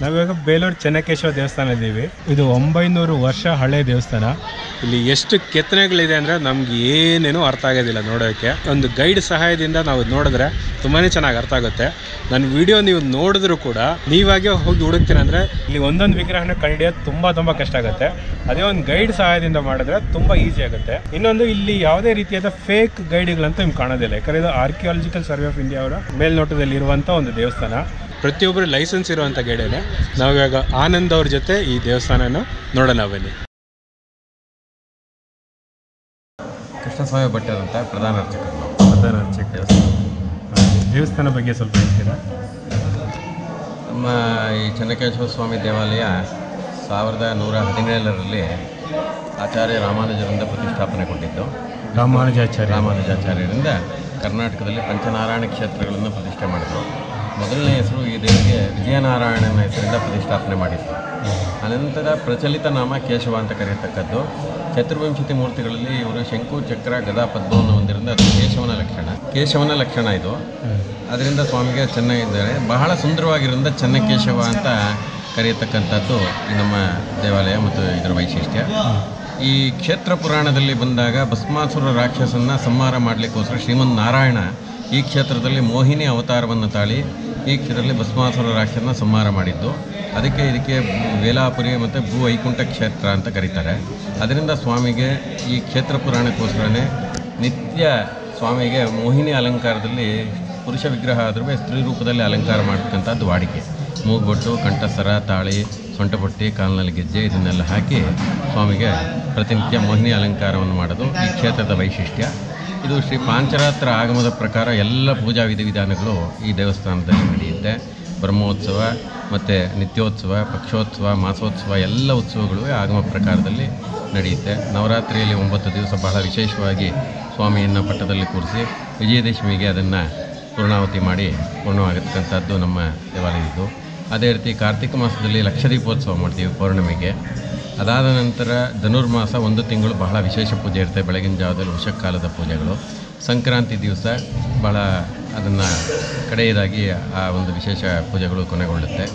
ನಾವಿವಾಗ ಬೇಲೂರು ಚೆನ್ನಕೇಶ್ವರ ದೇವಸ್ಥಾನ ಇದ್ದೀವಿ ಇದು ಒಂಬೈನೂರು ವರ್ಷ ಹಳೆ ದೇವಸ್ಥಾನ. ಇಲ್ಲಿ ಎಷ್ಟು ಕೆತ್ತನೆಗಳಿದೆ ಅಂದರೆ ನಮ್ಗೆ ಏನೇನೂ ಅರ್ಥ ಆಗೋದಿಲ್ಲ ನೋಡೋಕ್ಕೆ ಒಂದು ಗೈಡ್ ಸಹಾಯದಿಂದ ನಾವು ನೋಡಿದ್ರೆ ತುಂಬಾ ಚೆನ್ನಾಗಿ ಅರ್ಥ ಆಗುತ್ತೆ. ನನ್ನ ವಿಡಿಯೋ ನೀವು ನೋಡಿದ್ರು ಕೂಡ ನೀವಾಗೆ ಹೋಗಿ ಹುಡುಕ್ತೀನಿ ಅಂದರೆ ಇಲ್ಲಿ ಒಂದೊಂದು ವಿಗ್ರಹನ ಕಂಡಿಡಿಯೋದು ತುಂಬ ತುಂಬ ಕಷ್ಟ ಆಗುತ್ತೆ. ಅದೇ ಒಂದು ಗೈಡ್ ಸಹಾಯದಿಂದ ಮಾಡಿದ್ರೆ ತುಂಬ ಈಸಿ ಆಗುತ್ತೆ. ಇನ್ನೊಂದು ಇಲ್ಲಿ ಯಾವುದೇ ರೀತಿಯಾದ ಫೇಕ್ ಗೈಡ್ಗಳಂತ ನಿಮ್ಗೆ ಕಾಣೋದಿಲ್ಲ. ಯಾಕಂದರೆ ಇದು ಆರ್ಕಿಯಾಲಜಿಕಲ್ ಸರ್ವೆ ಆಫ್ ಇಂಡಿಯಾ ಅವರ ಮೇಲ್ನೋಟದಲ್ಲಿ ಇರುವಂಥ ಒಂದು ದೇವಸ್ಥಾನ. ಪ್ರತಿಯೊಬ್ಬರು ಲೈಸೆನ್ಸ್ ಇರುವಂಥ ಗೈಡೇನೆ ನಾವಿವಾಗ ಆನಂದ್ ಅವ್ರ ಜೊತೆ ಈ ದೇವಸ್ಥಾನನ ನೋಡೋಣ ಬನ್ನಿ. ಕೃಷ್ಣಸ್ವಾಮಿ ಭಟ್ಟರ್ ಅಂತ ಪ್ರಧಾನ ಅರ್ಚಕರು ಪ್ರಧಾನ ಅರ್ಚಕ ದೇವಸ್ಥಾನ ಬಗ್ಗೆ ಸ್ವಲ್ಪ ಹೇಳ್ತೀರಾ? ನಮ್ಮ ಈ ಚನ್ನಕೇಶ್ವರ ಸ್ವಾಮಿ ದೇವಾಲಯ ಸಾವಿರದ ನೂರ ಹದಿನೇಳರಲ್ಲಿ ಆಚಾರ್ಯ ರಾಮಾನುಜರಿಂದ ಪ್ರತಿಷ್ಠಾಪನೆಗೊಂಡಿದ್ದು. ರಾಮಾನುಜಾಚಾರ್ಯ. ರಾಮಾನುಜಾಚಾರ್ಯರಿಂದ ಕರ್ನಾಟಕದಲ್ಲಿ ಪಂಚನಾರಾಯಣ ಕ್ಷೇತ್ರಗಳನ್ನು ಪ್ರತಿಷ್ಠೆ ಮಾಡಿದರು. ಮೊದಲನೇ ಹೆಸರು ಈ ದೇವಿಗೆ ವಿಜಯನಾರಾಯಣನ ಹೆಸರಿಂದ ಪ್ರತಿಷ್ಠಾಪನೆ ಮಾಡಿತ್ತು ಅನಂತರ ಪ್ರಚಲಿತ ನಾಮ ಕೇಶವ ಅಂತ ಕರೆಯತಕ್ಕದ್ದು. ಚತುರ್ವಿಂಶತಿ ಮೂರ್ತಿಗಳಲ್ಲಿ ಇವರು ಶಂಕು ಚಕ್ರ ಗದಾ ಪದ್ಮವನ್ನು ಹೊಂದಿರಿಂದ ಅದು ಕೇಶವನ ಲಕ್ಷಣ. ಕೇಶವನ ಲಕ್ಷಣ ಇದು. ಅದರಿಂದ ಸ್ವಾಮಿಗೆ ಚೆನ್ನಾಗಿದ್ದಾರೆ ಬಹಳ ಸುಂದರವಾಗಿರೋದ್ರಿಂದ ಚೆನ್ನಕೇಶವ ಅಂತ ಕರೆಯತಕ್ಕಂಥದ್ದು ನಮ್ಮ ದೇವಾಲಯ ಮತ್ತು ಇದರ ವೈಶಿಷ್ಟ್ಯ. ಈ ಕ್ಷೇತ್ರ ಪುರಾಣದಲ್ಲಿ ಬಂದಾಗ ಭಸ್ಮಾಸುರ ರಾಕ್ಷಸನ್ನ ಸಂಹಾರ ಮಾಡಲಿಕ್ಕೋಸ್ಕರ ಶ್ರೀಮನ್ ನಾರಾಯಣ ಈ ಕ್ಷೇತ್ರದಲ್ಲಿ ಮೋಹಿನಿ ಅವತಾರವನ್ನು ತಾಳಿ ಈ ಕ್ಷೇತ್ರದಲ್ಲಿ ಭಸ್ಮಾಸುರ ರಾಕ್ಷಸನ ಸಂಹಾರ ಮಾಡಿದ್ದು. ಅದಕ್ಕೆ ಇದಕ್ಕೆ ವೇಲಾಪುರಿ ಮತ್ತು ಭೂ ವೈಕುಂಠ ಕ್ಷೇತ್ರ ಅಂತ ಕರೀತಾರೆ. ಅದರಿಂದ ಸ್ವಾಮಿಗೆ ಈ ಕ್ಷೇತ್ರ ಪುರಾಣಕ್ಕೋಸ್ಕರನೇ ನಿತ್ಯ ಸ್ವಾಮಿಗೆ ಮೋಹಿನಿ ಅಲಂಕಾರದಲ್ಲಿ ಪುರುಷ ವಿಗ್ರಹ ಆದರೂ ಸ್ತ್ರೀ ರೂಪದಲ್ಲಿ ಅಲಂಕಾರ ಮಾಡ್ತಕ್ಕಂಥದ್ದು ವಾಡಿಕೆ. ಮೂಗುಬೊಟ್ಟು ಕಂಠಸರ ತಾಳಿ, ಸೊಂಟಪಟ್ಟಿ, ಕಾಲಿನಲ್ಲಿ ಗೆಜ್ಜೆ ಇದನ್ನೆಲ್ಲ ಹಾಕಿ ಸ್ವಾಮಿಗೆ ಪ್ರತಿನಿತ್ಯ ಮೋಹಿನಿ ಅಲಂಕಾರವನ್ನು ಮಾಡೋದು ಈ ಕ್ಷೇತ್ರದ ವೈಶಿಷ್ಟ್ಯ. ಇದು ಶ್ರೀ ಪಾಂಚರಾತ್ರ ಆಗಮದ ಪ್ರಕಾರ ಎಲ್ಲ ಪೂಜಾ ವಿಧಿವಿಧಾನಗಳು ಈ ದೇವಸ್ಥಾನದಲ್ಲಿ ನಡೆಯುತ್ತೆ. ಬ್ರಹ್ಮೋತ್ಸವ, ಮತ್ತು ನಿತ್ಯೋತ್ಸವ, ಪಕ್ಷೋತ್ಸವ, ಮಾಸೋತ್ಸವ ಎಲ್ಲ ಉತ್ಸವಗಳು ಆಗಮ ಪ್ರಕಾರದಲ್ಲಿ ನಡೆಯುತ್ತೆ. ನವರಾತ್ರಿಯಲ್ಲಿ ಒಂಬತ್ತು ದಿವಸ ಬಹಳ ವಿಶೇಷವಾಗಿ ಸ್ವಾಮಿಯನ್ನು ಪಟ್ಟದಲ್ಲಿ ಕೂರಿಸಿ ವಿಜಯದಶಮಿಗೆ ಅದನ್ನು ಪೂರ್ಣಾವತಿ ಮಾಡಿ ಪೂರ್ಣವಾಗಿರ್ತಕ್ಕಂಥದ್ದು ನಮ್ಮ ದೇವಾಲಯದ್ದು. ಅದೇ ರೀತಿ ಕಾರ್ತಿಕ ಮಾಸದಲ್ಲಿ ಲಕ್ಷದೀಪೋತ್ಸವ ಮಾಡ್ತೀವಿ ಪೌರ್ಣಿಮೆಗೆ. ಅದಾದ ನಂತರ ಧನುರ್ಮಾಸ ಒಂದು ತಿಂಗಳು ಬಹಳ ವಿಶೇಷ ಪೂಜೆ ಇರುತ್ತೆ. ಬೆಳಗಿನ ಜಾವದಲ್ಲಿ ವರ್ಷಕಾಲದ ಪೂಜೆಗಳು. ಸಂಕ್ರಾಂತಿ ದಿವಸ ಭಾಳ ಅದನ್ನು ಕಡೆಯದಾಗಿ ಆ ಒಂದು ವಿಶೇಷ ಪೂಜೆಗಳು ಕೊನೆಗೊಳ್ಳುತ್ತೆ.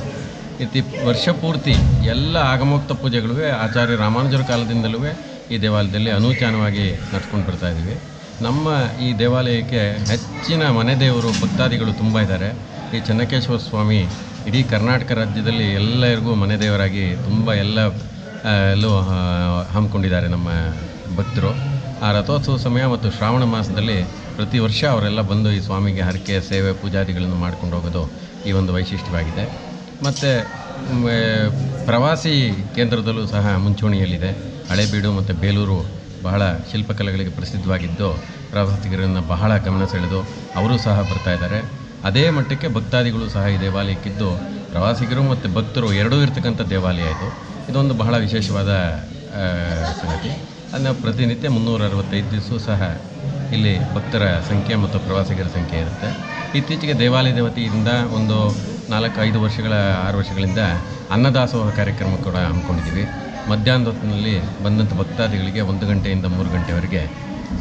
ಇತಿ ವರ್ಷ ಪೂರ್ತಿ ಎಲ್ಲ ಆಗಮೋಕ್ತ ಪೂಜೆಗಳು ಆಚಾರ್ಯ ರಾಮಾನುಜರ ಕಾಲದಿಂದಲೂ ಈ ದೇವಾಲಯದಲ್ಲಿ ಅನೂಚಾನವಾಗಿ ನಡ್ಸ್ಕೊಂಡು ಬರ್ತಾ ಇದ್ದೀವಿ. ನಮ್ಮ ಈ ದೇವಾಲಯಕ್ಕೆ ಹೆಚ್ಚಿನ ಮನೆ ದೇವರು, ಭಕ್ತಾದಿಗಳು ತುಂಬ ಇದ್ದಾರೆ. ಈ ಚೆನ್ನಕೇಶ್ವರ ಸ್ವಾಮಿ ಇಡೀ ಕರ್ನಾಟಕ ರಾಜ್ಯದಲ್ಲಿ ಎಲ್ಲರಿಗೂ ಮನೆ ದೇವರಾಗಿ ತುಂಬ ಎಲ್ಲ ಎಲ್ಲೂ ಹಮ್ಮಿಕೊಂಡಿದ್ದಾರೆ ನಮ್ಮ ಭಕ್ತರು. ಆ ರಥೋತ್ಸವ ಸಮಯ ಮತ್ತು ಶ್ರಾವಣ ಮಾಸದಲ್ಲಿ ಪ್ರತಿ ವರ್ಷ ಅವರೆಲ್ಲ ಬಂದು ಈ ಸ್ವಾಮಿಗೆ ಹರಕೆ, ಸೇವೆ ಪೂಜಾದಿಗಳನ್ನು ಮಾಡ್ಕೊಂಡು ಹೋಗೋದು ಈ ಒಂದು ವೈಶಿಷ್ಟ್ಯವಾಗಿದೆ. ಮತ್ತು ಪ್ರವಾಸಿ ಕೇಂದ್ರದಲ್ಲೂ ಸಹ ಮುಂಚೂಣಿಯಲ್ಲಿದೆ. ಹಳೇಬೀಡು ಮತ್ತು ಬೇಲೂರು ಬಹಳ ಶಿಲ್ಪಕಲೆಗಳಿಗೆ ಪ್ರಸಿದ್ಧವಾಗಿದ್ದು, ಪ್ರವಾಸಿಗರನ್ನು ಬಹಳ ಗಮನ ಸೆಳೆದು ಅವರು ಸಹ ಬರ್ತಾ ಇದ್ದಾರೆ. ಅದೇ ಮಟ್ಟಕ್ಕೆ ಭಕ್ತಾದಿಗಳು ಸಹ ಈ ದೇವಾಲಯಕ್ಕಿದ್ದು, ಪ್ರವಾಸಿಗರು ಮತ್ತು ಭಕ್ತರು ಎರಡೂ ಇರತಕ್ಕಂಥ ದೇವಾಲಯ ಇದು. ಇದೊಂದು ಬಹಳ ವಿಶೇಷವಾದ ಸಂಗತಿ. ಅದನ್ನು ಪ್ರತಿನಿತ್ಯ ಮುನ್ನೂರ ಅರವತ್ತೈದು ದಿವಸ ಸಹ ಇಲ್ಲಿ ಭಕ್ತರ ಸಂಖ್ಯೆ ಮತ್ತು ಪ್ರವಾಸಿಗರ ಸಂಖ್ಯೆ ಇರುತ್ತೆ. ಇತ್ತೀಚೆಗೆ ದೇವಾಲಯದ ವತಿಯಿಂದ ಒಂದು ನಾಲ್ಕು ಐದು ವರ್ಷಗಳ, ಆರು ವರ್ಷಗಳಿಂದ ಅನ್ನದಾಸೋಹ ಕಾರ್ಯಕ್ರಮ ಕೂಡ ಹಮ್ಮಿಕೊಂಡಿದ್ದೀವಿ. ಮಧ್ಯಾಹ್ನದ ಹೊತ್ತಿನಲ್ಲಿ ಬಂದಂಥ ಭಕ್ತಾದಿಗಳಿಗೆ ಒಂದು ಗಂಟೆಯಿಂದ ಮೂರು ಗಂಟೆವರೆಗೆ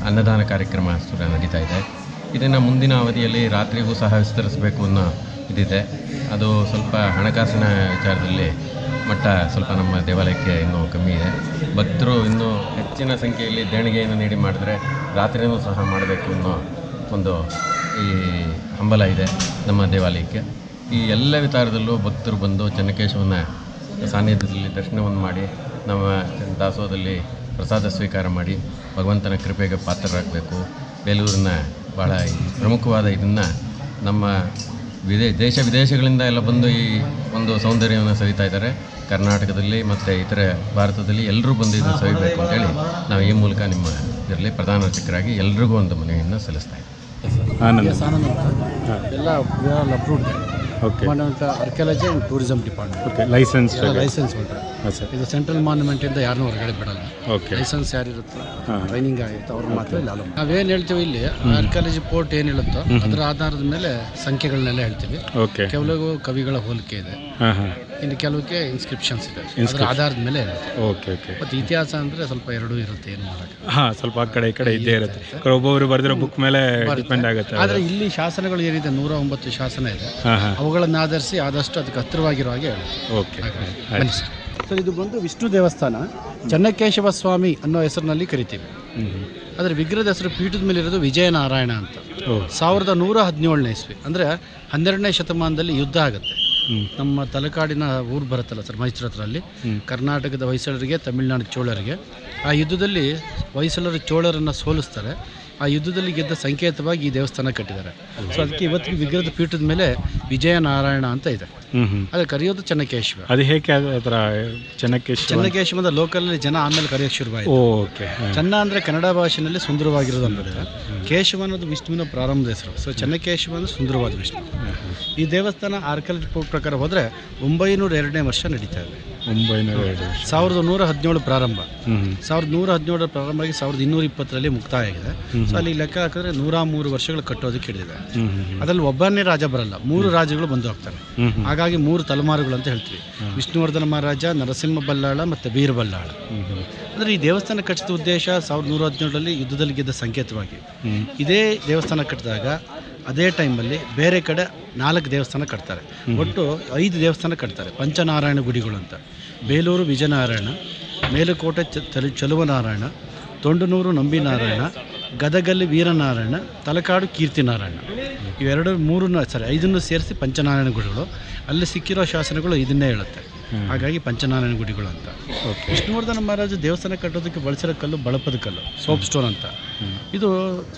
ಅನ್ನದಾನ ಕಾರ್ಯಕ್ರಮ ಸುರ ನಡೀತಾ ಇದೆ. ಇದನ್ನು ಮುಂದಿನ ಅವಧಿಯಲ್ಲಿ ರಾತ್ರಿಗೂ ಸಹ ವಿಸ್ತರಿಸಬೇಕು ಅನ್ನೋ ಇದಿದೆ. ಅದು ಸ್ವಲ್ಪ ಹಣಕಾಸಿನ ವಿಚಾರದಲ್ಲಿ ಮಟ್ಟ ಸ್ವಲ್ಪ ನಮ್ಮ ದೇವಾಲಯಕ್ಕೆ ಇನ್ನೂ ಕಮ್ಮಿ ಇದೆ. ಭಕ್ತರು ಇನ್ನೂ ಹೆಚ್ಚಿನ ಸಂಖ್ಯೆಯಲ್ಲಿ ದೇಣಿಗೆಯನ್ನು ನೀಡಿ ಮಾಡಿದ್ರೆ ರಾತ್ರಿಯೂ ಸಹ ಮಾಡಬೇಕು ಅನ್ನೋ ಒಂದು ಈ ಹಂಬಲ ಇದೆ ನಮ್ಮ ದೇವಾಲಯಕ್ಕೆ. ಈ ಎಲ್ಲ ವಿಚಾರದಲ್ಲೂ ಭಕ್ತರು ಬಂದು ಚೆನ್ನಕೇಶವನ ಸಾನ್ನಿಧ್ಯದಲ್ಲಿ ದರ್ಶನವನ್ನು ಮಾಡಿ, ನಮ್ಮ ದಾಸೋಹದಲ್ಲಿ ಪ್ರಸಾದ ಸ್ವೀಕಾರ ಮಾಡಿ, ಭಗವಂತನ ಕೃಪೆಗೆ ಪಾತ್ರರಾಗಬೇಕು. ಬೇಲೂರಿನ ಭಾಳ ಪ್ರಮುಖವಾದ ಇದನ್ನು ನಮ್ಮ ವಿದೇ ದೇಶ ವಿದೇಶಗಳಿಂದ ಎಲ್ಲ ಬಂದು ಈ ಒಂದು ಸೌಂದರ್ಯವನ್ನು ಸವಿತಾ ಇದ್ದಾರೆ. ಕರ್ನಾಟಕದಲ್ಲಿ ಮತ್ತು ಇತರೆ ಭಾರತದಲ್ಲಿ ಎಲ್ಲರೂ ಬಂದು ಇದನ್ನು ಸವಿಬೇಕು ಅಂತೇಳಿ ನಾವು ಈ ಮೂಲಕ ನಿಮ್ಮ ಇದರಲ್ಲಿ ಪ್ರಧಾನ ಅರ್ಚಕರಾಗಿ ಎಲ್ರಿಗೂ ಒಂದು ಮನವಿಯನ್ನು ಸಲ್ಲಿಸ್ತಾ ಇದ್ದೀವಿ. ಆನಂದ್. ಎಲ್ಲ approved okay monument archaeology and tourism department okay licence licence ಉಂಟು. ಹಾಂ ಸರ್. ಇದು ಸೆಂಟ್ರಲ್ ಮಾನ್ಯುಮೆಂಟಿಂದ ಯಾರನ್ನೂ ಹೊರಗಡೆ ಬಿಡಲ್ಲ. Okay licence ಯಾರಿರುತ್ತೋ. ಟ್ರೈನಿಂಗ್ ಆಗಿತ್ತು ಅವ್ರು ಮಾತ್ರ ಇಲ್ಲಿ. ಅಲೋ ನಾವೇನು ಹೇಳ್ತೀವಿ ಇಲ್ಲಿ ಆರ್ಕಿಯಾಲಜಿ ಪೋರ್ಟ್ ಏನು ಹೇಳುತ್ತೋ ಅದರ ಆಧಾರದ ಮೇಲೆ ಸಂಖ್ಯೆಗಳನ್ನೆಲ್ಲ ಹೇಳ್ತೀವಿ. ಓಕೆ ಕೆಲವು ಕವಿಗಳ ಹೋಲಿಕೆ ಇದೆ. ಹಾಂ ಹಾಂ. ಇನ್ನು ಕೆಲವಕ್ಕೆ ಇನ್ಸ್ಕ್ರಿಪ್ಷನ್ಸ್ ಇದೆ. ಅದರ ಆಧಾರದ ಮೇಲೆ ಇರುತ್ತೆ. ಓಕೆ ಓಕೆ ಮತ್ತು ಇತಿಹಾಸ ಅಂದರೆ ಸ್ವಲ್ಪ ಎರಡೂ ಇರುತ್ತೆ ಏನು ಮಾಡೋಕ್ಕೆ ಹಾಂ ಸ್ವಲ್ಪ ಆ ಕಡೆ ಈ ಕಡೆ ಇದ್ದೇ ಇರುತ್ತೆ. ಒಬ್ಬೊಬ್ರು ಬರೆದಿರೋ ಬುಕ್ ಮೇಲೆ ಡಿಪೆಂಡ್ ಆಗುತ್ತೆ ಆದರೆ ಇಲ್ಲಿ ಶಾಸನಗಳು ಏನಿದೆ ನೂರ ಒಂಬತ್ತು ಶಾಸನ ಇದೆ. ಅವುಗಳನ್ನ ಆಧರಿಸಿ ಆದಷ್ಟು ಅದಕ್ಕೆ ಹತ್ತಿರವಾಗಿರೋ ಹಾಗೆ ಓಕೆ ಬನ್ನಿ. ಸರ್. ಸರ್ ಇದು ಬಂದು ವಿಷ್ಣು ದೇವಸ್ಥಾನ ಚನ್ನಕೇಶವ ಸ್ವಾಮಿ ಅನ್ನೋ ಹೆಸರಿನಲ್ಲಿ ಕರಿತೀವಿ. ಹ್ಞೂ ಅದರ ವಿಗ್ರಹದ ಹೆಸರು ಪೀಠದ ಇರೋದು ವಿಜಯನಾರಾಯಣ ಅಂತ. ಓ. ಸಾವಿರದ ನೂರ ಹದಿನೇಳನೇ ಇಸ್ವಿ. ಅಂದರೆ ಹನ್ನೆರಡನೇ ಶತಮಾನದಲ್ಲಿ ಯುದ್ಧ ಆಗುತ್ತೆ. ನಮ್ಮ ತಲಕಾಡಿನ ಊರು ಬರುತ್ತಲ್ಲ ಸರ್ ಮೈಸೂರು ಹತ್ರ ಅಲ್ಲಿ ಕರ್ನಾಟಕದ ಹೊಯ್ಸಳರಿಗೆ ತಮಿಳ್ನಾಡು ಚೋಳರಿಗೆ. ಆ ಯುದ್ಧದಲ್ಲಿ ಹೊಯ್ಸಳರು ಚೋಳರನ್ನು ಸೋಲಿಸ್ತಾರೆ. ಆ ಯುದ್ಧದಲ್ಲಿ ಗೆದ್ದ ಸಂಕೇತವಾಗಿ ಈ ದೇವಸ್ಥಾನ ಕಟ್ಟಿದ್ದಾರೆ. ಸೊ ಅದಕ್ಕೆ ಇವತ್ತಿಗೆ ವಿಗ್ರಹದ ಪೀಠದ ಮೇಲೆ ವಿಜಯನಾರಾಯಣ ಅಂತ ಇದೆ. ಅದು ಕರೆಯೋದು ಚೆನ್ನಕೇಶವ. ಅದು ಹೇಗೆ ಥರ ಚೆನ್ನಕೇಶವ? ಚೆನ್ನಕೇಶವದ ಲೋಕಲಲ್ಲಿ ಜನ ಆಮೇಲೆ ಕರೆಯೋಕೆ ಶುರುವಾಯಿತು ಓಕೆ ಚೆನ್ನ ಅಂದರೆ ಕನ್ನಡ ಭಾಷೆಯಲ್ಲಿ ಸುಂದರವಾಗಿರೋದು ಅಂದರೆ ಕೇಶವ ಅನ್ನೋದು ವಿಷ್ಣುವಿನ ಪ್ರಾರಂಭದ ಹೆಸರು. ಸೊ ಚೆನ್ನಕೇಶವ ಅಂದರೆ ಸುಂದರವಾದ ವಿಷ್ಣು. ಈ ದೇವಸ್ಥಾನ ಆರ್ಕಲ್ ಪ್ರಕಾರ ಹೋದರೆ ಒಂಬೈನೂರ ಎರಡನೇ ವರ್ಷ ನಡೀತಾ ಇದೆ. ಒಂಬೈನೂರ ಎರಡು ಸಾವಿರದ ನೂರ ಹದಿನೇಳು ಪ್ರಾರಂಭ. ಸಾವಿರದ ನೂರ ಹದಿನೇಳರ ಪ್ರಾರಂಭ ಆಗಿ ಸಾವಿರದ ಇನ್ನೂರ ಇಪ್ಪತ್ತರಲ್ಲಿ ಮುಕ್ತಾಯ ಆಗಿದೆ. ಸೊ ಅಲ್ಲಿ ಲೆಕ್ಕ ಹಾಕಿದ್ರೆ ನೂರ ಮೂರು ವರ್ಷಗಳು ಕಟ್ಟೋದಕ್ಕೆ ಹಿಡಿದಿದೆ ಅದ್ರಲ್ಲಿ ಒಬ್ಬನೇ ರಾಜ ಬರಲ್ಲ. ಮೂರು ರಾಜಗಳು ಬಂದು ಹೋಗ್ತಾರೆ ಹಾಗಾಗಿ ಮೂರು ತಲೆಮಾರುಗಳು ಅಂತ ಹೇಳ್ತೀವಿ. ವಿಷ್ಣುವರ್ಧನ ಮಹಾರಾಜ ನರಸಿಂಹ ಬಲ್ಲಾಳ ಮತ್ತು ವೀರ ಬಲ್ಲಾಳ. ಹ್ಞೂ ಹ್ಞೂ ಅಂದರೆ ಈ ದೇವಸ್ಥಾನ ಕಟ್ಟಿಸಿದ ಉದ್ದೇಶ ಸಾವಿರದ ನೂರ ಹದಿನೇಳರಲ್ಲಿ ಯುದ್ಧದಲ್ಲಿ ಗೆದ್ದ ಸಂಕೇತವಾಗಿ. ಇದೇ ದೇವಸ್ಥಾನ ಕಟ್ಟಿದಾಗ ಅದೇ ಟೈಮಲ್ಲಿ ಬೇರೆ ಕಡೆ ನಾಲ್ಕು ದೇವಸ್ಥಾನ ಕಟ್ತಾರೆ. ಒಟ್ಟು ಐದು ದೇವಸ್ಥಾನ ಕಟ್ತಾರೆ. ಪಂಚನಾರಾಯಣ ಗುಡಿಗಳು ಅಂತ. ಬೇಲೂರು ವಿಜಯನಾರಾಯಣ ಮೇಲುಕೋಟೆ ಚ ಚಲು- ಚಲುವನಾರಾಯಣ ತೊಂಡನೂರು ನಂಬಿನಾರಾಯಣ ಗದಗಲ್ಲಿ ವೀರನಾರಾಯಣ ತಲಕಾಡು ಕೀರ್ತಿನಾರಾಯಣ. ಇವೆರಡು ಮೂರನ್ನು ಸರಿ ಐದನ್ನು ಸೇರಿಸಿ ಪಂಚನಾರಾಯಣ ಗುಡಿಗಳು. ಅಲ್ಲಿ ಸಿಕ್ಕಿರೋ ಶಾಸನಗಳು ಇದನ್ನೇ ಹೇಳುತ್ತೆ. ಹಾಗಾಗಿ ಪಂಚನಾರಾಯಣ ಗುಡಿಗಳು ಅಂತ. ಓಕೆ ವಿಷ್ಣುವರ್ಧನ ಮಹಾರಾಜ ದೇವಸ್ಥಾನ ಕಟ್ಟೋದಕ್ಕೆ ಬಳಸಿರೋ ಕಲ್ಲು ಬಳಪದ ಕಲ್ಲು ಸೋಪ್ ಸ್ಟೋನ್ ಅಂತ. ಇದು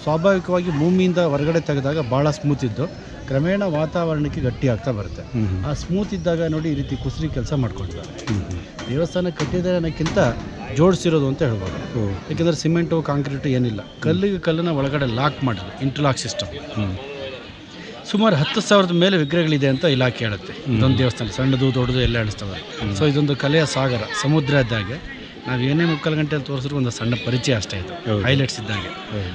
ಸ್ವಾಭಾವಿಕವಾಗಿ ಭೂಮಿಯಿಂದ ಹೊರಗಡೆ ತೆಗೆದಾಗ ಭಾಳ ಸ್ಮೂತ್ ಇದ್ದು ಕ್ರಮೇಣ ವಾತಾವರಣಕ್ಕೆ ಗಟ್ಟಿ ಆಗ್ತಾ ಬರುತ್ತೆ. ಆ ಸ್ಮೂತ್ ಇದ್ದಾಗ ನೋಡಿ ಈ ರೀತಿ ಕುಸಿರಿ ಕೆಲಸ ಮಾಡ್ಕೊಳ್ತಾರೆ. ದೇವಸ್ಥಾನ ಕಟ್ಟಿದ್ದಾರೆ ಅನ್ನೋಕ್ಕಿಂತ ಜೋಡಿಸಿರೋದು ಅಂತ ಹೇಳ್ಬೋದು. ಯಾಕೆಂದರೆ ಸಿಮೆಂಟು ಕಾಂಕ್ರೀಟು ಏನಿಲ್ಲ. ಕಲ್ಲಿಗೆ ಕಲ್ಲನ್ನ ಒಳಗಡೆ ಲಾಕ್ ಮಾಡಿದ್ರು ಇಂಟರ್ಲಾಕ್ ಸಿಸ್ಟಮ್ ಸುಮಾರು ಹತ್ತು ಸಾವಿರದ ಮೇಲೆ ವಿಗ್ರಹಗಳಿದೆ ಅಂತ ಇಲಾಖೆ ಹೇಳುತ್ತೆ. ಇದೊಂದು ದೇವಸ್ಥಾನ ಸಣ್ಣದು ದೊಡ್ಡದು ಎಲ್ಲ ಅನಿಸ್ತದೆ ಸೊ ಇದೊಂದು ಕಲೆಯ ಸಾಗರ ಸಮುದ್ರ ಇದ್ದಾಗೆ ನಾವು ಏನೇ ಮುಕ್ಕಾಲು ಗಂಟೆಯಲ್ಲಿ ತೋರಿಸಿದ್ರು ಒಂದು ಸಣ್ಣ ಪರಿಚಯ ಅಷ್ಟೇ ಇದು. ಹೈಲೈಟ್ಸ್ ಇದ್ದಾಗೆ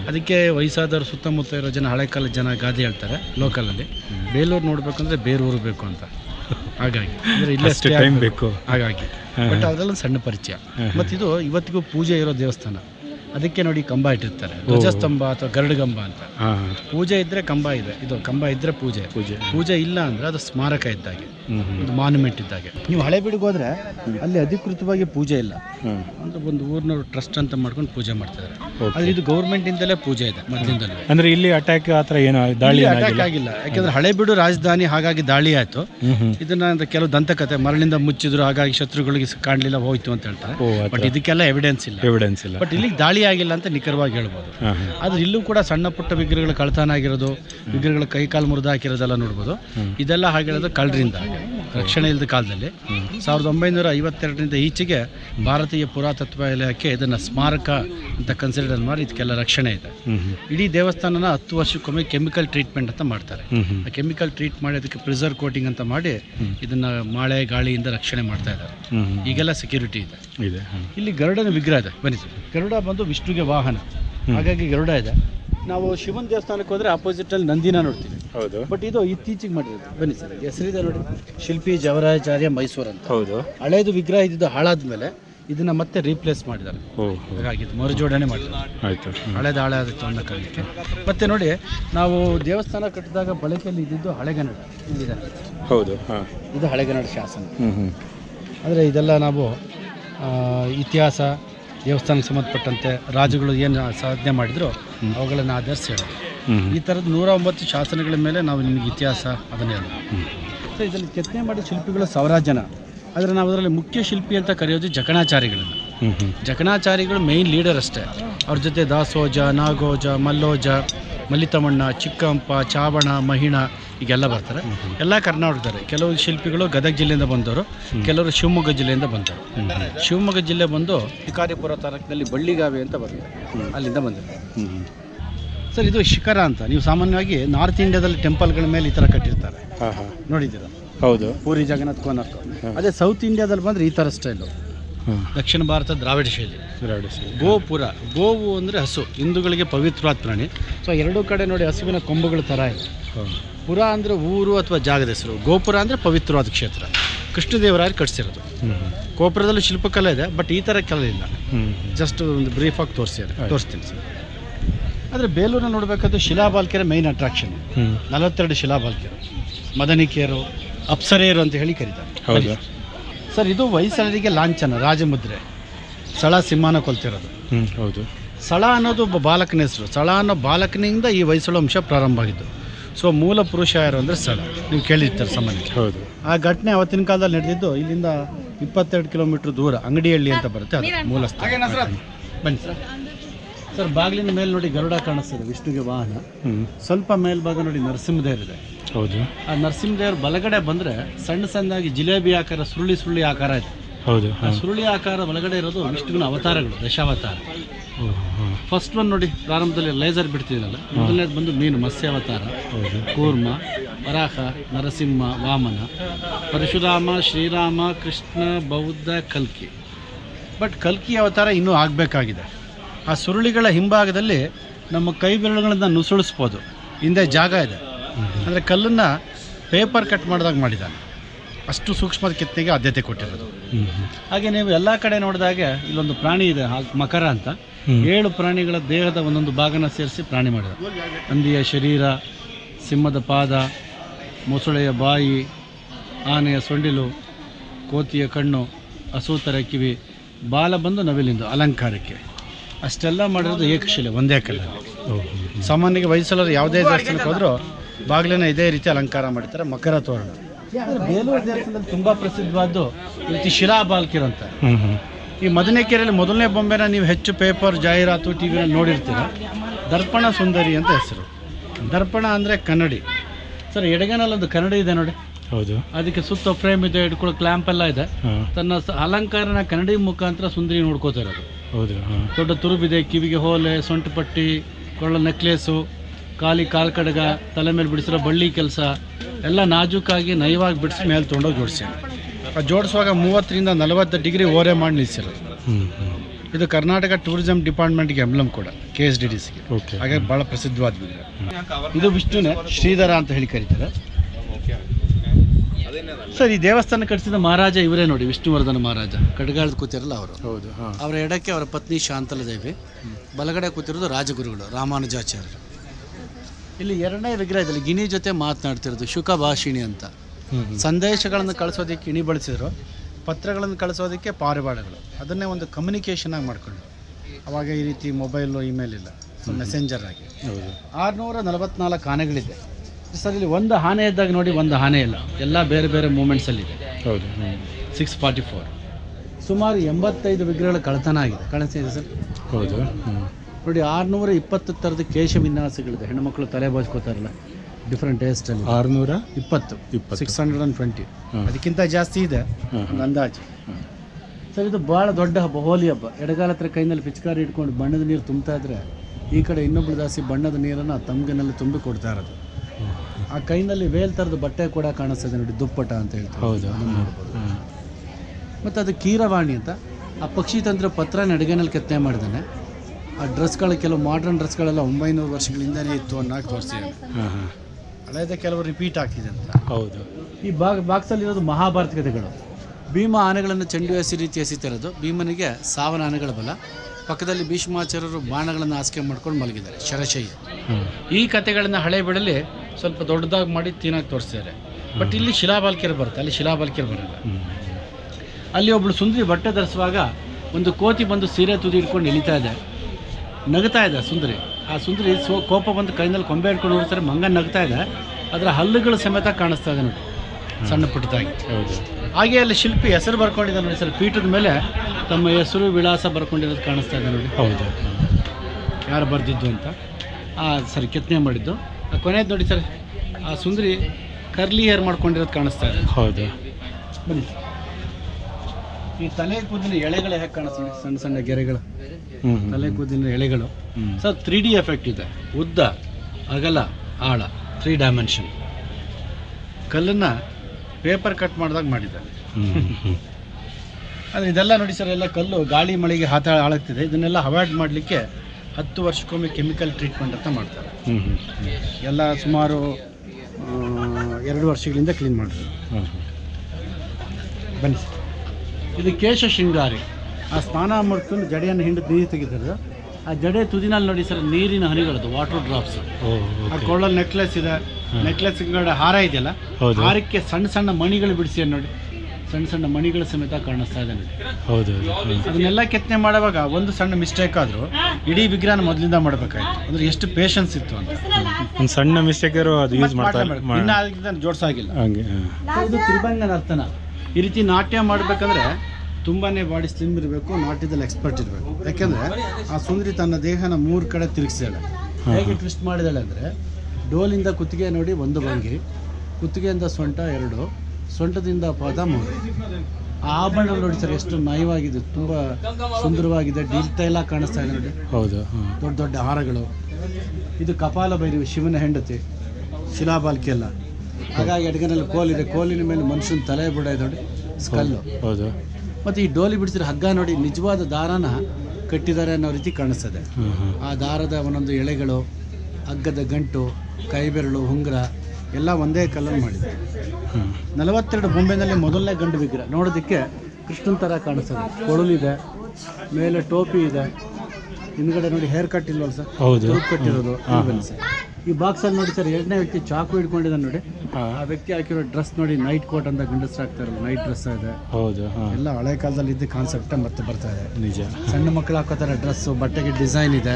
ಅದಕ್ಕೆ ವಯಸ್ಸಾದವರು ಸುತ್ತಮುತ್ತ ಇರೋ ಜನ ಹಳೆ ಕಾಲದ ಜನ ಗಾದೆ ಹೇಳ್ತಾರೆ ಲೋಕಲಲ್ಲಿ ಬೇಲೂರು ನೋಡಬೇಕಂದ್ರೆ ಬೇರೂರು ಬೇಕು ಅಂತ. ಹಾಗಾಗಿ. ಅಂದರೆ ಇಲ್ಲೇ ಬೇಕು. ಹಾಗಾಗಿ. ಬಟ್ ಅದರಲ್ಲೊಂದು ಸಣ್ಣ ಪರಿಚಯ. ಮತ್ತು ಇದು ಇವತ್ತಿಗೂ ಪೂಜೆ ಇರೋ ದೇವಸ್ಥಾನ. ಅದಕ್ಕೆ ನೋಡಿ ಕಂಬ ಇಟ್ಟಿರ್ತಾರೆ. ಧ್ವಜಸ್ತಂಭ ಅಥವಾ ಗರುಡಗಂಬ ಅಂತ. ಪೂಜೆ ಇದ್ರೆ ಕಂಬ ಇದೆ. ಇದು ಕಂಬ ಇದ್ರೆ ಪೂಜೆ. ಪೂಜೆ. ಪೂಜೆ ಇಲ್ಲ ಅಂದ್ರೆ ಅದು ಸ್ಮಾರಕ ಇದ್ದಾಗೆ. ಒಂದು ಮಾನ್ಯುಮೆಂಟ್ ಇದ್ದಾಗೆ. ನೀವು ಹಳೆಬೀಡಿಗೆ ಹೋದ್ರೆ ಅಲ್ಲಿ ಅಧಿಕೃತವಾಗಿ ಪೂಜೆ ಇಲ್ಲ. ಅಂದ್ರೆ ಒಂದು ಊರಿನವ್ರು ಟ್ರಸ್ಟ್ ಅಂತ ಮಾಡ್ಕೊಂಡು ಪೂಜೆ ಮಾಡ್ತಾರೆ. ಅಲ್ಲಿ ಇದು ಗೌರ್ಮೆಂಟಿಂದಲೇ ಪೂಜೆ ಇದೆ ಮೊದಲಿಂದಲೂ ಅಂದ್ರೆ ಇಲ್ಲಿ ಅಟ್ಯಾಕ್ ಆತರ ಏನೋ ದಾಳಿ ಅಟ್ಯಾಕ್ ಆಗಿಲ್ಲ. ಯಾಕಂದ್ರೆ ಹಳೆ ಬಿಡು ರಾಜಧಾನಿ ಹಾಗಾಗಿ ದಾಳಿ ಆಯಿತು. ಇದನ್ನ ಅಂದ್ರೆ ಕೆಲವು ದಂತಕತೆ ಮರಳಿಂದ ಮುಚ್ಚಿದ್ರು ಹಾಗಾಗಿ ಶತ್ರುಗಳಿಗೆ ಕಾಣಲಿಲ್ಲ ಹೋಯ್ತು ಅಂತ ಹೇಳ್ತಾರೆ. ಬಟ್ ಇದಕ್ಕೆಲ್ಲ ಎವಿಡೆನ್ಸ್ ಇಲ್ಲ. ಎವಿಡೆನ್ಸ್ ಇಲ್ಲ. ಬಟ್ ಇಲ್ಲಿ ದಾಳಿ ಆಗಿಲ್ಲ ಅಂತ ನಿಖರವಾಗಿ ಹೇಳ್ಬೋದು. ಆದ್ರೆ ಇಲ್ಲೂ ಕೂಡ ಸಣ್ಣ ಪುಟ್ಟ ವಿಗ್ರಹಗಳು ಕಳ್ತನ ಆಗಿರೋದು ವಿಗ್ರಹಗಳ ಕೈ ಕಾಲು ಮುರಿದು ಹಾಕಿರೋದೆಲ್ಲ ನೋಡ್ಬೋದು. ಇದೆಲ್ಲ ಹಾಗಿರೋದು ಕಳ್ಳರಿಂದ ರಕ್ಷಣೆ ಇಲ್ಲದ ಕಾಲದಲ್ಲಿ. ಸಾವಿರದ ಒಂಬೈನೂರ ಐವತ್ತೆರಡರಿಂದ ಈಚೆಗೆ ಭಾರತೀಯ ಪುರಾತತ್ವ ಇಲಾಖೆ ಇದನ್ನು ಸ್ಮಾರಕ ಅಂತ ಕನ್ಸಿಡರ್ ಮಾಡಿ ಇದಕ್ಕೆಲ್ಲ ರಕ್ಷಣೆ ಇದೆ. ಇಡೀ ದೇವಸ್ಥಾನನ ಹತ್ತು ವರ್ಷಕ್ಕೊಮ್ಮೆ ಕೆಮಿಕಲ್ ಟ್ರೀಟ್ಮೆಂಟ್ ಅಂತ ಮಾಡ್ತಾರೆ. ಆ ಕೆಮಿಕಲ್ ಟ್ರೀಟ್ ಮಾಡಿ ಅದಕ್ಕೆ ಪ್ರಿಸರ್ವ್ ಕೋಟಿಂಗ್ ಅಂತ ಮಾಡಿ ಇದನ್ನು ಮಳೆ ಗಾಳಿಯಿಂದ ರಕ್ಷಣೆ ಮಾಡ್ತಾ ಇದ್ದಾರೆ. ಈಗೆಲ್ಲ ಸೆಕ್ಯೂರಿಟಿ ಇದೆ. ಇಲ್ಲಿ ಗರುಡನ ವಿಗ್ರಹ ಇದೆ. ಬನ್ನಿ ಗರುಡ ಬಂದು ವಿಷ್ಣುಗೆ ವಾಹನ. ಹಾಗಾಗಿ ಗರುಡ ಇದೆ. ನಾವು ಶಿವನ ದೇವಸ್ಥಾನಕ್ಕೆ ಹೋದ್ರೆ ಅಪೋಸಿಟ್ ಆಪೋಸಿಟಲ್ಲಿ ನಂದಿನ ನೋಡ್ತೀವಿ. ಹೌದು. ಬಟ್ ಇದು ಇತ್ತೀಚೆಗೆ ಮಾಡಿರೋದು. ಬನ್ನಿ ಸರ್ ಹೆಸರಿದೆ ನೋಡಿ. ಶಿಲ್ಪಿ ಜವರಾಚಾರ್ಯ ಮೈಸೂರು ಅಂತ. ಹೌದು. ಹಳೇದು ವಿಗ್ರಹ ಇದ್ದಿದ್ದು ಹಾಳಾದ್ಮೇಲೆ ಇದನ್ನ ಮತ್ತೆ ರೀಪ್ಲೇಸ್ ಮಾಡಿದ್ದಾರೆ. ಮರು ಜೋಡಣೆ ಮರುಜೋಡಣೆ ಮಾಡಿದ್ದಾರೆ. ಆಯಿತು. ಹಳೇದು ಹಳೆ ಆದತ್ತು ಅನ್ನೋ ಕಾರಣಕ್ಕೆ ಮತ್ತೆ ನೋಡಿ ನಾವು ದೇವಸ್ಥಾನ ಕಟ್ಟಿದಾಗ ಬಳಕೆಯಲ್ಲಿ ಇದ್ದಿದ್ದು ಹಳೆಗನ್ನಡ. ಇಲ್ಲಿದೆ. ಹೌದು ಹಾಂ. ಇದು ಹಳೆಗನ್ನಡ ಶಾಸನ. ಹ್ಞೂ ಹ್ಞೂ ಅಂದರೆ ಇದೆಲ್ಲ ನಾವು ಆ, ಇತಿಹಾಸ ದೇವಸ್ಥಾನಕ್ಕೆ ಸಂಬಂಧಪಟ್ಟಂತೆ ರಾಜುಗಳು ಏನು ಸಾಧನೆ ಮಾಡಿದ್ರು ಅವುಗಳನ್ನು ಆಧರಿಸಿ ಹೇಳಿ ಹ್ಞೂ ಈ ಥರದ ನೂರ ಒಂಬತ್ತು ಶಾಸನಗಳ ಮೇಲೆ ನಾವು ನಿಮಗೆ ಇತಿಹಾಸ ಅದನ್ನೇ ಹೇಳೋದು ಸೊ ಇದರಲ್ಲಿ ಕೆತ್ತನೆ ಮಾಡಿದ ಶಿಲ್ಪಿಗಳು ಸಾವಿರಾರು ಜನ ಆದರೆ ನಾವು ಅದರಲ್ಲಿ ಮುಖ್ಯ ಶಿಲ್ಪಿ ಅಂತ ಕರೆಯೋದು ಜಕಣಾಚಾರಿಗಳನ್ನು. ಜಕಣಾಚಾರಿಗಳು ಮೇನ್ ಲೀಡರ್ ಅಷ್ಟೇ. ಅವ್ರ ಜೊತೆ ದಾಸೋಜ ನಾಗೋಜ ಮಲ್ಲೋಜ ಮಲ್ಲಿತಮಣ್ಣ ಚಿಕ್ಕಂಪ ಚಾವಣ ಮಹಿಣ ಈಗೆಲ್ಲ ಬರ್ತಾರೆ. ಎಲ್ಲ ಕರ್ನಾಟಕದವರು. ಕೆಲವು ಶಿಲ್ಪಿಗಳು ಗದಗ ಜಿಲ್ಲೆಯಿಂದ ಬಂದವರು ಕೆಲವರು ಶಿವಮೊಗ್ಗ ಜಿಲ್ಲೆಯಿಂದ ಬಂದರು. ಶಿವಮೊಗ್ಗ ಜಿಲ್ಲೆ ಬಂದು ಶಿಕಾರಿಪುರ ತಾಲೂಕಿನಲ್ಲಿ ಬಳ್ಳಿಗಾವೆ ಅಂತ ಬರ್ತಾರೆ ಅಲ್ಲಿಂದ ಬಂದರು ಸರ್ ಇದು ಶಿಖರ ಅಂತ. ನೀವು ಸಾಮಾನ್ಯವಾಗಿ ನಾರ್ತ್ ಇಂಡಿಯಾದಲ್ಲಿ ಟೆಂಪಲ್ಗಳ ಮೇಲೆ ಈ ಥರ ಕಟ್ಟಿರ್ತಾರೆ. ನೋಡಿದ್ದೀರಾ? ಹೌದು. ಪೂರಿ ಜಗನ್ನಾಥ್ ಕೋನಾರ್ಕ್. ಅದೇ ಸೌತ್ ಇಂಡಿಯಾದಲ್ಲಿ ಬಂದರೆ ಈ ಥರ ಸ್ಟೈಲು ದಕ್ಷಿಣ ಭಾರತ ದ್ರಾವಿಡ ಶೈಲಿ. ದ್ರಾವಿಡ ಶೈಲಿ. ಗೋಪುರ ಗೋವು ಅಂದರೆ ಹಸು ಹಿಂದೂಗಳಿಗೆ ಪವಿತ್ರವಾದ ಪ್ರಾಣಿ. ಸೊ ಎರಡೂ ಕಡೆ ನೋಡಿ ಹಸುವಿನ ಕೊಂಬುಗಳ ಥರ ಇದೆ. ಪುರ ಅಂದರೆ ಊರು ಅಥವಾ ಜಾಗದ ಹೆಸರು ಗೋಪುರ ಅಂದರೆ ಪವಿತ್ರವಾದ ಕ್ಷೇತ್ರ. ಕೃಷ್ಣದೇವರಾಯರು ಕಟ್ಸಿರೋದು. ಗೋಪುರದಲ್ಲಿ ಶಿಲ್ಪಕಲೆ ಇದೆ ಬಟ್ ಈ ಥರ ಕಲೆ ಇಲ್ಲ. ಜಸ್ಟ್ ಒಂದು ಬ್ರೀಫಾಗಿ ತೋರಿಸಿ ತೋರಿಸ್ತೀನಿ ಸರ್ ಆದರೆ ಬೇಲೂರನ್ನ ನೋಡಬೇಕಾದ್ರೆ ಶಿಲಾಬಾಲ್ಕೆರೆ ಮೈನ್ ಅಟ್ರಾಕ್ಷನ್ ನಲವತ್ತೆರಡು ಶಿಲಾಬಾಲ್ಕೆರೆ ಮದನಿಕೆಯರು ಅಪ್ಸರೆಯರು ಅಂತ ಹೇಳಿ ಕರೀತಾರೆ. ಹೌದು. ಸರ್ ಇದು ಹೊಯ್ಸಳರಿಗೆ ಲಾಂಛನ ರಾಜಮುದ್ರೆ. ಸಳ ಸಿಂಹನ ಕೊಲ್ತಿರೋದು. ಹ್ಞೂ ಹೌದು. ಸಳ ಅನ್ನೋದು ಒಬ್ಬ ಬಾಲಕನ ಹೆಸರು. ಸಳ ಅನ್ನೋ ಬಾಲಕನಿಂದ ಈ ಹೊಯ್ಸಳ ವಂಶ ಪ್ರಾರಂಭ ಆಗಿದ್ದು. ಸೊ ಮೂಲ ಪುರುಷ ಯಾರು ಅಂದರೆ ಸಳ ನೀವು ಕೇಳಿರ್ತಾರೆ ಸಾಮಾನ್ಯ ಹೌದು. ಆ ಘಟನೆ ಅವತ್ತಿನ ಕಾಲದಲ್ಲಿ ನಡೆದಿದ್ದು ಇಲ್ಲಿಂದ ಇಪ್ಪತ್ತೆರಡು ಕಿಲೋಮೀಟ್ರ್ ದೂರ ಅಂಗಡಿಹಳ್ಳಿ ಅಂತ ಬರುತ್ತೆ ಅದು ಮೂಲ ಸ್ಥಳ. ಬನ್ನಿ ಸರ್. ಸರ್ ಬಾಗಿಲಿನ ಮೇಲೆ ನೋಡಿ ಗರುಡ ಕಾಣಿಸ್ತದೆ ವಿಷ್ಣುಗೆ ವಾಹನ. ಹ್ಞೂ ಸ್ವಲ್ಪ ಮೇಲ್ಭಾಗ ನೋಡಿ ನರಸಿಂಹದೇವರಿದೆ. ಹೌದು. ಆ ನರಸಿಂಹದೇವ್ರ ಬಲಗಡೆ ಬಂದರೆ ಸಣ್ಣ ಸಣ್ಣದಾಗಿ ಜಿಲೇಬಿ ಆಕಾರ ಸುರುಳಿ ಸುರುಳಿ ಆಕಾರ ಇದೆ ಹೌದು ಆ ಸುರುಳಿ ಆಕಾರ ಒಳಗಡೆ ಇರೋದು ವಿಷ್ಣುವಿನ ಅವತಾರಗಳು ದಶಾವತಾರ. ಫಸ್ಟ್ ಒನ್ ನೋಡಿ ಪ್ರಾರಂಭದಲ್ಲಿ ಲೇಸರ್ ಬಿಡ್ತಿದ್ರಲ್ಲ ಮೊದಲನೇದು ಬಂದು ಮೀನು ಮತ್ಸ್ಯ ಅವತಾರ ಹೌದು. ಕೂರ್ಮ ವರಾಹ ನರಸಿಂಹ ವಾಮನ. ಪರಶುರಾಮ ಶ್ರೀರಾಮ ಕೃಷ್ಣ ಬೌದ್ಧ ಕಲ್ಕಿ. ಬಟ್ ಕಲ್ಕಿ ಅವತಾರ ಇನ್ನೂ ಆಗಬೇಕಾಗಿದೆ. ಆ ಸುರುಳಿಗಳ ಹಿಂಭಾಗದಲ್ಲಿ ನಮ್ಮ ಕೈ ಬೆರಳುಗಳನ್ನು ನುಸುಳಿಸ್ಬೋದು. ಹಿಂದೆ ಜಾಗ ಇದೆ. ಅಂದರೆ ಕಲ್ಲನ್ನು ಪೇಪರ್ ಕಟ್ ಮಾಡಿದಾಗ ಮಾಡಿದ್ದಾನೆ ಅಷ್ಟು ಸೂಕ್ಷ್ಮದ ಕೆತ್ತನೆಗೆ ಆದ್ಯತೆ ಕೊಟ್ಟಿರೋದು. ಹಾಗೆ ನೀವು ಎಲ್ಲ ಕಡೆ ನೋಡಿದಾಗ ಇಲ್ಲೊಂದು ಪ್ರಾಣಿ ಇದೆ ಮಕರ ಅಂತ. ಏಳು ಪ್ರಾಣಿಗಳ ದೇಹದ ಒಂದೊಂದು ಭಾಗನ ಸೇರಿಸಿ ಪ್ರಾಣಿ ಮಾಡಿದ ಹಂದಿಯ ಶರೀರ ಸಿಂಹದ ಪಾದ ಮೊಸಳೆಯ ಬಾಯಿ ಆನೆಯ ಸೊಂಡಿಲು ಕೋತಿಯ ಕಣ್ಣು ಹಸೂತರ ಕಿವಿ ಬಾಲ ಬಂದು ನವಿಲಿಂದು ಅಲಂಕಾರಕ್ಕೆ. ಅಷ್ಟೆಲ್ಲ ಮಾಡಿರೋದು ಏಕಶಿಲೆ ಒಂದೇ ಕಲ್ಲ ಸಾಮಾನ್ಯವಾಗಿ ವಯಸ್ಸಲ್ಲರು ಯಾವುದೇ ದೇವಸ್ಥಾನಕ್ಕೆ ಹೋದರೂ ಬಾಗಿಲಿನ ಇದೇ ರೀತಿ ಅಲಂಕಾರ ಮಾಡ್ತಾರೆ ಮಕರ ತೋರಣ. ಆದ್ರೆ ಬೇಲೂರು ದೇವಸ್ಥಾನದಲ್ಲಿ ತುಂಬ ಪ್ರಸಿದ್ಧವಾದ್ದು ಈ ರೀತಿ ಶಿಲಾಬಾಲ್ಕಿರ್ ಅಂತ. ಈ ಮದನೇಕೆರೆಯಲ್ಲಿ ಮೊದಲನೇ ಬೊಂಬೆನ ನೀವು ಹೆಚ್ಚು ಪೇಪರ್ ಜಾಹೀರಾತು ಟಿ ವಿನಲ್ಲಿ ನೋಡಿರ್ತೀರ? ದರ್ಪಣ ಸುಂದರಿ ಅಂತ ಹೆಸರು. ದರ್ಪಣ ಅಂದರೆ ಕನ್ನಡಿ. ಸರ್ ಎಡಗನಲ್ಲಿ ಒಂದು ಕನ್ನಡಿ ಇದೆ ನೋಡಿ. ಹೌದು. ಅದಕ್ಕೆ ಸುತ್ತ ಫ್ರೇಮ್ ಇದೆ ಇಟ್ಕೊಳ್ಳೋ ಕ್ಲ್ಯಾಂಪ್ ಎಲ್ಲ ಇದೆ. ತನ್ನ ಸ- ಅಲಂಕಾರನ ಕನ್ನಡಿ ಮುಖಾಂತರ ಸುಂದರಿ ನೋಡ್ಕೋತಾ ಇರೋದು. ಹೌದು ದೊಡ್ಡ ತುರುಬಿದೆ ಕಿವಿಗೆ ಹೋಲೆ ಸೊಂಟು ಪಟ್ಟಿ ಕೊಳ್ಳ ನೆಕ್ಲೇಸು ಕಾಲಿ ಕಾಲ್ ಕಡಗ ತಲೆ ಮೇಲೆ ಬಿಡಿಸಿರೋ ಬಳ್ಳಿ ಕೆಲಸ ಎಲ್ಲ ನಾಜೂಕಾಗಿ ನಯವಾಗಿ ಬಿಡಿಸಿ ಮೇಲೆ ತೊಗೊಂಡೋಗಿ ಜೋಡಿಸಿ ಆ ಜೋಡಿಸುವಾಗ ಮೂವತ್ತರಿಂದ ನಲವತ್ತು ಡಿಗ್ರಿ ಓರೆ ಮಾಡಿ ನಿಲ್ಲಿಸಿರೋದು ಹ್ಞೂ ಇದು ಕರ್ನಾಟಕ ಟೂರಿಸಂ ಡಿಪಾರ್ಟ್ಮೆಂಟ್ಗೆ ಎಂಬ್ಲಮ್ ಕೂಡ ಕೆ ಎಸ್ ಡಿ ಡಿ ಸಿಗೆ. ಹಾಗಾಗಿ ಭಾಳ ಪ್ರಸಿದ್ಧವಾದ ಇದು ವಿಷ್ಣುನೇ ಶ್ರೀಧರ ಅಂತ ಹೇಳಿ ಕರೀತಾರೆ. ಸರ್ ಈ ದೇವಸ್ಥಾನ ಕಟ್ಟಿಸಿದ ಮಹಾರಾಜ ಇವರೇ ನೋಡಿ ವಿಷ್ಣುವರ್ಧನ ಮಹಾರಾಜ. ಕಡ್ಗಾಳದ ಕೂತಿರಲ್ಲ ಅವರು. ಹೌದು ಅವರ ಎಡಕ್ಕೆ ಅವರ ಪತ್ನಿ ಶಾಂತಲ ದೇವಿ ಬಲಗಡೆ ಕೂತಿರೋದು ರಾಜಗುರುಗಳು ರಾಮಾನುಜಾಚಾರ್ಯರು. ಇಲ್ಲಿ ಎರಡನೇ ವಿಗ್ರಹದಲ್ಲಿ ಗಿಣಿ ಜೊತೆ ಮಾತನಾಡ್ತಿರೋದು ಶುಕ ಭಾಷಿಣಿ ಅಂತ. ಸಂದೇಶಗಳನ್ನು ಕಳಿಸೋದಕ್ಕೆ ಇಣಿ ಬಳಸಿದ್ರು ಪತ್ರಗಳನ್ನು ಕಳಿಸೋದಕ್ಕೆ ಪಾರಿವಾಳಗಳು. ಅದನ್ನೇ ಒಂದು ಕಮ್ಯುನಿಕೇಷನ್ ಆಗಿ ಮಾಡ್ಕೊಂಡು. ಅವಾಗ ಈ ರೀತಿ ಮೊಬೈಲು ಇಮೇಲ್ ಇಲ್ಲ. ಸೊ ಮೆಸೆಂಜರ್ ಆಗಿ. ಹೌದು. ಆರುನೂರ ನಲವತ್ನಾಲ್ಕು ಆನೆಗಳಿದೆ. ಸರ್ ಇಲ್ಲಿ ಒಂದು ಆನೆ ಇದ್ದಾಗ ನೋಡಿ ಒಂದು ಆನೆ ಇಲ್ಲ. ಎಲ್ಲ ಬೇರೆ ಬೇರೆ ಮೂಮೆಂಟ್ಸಲ್ಲಿದೆ ಹೌದು. ಸಿಕ್ಸ್ ಫಾರ್ಟಿ ಫೋರ್ ಸುಮಾರು ಎಂಬತ್ತೈದು ವಿಗ್ರಹಗಳ ಕಳತನ ಆಗಿದೆ. ಕಳಿಸಿದೆ ಸರ್? ಹೌದು. ನೋಡಿ ಆರುನೂರ ಇಪ್ಪತ್ತು ಥರದ ಕೇಶ ವಿನ್ಯಾಸಗಳಿದೆ. ಹೆಣ್ಮಕ್ಳು ತಲೆ ಬಾಚ್ಕೋತಾರಲ್ಲ ಡಿಫ್ರೆಂಟ್ ಟೇಸ್ಟಲ್ಲಿ ಆರುನೂರ ಇಪ್ಪತ್ತು. ಇಪ್ಪತ್ತು. ಸಿಕ್ಸ್ ಹಂಡ್ರೆಡ್ ಆ್ಯಂಡ್ ಟ್ವೆಂಟಿ ಅದಕ್ಕಿಂತ ಜಾಸ್ತಿ ಇದೆ ಒಂದು ಅಂದಾಜು. ಸರ್ ಇದು ಭಾಳ ದೊಡ್ಡ ಹಬ್ಬ ಹೋಲಿ ಹಬ್ಬ. ಎಡಗಾಲ ಹತ್ರ ಕೈನಲ್ಲಿ ಪಿಚಕಾರಿ ಇಟ್ಕೊಂಡು ಬಣ್ಣದ ನೀರು ತುಂಬ್ತಾ ಇದ್ರೆ ಈ ಕಡೆ ಇನ್ನೊಬ್ಳು ದಾಸಿ ಬಣ್ಣದ ನೀರನ್ನು ತಮ್ಗಿನಲ್ಲಿ ತುಂಬಿ ಕೊಡ್ತಾ ಇರೋದು. ಆ ಕೈನಲ್ಲಿ ವೇಲ್ ಥರದ ಬಟ್ಟೆ ಕೂಡ ಕಾಣಿಸ್ತದೆ ನೋಡಿ ದುಪ್ಪಟ ಅಂತ ಹೇಳ್ತಾರೆ ಹೌದು. ನೋಡ್ಬೋದು. ಮತ್ತು ಅದು ಕೀರವಾಣಿ ಅಂತ. ಆ ಪಕ್ಷಿ ತಂತ್ರ ಪತ್ರ ನಡಿಗೆನಲ್ಲಿ ಕೆತ್ತನೆ ಮಾಡಿದ್ದಾನೆ ಆ ಡ್ರೆಸ್ಗಳು ಕೆಲವು ಮಾಡ್ರನ್ ಡ್ರೆಸ್ಗಳೆಲ್ಲ ಒಂಬೈನೂರು ವರ್ಷಗಳಿಂದನೇ ಇತ್ತು ಅನ್ನೋಕೆ ತೋರಿಸಿದ್ದಾನೆ ಹಾಂ ಹಾಂ. ಹಳೇದೇ ಕೆಲವು ರಿಪೀಟ್ ಆಗ್ತಿದೆ ಅಂತ. ಹೌದು. ಈ ಬಾಗ್ ಬಾಕ್ಸಲ್ಲಿರೋದು ಮಹಾಭಾರತ ಕಥೆಗಳು ಭೀಮ ಆನೆಗಳನ್ನು ಚೆಂಡು ಎಸಿ ರೀತಿ ಎಸಿತಿರೋದು. ಭೀಮನಿಗೆ ಸಾವನ ಆನೆಗಳ ಬಲ. ಪಕ್ಕದಲ್ಲಿ ಭೀಷ್ಮಾಚಾರ್ಯರು ಬಾಣಗಳನ್ನು ಹಾಸಿಗೆ ಮಾಡ್ಕೊಂಡು ಮಲಗಿದ್ದಾರೆ. ಶರಶೈ ಈ ಕಥೆಗಳನ್ನು ಹಳೆ ಬಿಡಲಿ ಸ್ವಲ್ಪ ದೊಡ್ಡದಾಗಿ ಮಾಡಿ ತೀನಾಗಿ ತೋರಿಸ್ತಾರೆ. ಬಟ್ ಇಲ್ಲಿ ಶಿಲಾಬಾಲ್ಕಿಯರು ಬರುತ್ತೆ. ಅಲ್ಲಿ ಶಿಲಾಬಾಲ್ಕಿಯರು ಬರಲ್ಲ. ಅಲ್ಲಿ ಒಬ್ಳು ಸುಂದರಿ ಬಟ್ಟೆ ಧರಿಸುವಾಗ ಒಂದು ಕೋತಿ ಬಂದು ಸೀರೆ ತುದಿ ಇಟ್ಕೊಂಡು ಇಳಿತಾ ಇದೆ. ನಗ್ತಾ ಇದೆ ಸುಂದರಿ. ಆ ಸುಂದರಿ ಸೋ ಕೋಪ ಬಂದು ಕೈನಲ್ಲಿ ಕೊಂಬೆ ಹಿಡ್ಕೊಂಡು ಹೋಗ್ತಾರೆ ಮಂಗ ನಗ್ತಾ ಇದೆ. ಅದರ ಹಲ್ಲುಗಳು ಸಮೇತ ಕಾಣಿಸ್ತಾ ಇದೆ ನೋಡಿ. ಸಣ್ಣ ಪುಟ್ಟದಾಗಿ. ಹೌದು. ಹಾಗೆ ಅಲ್ಲಿ ಶಿಲ್ಪಿ ಹೆಸರು ಬರ್ಕೊಂಡಿದ್ದಾರೆ ನೋಡಿ ಸರ್. ಪೀಠದ ಮೇಲೆ ತಮ್ಮ ಹೆಸರು ವಿಳಾಸ ಬರ್ಕೊಂಡಿರೋದು ಕಾಣಿಸ್ತಾ ಇದೆ ನೋಡಿ. ಹೌದು. ಯಾರು ಬರೆದಿದ್ದು ಅಂತ? ಆ ಸರಿ ಕೆತ್ತನೆ ಮಾಡಿದ್ದು. ಕೊನೆಯದು ನೋಡಿ ಸರ್. ಆ ಸುಂದರಿ ಕರ್ಲಿ ಹೇರ್ ಮಾಡ್ಕೊಂಡಿರೋದು ಕಾಣಿಸ್ತಾ ಇದೆ. ಹೌದು. ಬನ್ನಿ ಈ ತಲೆ ಕೂದಲಿನ ಎಳೆಗಳು ಹೇಗೆ ಕಾಣಿಸ್ತದೆ? ಸಣ್ಣ ಸಣ್ಣ ಗೆರೆಗಳು. ತಲೆ ಕೂದಲಿನ ಎಳೆಗಳು. ಸರ್ ತ್ರೀ ಡಿ ಎಫೆಕ್ಟ್ ಇದೆ. ಉದ್ದ ಅಗಲ ಆಳ ತ್ರೀ ಡೈಮೆನ್ಷನ್ ಕಲ್ಲನ್ನು ಪೇಪರ್ ಕಟ್ ಮಾಡಿದಾಗ ಮಾಡಿದ್ದಾರೆ. ಆದರೆ ಇದೆಲ್ಲ ನೋಡಿ ಸರ್ ಎಲ್ಲ ಕಲ್ಲು ಗಾಳಿ ಮಳೆಗೆ ಹಾತ ಹಾಳಾಗ್ತಿದೆ. ಇದನ್ನೆಲ್ಲ ಅವಾಯ್ಡ್ ಮಾಡಲಿಕ್ಕೆ ಹತ್ತು ವರ್ಷಕ್ಕೊಮ್ಮೆ ಕೆಮಿಕಲ್ ಟ್ರೀಟ್ಮೆಂಟ್ ಅಂತ ಮಾಡ್ತಾರೆ. ಎಲ್ಲ ಸುಮಾರು ಎರಡು ವರ್ಷಗಳಿಂದ ಕ್ಲೀನ್ ಮಾಡ್ತಾರೆ ಬನ್ನಿ ಸರ್. ಇದು ಕೇಶ ಶೃಂಗಾರಿ. ಆ ಸ್ನಾನ ಮಾಡ್ಕೊಂಡು ಜಡೆಯನ್ನು ಹಿಂಡಿ ನೀರು ತೆಗಿತಾರೆ ಆ ಜಡೆ ತುದಿನಲ್ಲಿ ನೋಡಿ ಸರ್ ನೀರಿನ ಹನಿಗಳದು ವಾಟರ್ ಡ್ರಾಪ್ಸ್ ಆ ಕೊಳ್ಳಲ್ಲಿ ನೆಕ್ಲೆಸ್ ಇದೆ. ನೆಕ್ಲೆಸ್ ಕಡೆ ಹಾರ ಇದೆಯಲ್ಲ ಹೌದು. ಹಾರಕ್ಕೆ ಸಣ್ಣ ಸಣ್ಣ ಮಣಿಗಳು ಬಿಡಿಸಿ ನೋಡಿ. ಸಣ್ಣ ಸಣ್ಣ ಮಣಿಗಳ ಸಮೇತ ಕಾಣಿಸ್ತಾ ಇದೆ ನೋಡಿ. ಹೌದು ಅದನ್ನೆಲ್ಲ ಕೆತ್ತನೆ ಮಾಡುವಾಗ ಒಂದು ಸಣ್ಣ ಮಿಸ್ಟೇಕ್ ಆದರೂ ಇಡೀ ವಿಗ್ರಹನ ಮೊದಲಿಂದ ಮಾಡಬೇಕಾಯ್ತು. ಅಂದ್ರೆ ಎಷ್ಟು ಪೇಷನ್ಸ್ ಇತ್ತು ಅಂತ. ಒಂದು ಸಣ್ಣ ಮಿಸ್ಟೇಕ್ ಅದು ಯೂಸ್ ಮಾಡ್ತಾ ಇನ್ನ ಜೋಡಿಸಾಗಿಲ್ಲ. ಹಂಗೆ ತ್ರಿಭಂಗ ನರ್ತನ ಈ ರೀತಿ ನಾಟ್ಯ ಮಾಡಬೇಕಂದ್ರೆ ತುಂಬಾನೇ ಬಾಡಿ ಸ್ಲಿಮ್ ಇರಬೇಕು ನಾಟ್ಯದಲ್ಲಿ ಎಕ್ಸ್ಪರ್ಟ್ ಇರಬೇಕು. ಯಾಕೆಂದ್ರೆ ಆ ಸುಂದರಿ ತನ್ನ ದೇಹನ ಮೂರು ಕಡೆ ತಿರುಗಿಸಿದಾಳೆ ಹೇಗೆ ಟ್ವಿಸ್ಟ್ ಮಾಡಿದಾಳೆ ಅಂದರೆ ಡೋಲಿಂದ ಕುತ್ತಿಗೆ ನೋಡಿ ಒಂದು ಭಂಗಿ ಕುತ್ತಿಗೆಯಿಂದ ಸೊಂಟ ಎರಡು ಸೊಂಟದಿಂದ ಪಾದ ಮೂರು. ಆ ಆಭರಣ ನೋಡಿ ಸರ್ ಎಷ್ಟು ನಯವಾಗಿದೆ ತುಂಬ ಸುಂದರವಾಗಿದೆ ಡೀಟೈಲ್ ಆಗಿ ಕಾಣಿಸ್ತಾ ಇದೆ ನೋಡಿ. ಹೌದು ದೊಡ್ಡ ದೊಡ್ಡ ಹಾರಗಳು. ಇದು ಕಪಾಲ ಭೈರವಿ ಶಿವನ ಹೆಂಡತಿ ಶಿಲಾಬಾಲ್ಕಿ ಎಲ್ಲ ಹಾಗಾಗಿ ಎಡಗನಲ್ಲಿ ಕೋಲಿದೆ ಕೋಲಿನ ಮೇಲೆ ಮನುಷ್ಯನ ತಲೆ ಬಿಡ ಇದೆ ನೋಡಿ ಸ್ಕಲ್ಲು ಹೌದು. ಮತ್ತು ಈ ಡೋಲಿ ಬಿಡಿಸಿದ ಹಗ್ಗ ನೋಡಿ ನಿಜವಾದ ದಾರನ ಕಟ್ಟಿದ್ದಾರೆ ಅನ್ನೋ ರೀತಿ ಕಾಣಿಸ್ತದೆ. ಆ ದಾರದ ಒಂದೊಂದು ಎಳೆಗಳು ಹಗ್ಗದ ಗಂಟು ಕೈಬೆರಳು ಉಂಗುರ ಎಲ್ಲ ಒಂದೇ ಕಲ್ಲನ್ನು ಮಾಡಿದೆ. ನಲವತ್ತೆರಡು ಬೊಂಬೆನಲ್ಲಿ ಮೊದಲನೇ ಗಂಡು ವಿಗ್ರಹ. ನೋಡೋದಕ್ಕೆ ಕೃಷ್ಣನ್ ಥರ ಕಾಣಿಸ್ತದೆ. ಕೊಳಲಿದೆ ಮೇಲೆ ಟೋಪಿ ಇದೆ. ಹಿಂದ್ಗಡೆ ನೋಡಿ ಹೇರ್ ಕಟ್ ಇಲ್ವಲ್ಲ ಸರ್? ಹೌದು. ಕಟ್ಟಿರೋದು ಸರ್? ಈ ಬಾಕ್ಸಲ್ಲಿ ನೋಡಿ ಸರ್ ಎರಡನೇ ವ್ಯಕ್ತಿ ಚಾಕು ಹಿಡ್ಕೊಂಡಿದ್ದಾನೆ ನೋಡಿ. ಆ ವ್ಯಕ್ತಿ ಹಾಕಿರೋ ಡ್ರೆಸ್ ನೋಡಿ ನೈಟ್ ಕೋಟ್ ಅಂತ ಗಂಡಸ್ರು ಹಾಕ್ತಾರೆ ನೈಟ್ ಡ್ರೆಸ್ ಇದೆ. ಹೌದು ಹಾಂ. ಎಲ್ಲ ಹಳೆ ಕಾಲದಲ್ಲಿ ಇದ್ದ ಕಾನ್ಸೆಪ್ಟ್ ಮತ್ತೆ ಬರ್ತಾ ಇದೆ. ನಿಜ. ಸಣ್ಣ ಮಕ್ಕಳು ಹಾಕೋತಾರೆ ಡ್ರೆಸ್ ಬಟ್ಟೆಗೆ ಡಿಸೈನ್ ಇದೆ.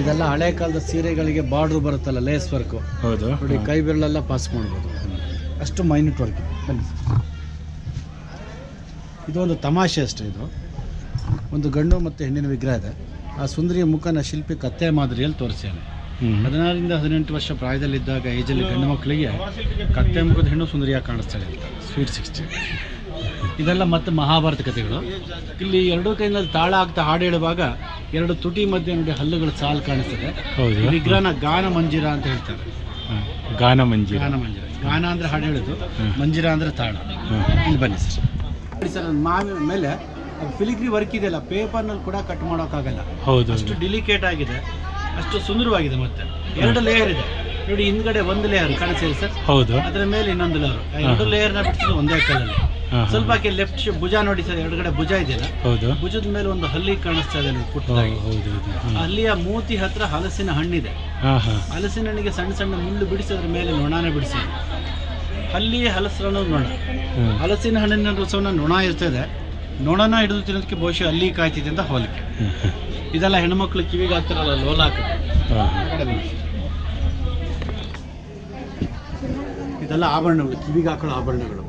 ಇದೆಲ್ಲ ಹಳೆ ಕಾಲದ ಸೀರೆಗಳಿಗೆ ಬಾರ್ಡರ್ ಬರುತ್ತಲ್ಲ ಲೇಸ್ ವರ್ಕ್ ಹೌದು ನೋಡಿ ಕೈ ಬೆರಳೆಲ್ಲ ಪಾಸ್ ಮಾಡ್ಬೋದು. ಅಷ್ಟು ಮೈನ್ಯೂಟ್ ವರ್ಕ್ ಇದೆ ಬನ್ನಿ. ಇದೊಂದು ತಮಾಷೆ ಅಷ್ಟೇ ಇದು. ಒಂದು ಗಂಡು ಮತ್ತು ಹೆಣ್ಣಿನ ವಿಗ್ರಹ ಇದೆ. ಆ ಸುಂದರಿಯ ಮುಖನ ಶಿಲ್ಪಿ ಕತ್ತೆ ಮಾದರಿಯಲ್ಲಿ ತೋರಿಸ್ಯಾನೆ. ಹದಿನಾರರಿಂದ ಹದಿನೆಂಟು ವರ್ಷ ಪ್ರಾಯದಲ್ಲಿದ್ದಾಗ ಏಜಲ್ಲಿ ಗಂಡು ಮಕ್ಕಳಿಗೆ ಕತ್ತೆ ಮುಖದ ಹೆಣ್ಣು ಸುಂದರಿಯಾಗಿ ಕಾಣಿಸ್ತಾಳೆ ಅಂತ ಸ್ವೀಟ್ ಸಿಕ್ಸ್ಟಿ. ಇದೆಲ್ಲ ಮತ್ತೆ ಮಹಾಭಾರತ ಕಥೆಗಳು. ಇಲ್ಲಿ ಎರಡೂ ಕೈನಲ್ಲಿ ತಾಳ ಆಗ್ತಾ ಹಾಡು ಹೇಳುವಾಗ ಎರಡು ತುಟಿ ಮಧ್ಯೆ ನೋಡಿ ಹಲ್ಲುಗಳ ಸಾಲು ಕಾಣಿಸ್ತದೆ. ಈ ವಿಗ್ರಹನ ಗಾನ ಮಂಜಿರ ಅಂತ ಹೇಳ್ತಾರೆ. ಗಾನ ಮಂಜಿ ಗಾನ ಮಂಜಿರ. ಗಾನ ಅಂದ್ರೆ ಹಾಡು ಹೇಳೋದು ಮಂಜಿರ ಅಂದ್ರೆ ತಾಳ. ಇಲ್ಲಿ ಬನ್ನಿ ಸರ್. ಸರ್ ನನ್ನ ಮಾವಿನ ಮೇಲೆ ಫಿಲಿಗ್ರಿ ವರ್ಕ್ ಇದೆಯಲ್ಲ ಪೇಪರ್ನಲ್ಲಿ ಕೂಡ ಕಟ್ ಮಾಡೋಕ್ಕಾಗಲ್ಲ. ಹೌದು ಅಷ್ಟು ಡಿಲಿಕೇಟ್ ಆಗಿದೆ. ಅಷ್ಟು ಸುಂದರವಾಗಿದೆ ಮತ್ತೆ. ಎರಡು ಲೇಯರ್ ಇದೆ. ನೋಡಿ ಹಿಂದ್ಗಡೆ ಒಂದು ಲೇಯರ್ ಕಾಣಿಸ್ತಿದೆ ಸರ್. ಹೌದು. ಅದರ ಮೇಲೆ ಇನ್ನೊಂದು ಲೇಯರ್ ಎರಡು ನ ಬಿಟ್ಟಿದ್ದು ಒಂದೇ ಕಾಲಲ್ಲಿ ಸ್ವಲ್ಪ ಲೆಫ್ಟ್ ಭುಜ ನೋಡಿ ಸರ್ ಎಡಗಡೆ ಭುಜ ಇದೆಯಲ್ಲ ಹೌದು. ಭುಜದ ಮೇಲೆ ಒಂದು ಹಲ್ಲಿ ಕಾಣಿಸ್ತಾ ಇದೆ ಪುಟ್ಟದಾಗಿ ಹೌದು ಹೌದು. ಅಲ್ಲಿಯ ಮೂತಿ ಹತ್ರ ಹಲಸಿನ ಹಣ್ಣಿದೆ. ಹಲಸಿನ ಹಣ್ಣಿಗೆ ಸಣ್ಣ ಸಣ್ಣ ಮುಳ್ಳು ಬಿಡಿಸಿ ಅದ್ರ ಮೇಲೆ ನೊಣಾನ ಬಿಡಿಸಿ ಹಲ್ಲಿ ಹಲಸರನ್ನು ನೊಣ ಹಲಸಿನ ಹಣ್ಣಿನ ರಸವನ್ನ ನೊಣ ಇರ್ತದೆ. ನೊಣನ ಹಿಡಿದು ತಿನ್ನೋದಕ್ಕೆ ಬಹುಶಃ ಅಲ್ಲಿ ಕಾಯ್ತಿದೆ ಅಂತ ಹೋಲಿಕೆ. ಇದೆಲ್ಲ ಹೆಣ್ಮಕ್ಳು ಕಿವಿಗೆ ಹಾಕ್ತಾರಲ್ಲ ಲೋಲಾಕ ಇದೆಲ್ಲ ಆಭರಣಗಳು ಕಿವಿಗೆ ಹಾಕೊಳ್ಳೋ ಆಭರಣಗಳು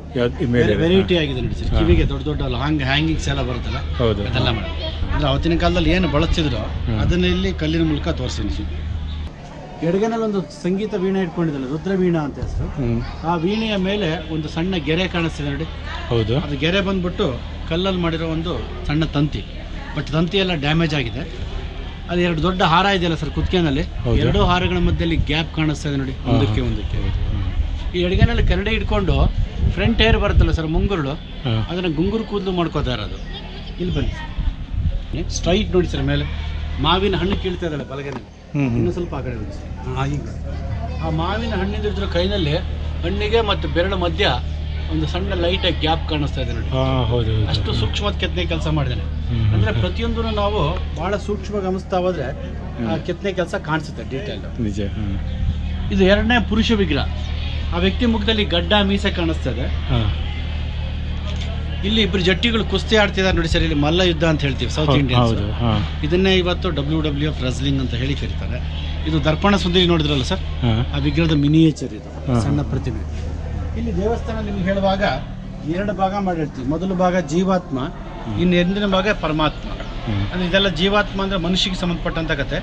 ವೆರೈಟಿ ಆಗಿದೆ ನೋಡಿ ಸರ್. ಕಿವಿಗೆ ದೊಡ್ಡ ದೊಡ್ಡ ಹಾಂಗ್ ಹ್ಯಾಂಗಿಂಗ್ಸ್ ಎಲ್ಲ ಬರುತ್ತಲ್ಲ? ಹೌದು. ಅದೆಲ್ಲ ಮಾಡಿ. ಅಂದ್ರೆ ಅವತ್ತಿನ ಕಾಲದಲ್ಲಿ ಏನು ಬಳಸ್ತಿದ್ರು ಅದನ್ನೆಲ್ಲಿ ಅದನ್ನ ಇಲ್ಲಿ ಕಲ್ಲಿನ ಮೂಲಕ ತೋರಿಸ್ತೀನಿ ಎಡಗನಲ್ಲಿ ಒಂದು ಸಂಗೀತ ವೀಣೆ ಇಟ್ಕೊಂಡಿದ್ದಲ್ಲ ರುದ್ರ ವೀಣಾ ಅಂತ ಹೆಸರು. ಆ ವೀಣೆಯ ಮೇಲೆ ಒಂದು ಸಣ್ಣ ಗೆರೆ ಕಾಣಿಸ್ತಿದೆ ನೋಡಿ. ಹೌದು. ಅದು ಗೆರೆ ಬಂದ್ಬಿಟ್ಟು ಕಲ್ಲಲ್ಲಿ ಮಾಡಿರೋ ಒಂದು ಸಣ್ಣ ತಂತಿ. ಬಟ್ ತಂತಿ ಎಲ್ಲ ಡ್ಯಾಮೇಜ್ ಆಗಿದೆ. ಅದು ಎರಡು ದೊಡ್ಡ ಹಾರ ಇದೆಯಲ್ಲ ಸರ್ ಕುತ್ತಿಗೆನಲ್ಲಿ? ಹೌದು. ಎರಡು ಹಾರಗಳ ಮಧ್ಯದಲ್ಲಿ ಗ್ಯಾಪ್ ಕಾಣಿಸ್ತಾ ಇದೆ ನೋಡಿ. ಒಂದಕ್ಕೆ ಒಂದಕ್ಕೆ. ಈ ಅಡುಗೆನಲ್ಲಿ ಕರಡಿ ಇಟ್ಕೊಂಡು ಫ್ರಂಟ್ ಏರ್ ಬರುತ್ತಲ್ಲ ಸರ್ ಮುಂಗುರುಳು ಅದನ್ನು ಗುಂಗುರು ಕೂದಲು ಮಾಡ್ಕೋತಾ ಇರೋದು. ಇಲ್ಲಿ ಬನ್ನಿ. ಸ್ಟ್ರೈಟ್ ನೋಡಿ ಸರ್ ಮೇಲೆ. ಮಾವಿನ ಹಣ್ಣು ಕೀಳ್ತಾ ಇದ್ದಾಳೆ ಬಲಗನೆ ಹ್ಞೂ ಹ್ಞೂ ಇನ್ನೂ ಸ್ವಲ್ಪ ಆ ಕಡೆ ಸರ್. ಆ ಮಾವಿನ ಹಣ್ಣಿನ ಕೈನಲ್ಲಿ ಹಣ್ಣಿಗೆ ಮತ್ತು ಬೆರಳು ಮಧ್ಯ ಒಂದು ಸಣ್ಣ ಲೈಟಾಗಿ ಗ್ಯಾಪ್ ಕಾಣಿಸ್ತಾ ಇದೆ ನೋಡಿ. ಹೌದು ಅಷ್ಟು ಸೂಕ್ಷ್ಮ ಕೆತ್ತನೆ ಕೆಲಸ ಮಾಡಿದ್ದಾನೆ ಅಂದ್ರೆ ಪ್ರತಿಯೊಂದು ಪ್ರತಿಯೊಂದನ್ನು ನಾವು ಬಹಳ ಸೂಕ್ಷ್ಮ ಗಮನಿಸ್ತಾ ಹೋದ್ರೆ ಆ ಕೆತ್ತನೆ ಕೆಲಸ ಕಾಣಿಸುತ್ತೆ ಡೀಟೇಲ್ ನಿಜ ಇದು ಎರಡನೇ ಪುರುಷ ವಿಗ್ರಹ. ಆ ವ್ಯಕ್ತಿ ಮುಖದಲ್ಲಿ ಗಡ್ಡ ಮೀಸೆ ಕಾಣಿಸ್ತಾ ಇದೆ. ಇಲ್ಲಿ ಇಬ್ರು ಜಟ್ಟಿಗಳು ಕುಸ್ತಿ ಆಡ್ತಿದ್ದಾರೆ ನೋಡಿ ಸರ್ ಇಲ್ಲಿ ಮಲ್ಲ ಯುದ್ಧ ಅಂತ ಹೇಳ್ತೀವಿ ಸೌತ್ ಇಂಡಿಯನ್ ಇಂಡಿಯನ್ಸ್ ಇದನ್ನೇ ಇವತ್ತು ಡಬ್ಲ್ಯೂ ಡಬ್ಲ್ಯೂ ಎಫ್ ರಸ್ಲಿಂಗ್ ಅಂತ ಹೇಳಿ ಕರೀತಾರೆ. ಇದು ದರ್ಪಣ ಸುಂದರಿ ನೋಡಿದ್ರಲ್ಲ ಸರ್? ಆ ವಿಗ್ರಹದ ಮಿನಿಯೇಚರ್ ಇದು ಸಣ್ಣ ಪ್ರತಿಮೆ. ಇಲ್ಲಿ ದೇವಸ್ಥಾನ ನಿಮ್ಗೆ ಹೇಳುವಾಗ ಎರಡು ಭಾಗ ಮಾಡಿರ್ತೀವಿ. ಮೊದಲ ಭಾಗ ಜೀವಾತ್ಮ ಇನ್ನು ಎರಡನೇ ಭಾಗ ಪರಮಾತ್ಮ. ಹ್ಞೂ ಅಂದ್ರೆ ಇದೆಲ್ಲ ಜೀವಾತ್ಮ ಅಂದ್ರೆ ಮನುಷ್ಯಗೆ ಸಂಬಂಧಪಟ್ಟಂತ ಕತೆ.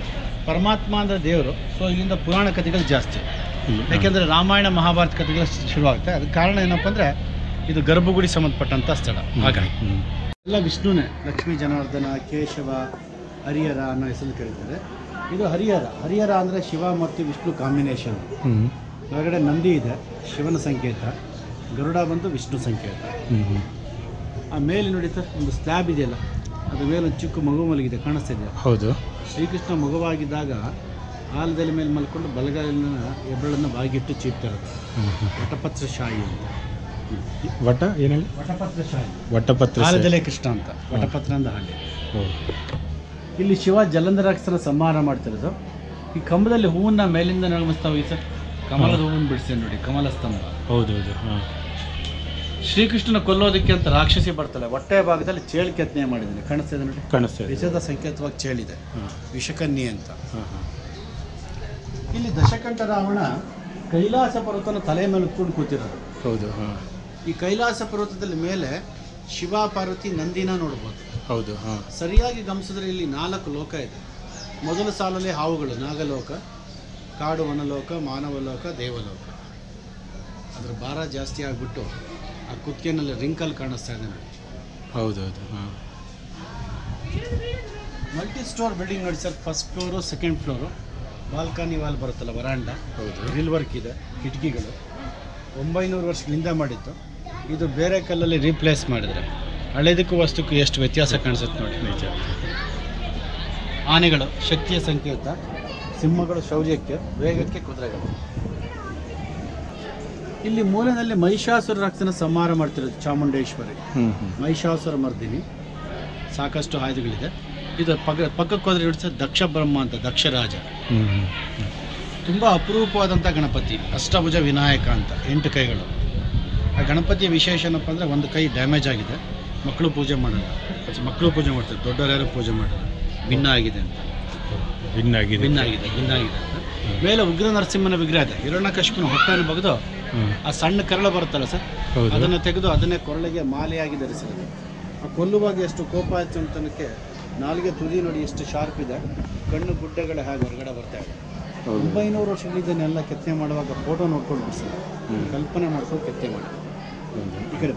ಪರಮಾತ್ಮ ಅಂದ್ರೆ ದೇವರು. ಸೊ ಇಲ್ಲಿಂದ ಪುರಾಣ ಕಥೆಗಳು ಜಾಸ್ತಿ. ಯಾಕೆಂದ್ರೆ ರಾಮಾಯಣ ಮಹಾಭಾರತ ಕಥೆಗಳು ಶುರುವಾಗುತ್ತೆ. ಅದಕ್ಕೆ ಕಾರಣ ಏನಪ್ಪ ಅಂದ್ರೆ ಇದು ಗರ್ಭಗುಡಿ ಸಂಬಂಧಪಟ್ಟಂತ ಸ್ಥಳ. ಹಾಗಾಗಿ. ಹ್ಞೂ ಎಲ್ಲ ವಿಷ್ಣುನೇ. ಲಕ್ಷ್ಮೀ ಜನಾರ್ದನ ಕೇಶವ ಹರಿಹರ ಅನ್ನೋ ಹೆಸರು ಕರೀತಾರೆ ಇದು ಹರಿಹರ. ಹರಿಹರ ಅಂದರೆ ಶಿವ ಮತ್ತು ವಿಷ್ಣು ಕಾಂಬಿನೇಷನ್ ಹೊರಗಡೆ ನಂದಿ ಇದೆ ಶಿವನ ಸಂಕೇತ. ಗರುಡ ಬಂದು ವಿಷ್ಣು ಸಂಕೇತ. ಆ ಮೇಲೆ ನೋಡಿ ಸರ್ ಒಂದು ಸ್ಲ್ಯಾಬ್ ಇದೆಯಲ್ಲ ಅದ್ರ ಮೇಲೆ ಒಂದು ಚಿಕ್ಕ ಮಗು ಮಲಗಿದೆ ಕಾಣಿಸ್ತಿದೆ ಹೌದು. ಶ್ರೀಕೃಷ್ಣ ಮಗುವಾಗಿದ್ದಾಗ ಆಲದಲ್ಲಿ ಮೇಲೆ ಮಲ್ಕೊಂಡು ಬಲಗಾಲಿನ ಎಬ್ಬಳನ್ನು ಬಾಗಿಟ್ಟು ಚೀಪ್ತಾರೆ ವಟಪತ್ರ ಶಾಯಿ ಅಂತ. ವಟ ಏನಲ್ಲಿ ವಟಪತ್ರ ಶಾಯಿ ವಟಪತ್ರ ಸೇ- ಕೃಷ್ಣ ಅಂತ. ವಟಪತ್ರ ಅಂದ ಹಾಗೆ. ಇಲ್ಲಿ ಶಿವ ಜಲಂಧರಾಕ್ಷರ ಸಂಹಾರ ಮಾಡ್ತಿರೋದು. ಈ ಕಂಬದಲ್ಲಿ ಹೂವನ್ನ ಮೇಲಿಂದ ನಗಮಿಸ್ತಾ ಸರ್? ಕಮಲದ ಹೂವನ್ನು ಬಿಡಿಸಿ ನೋಡಿ ಕಮಲ ಸ್ತಂಭ. ಹೌದೌದು ಹಾಂ. ಶ್ರೀಕೃಷ್ಣನ ಕೊಲ್ಲೋದಕ್ಕೆ ಅಂತ ರಾಕ್ಷಸಿ ಬರ್ತಾಳೆ ಹೊಟ್ಟೆ ಭಾಗದಲ್ಲಿ ಚೇಳು ಕೆತ್ತನೆ ಮಾಡಿದ್ದೀನಿ. ಕಾಣಿಸ್ತಿದೆ ನೋಡಿ? ಕಾಣಿಸ್ತಾ ಇದೆ. ವಿಷದ ಸಂಕೇತವಾಗಿ ಚೇಳಿದೆ. ವಿಷಕನ್ನಿ ವಿಷಕನ್ಯೆ ಅಂತ. ಇಲ್ಲಿ ದಶಕಂಠ ರಾವಣ ಕೈಲಾಸ ಪರ್ವತನ ತಲೆ ಮೇಲೆ ಉತ್ಕೊಂಡು ಕೂತಿರೋದು. ಹೌದು ಈ ಕೈಲಾಸ ಪರ್ವತದಲ್ಲಿ ಮೇಲೆ ಶಿವ ಪಾರ್ವತಿ ನಂದಿನ ನೋಡ್ಬೋದು. ಹೌದು ಹಾಂ. ಸರಿಯಾಗಿ ಗಮನಿಸಿದ್ರೆ ಇಲ್ಲಿ ನಾಲ್ಕು ಲೋಕ ಇದೆ. ಮೊದಲ ಸಾಲಲ್ಲಿ ಹಾವುಗಳು ನಾಗಲೋಕ ಕಾಡು ವನಲೋಕ ಮಾನವಲೋಕ ದೇವಲೋಕ. ಅದ್ರ ಭಾರ ಜಾಸ್ತಿ ಆಗಿಬಿಟ್ಟು ಆ ಕುತ್ತಿಗೆನಲ್ಲಿ ರಿಂಕಲ್ ಕಾಣಿಸ್ತಾ ಇದೆ ನೋಡಿ ಹೌದೌದು ಹಾಂ. ಮಲ್ಟಿ ಸ್ಟೋರ್ ಬಿಲ್ಡಿಂಗ್ ನೋಡಿ sir first floor second floor. Balcony wall ಬರುತ್ತಲ್ಲ ವರಾಂಡ. ಹೌದು. ರಿಲ್ ವರ್ಕ್ ಇದೆ ಕಿಟಕಿಗಳು. ಒಂಬೈನೂರು ವರ್ಷಗಳಿಂದ ಮಾಡಿತ್ತು ಇದು ಬೇರೆ ಕಲ್ಲಲ್ಲಿ ರೀಪ್ಲೇಸ್ ಮಾಡಿದರೆ ಹಳೆದಕ್ಕೂ ವಸ್ತುಕ್ಕೂ ಎಷ್ಟು ವ್ಯತ್ಯಾಸ ಕಾಣಿಸುತ್ತೆ ನೋಡಿ. ನಿಜ. ಆನೆಗಳು ಶಕ್ತಿಯ ಸಂಕೇತ. ಸಿಂಹಗಳು ಶೌರ್ಯಕ್ಕೆ ವೇಗಕ್ಕೆ ಕುದುರೆಗಳು. ಇಲ್ಲಿ ಮೂಲೆಯಲ್ಲಿ ಮಹಿಷಾಸುರ ರಕ್ತನ ಸಂಹಾರ ಮಾಡ್ತಿರೋದು ಚಾಮುಂಡೇಶ್ವರಿ. ಮಹಿಷಾಸುರ ಮರ್ದಿನಿ. ಸಾಕಷ್ಟು ಆಯುಧಗಳಿದೆ. ಇದು ಪಕ್ಕ ಪಕ್ಕಕ್ಕೆ ಹೋದ್ರೆ ಹಿಡಿಸ ದಕ್ಷ ಬ್ರಹ್ಮ ಅಂತ ದಕ್ಷ ರಾಜ. ಹ್ಞೂ ಹ್ಞೂ ತುಂಬ ಅಪರೂಪವಾದಂಥ ಗಣಪತಿ ಅಷ್ಟಭುಜ ವಿನಾಯಕ ಅಂತ ಎಂಟು ಕೈಗಳು. ಆ ಗಣಪತಿಯ ವಿಶೇಷ ಏನಪ್ಪ ಅಂದರೆ ಒಂದು ಕೈ ಡ್ಯಾಮೇಜ್ ಆಗಿದೆ. ಮಕ್ಕಳು ಪೂಜೆ ಮಾಡಲ್ಲ. ಮಕ್ಕಳು ಪೂಜೆ ಮಾಡ್ತಾರೆ ದೊಡ್ಡವರ್ಯಾರು ಪೂಜೆ ಮಾಡಲ್ಲ. ಭಿನ್ನ ಆಗಿದೆ ಅಂತ. ಭಿನ್ನ ಆಗಿದೆ ಭಿನ್ನ ಆಗಿದೆ ಭಿನ್ನ ಆಗಿದೆ ಅಂತ. ಮೇಲೆ ಉಗ್ರ ನರಸಿಂಹನ ವಿಗ್ರಹ ಇದೆ. ಹಿರಣ್ಯಕಶ್ಯಪನ ಹೊಟ್ಟೆಯನ್ನು ಬಗೆದು ಆ ಸಣ್ಣ ಕರಳು ಬರುತ್ತಲ್ಲ ಸರ್ ಹೌದು. ಅದನ್ನು ತೆಗೆದು ಅದನ್ನೇ ಕೊರಳಿಗೆ ಮಾಲೆಯಾಗಿ ಧರಿಸಿದೆ. ಆ ಕೊಲ್ಲುವಾಗ ಎಷ್ಟು ಕೋಪ ಆಯಿತು ಅಂತನಕ್ಕೆ ನಾಲಿಗೆ ತುದಿ ನೋಡಿ ಎಷ್ಟು ಶಾರ್ಪ್ ಇದೆ. ಕಣ್ಣು ಗುಡ್ಡೆಗಳ ಹಾಗೆ ಹೊರಗಡೆ ಬರ್ತಾ ಇದೆ. ಒಂಬೈನೂರು ಒಂಬೈನೂರು ವರ್ಷಗಳಿದ್ದನ್ನೆಲ್ಲ ಕೆತ್ತನೆ ಮಾಡುವಾಗ ಫೋಟೋ ನೋಡ್ಕೊಂಡು ಹ್ಮ್. ಕಲ್ಪನೆ ಮಾಡ್ಕೊಂಡು ಕೆತ್ತನೆ ಮಾಡಿ ಹೌದು. ಈ ಕಡೆ.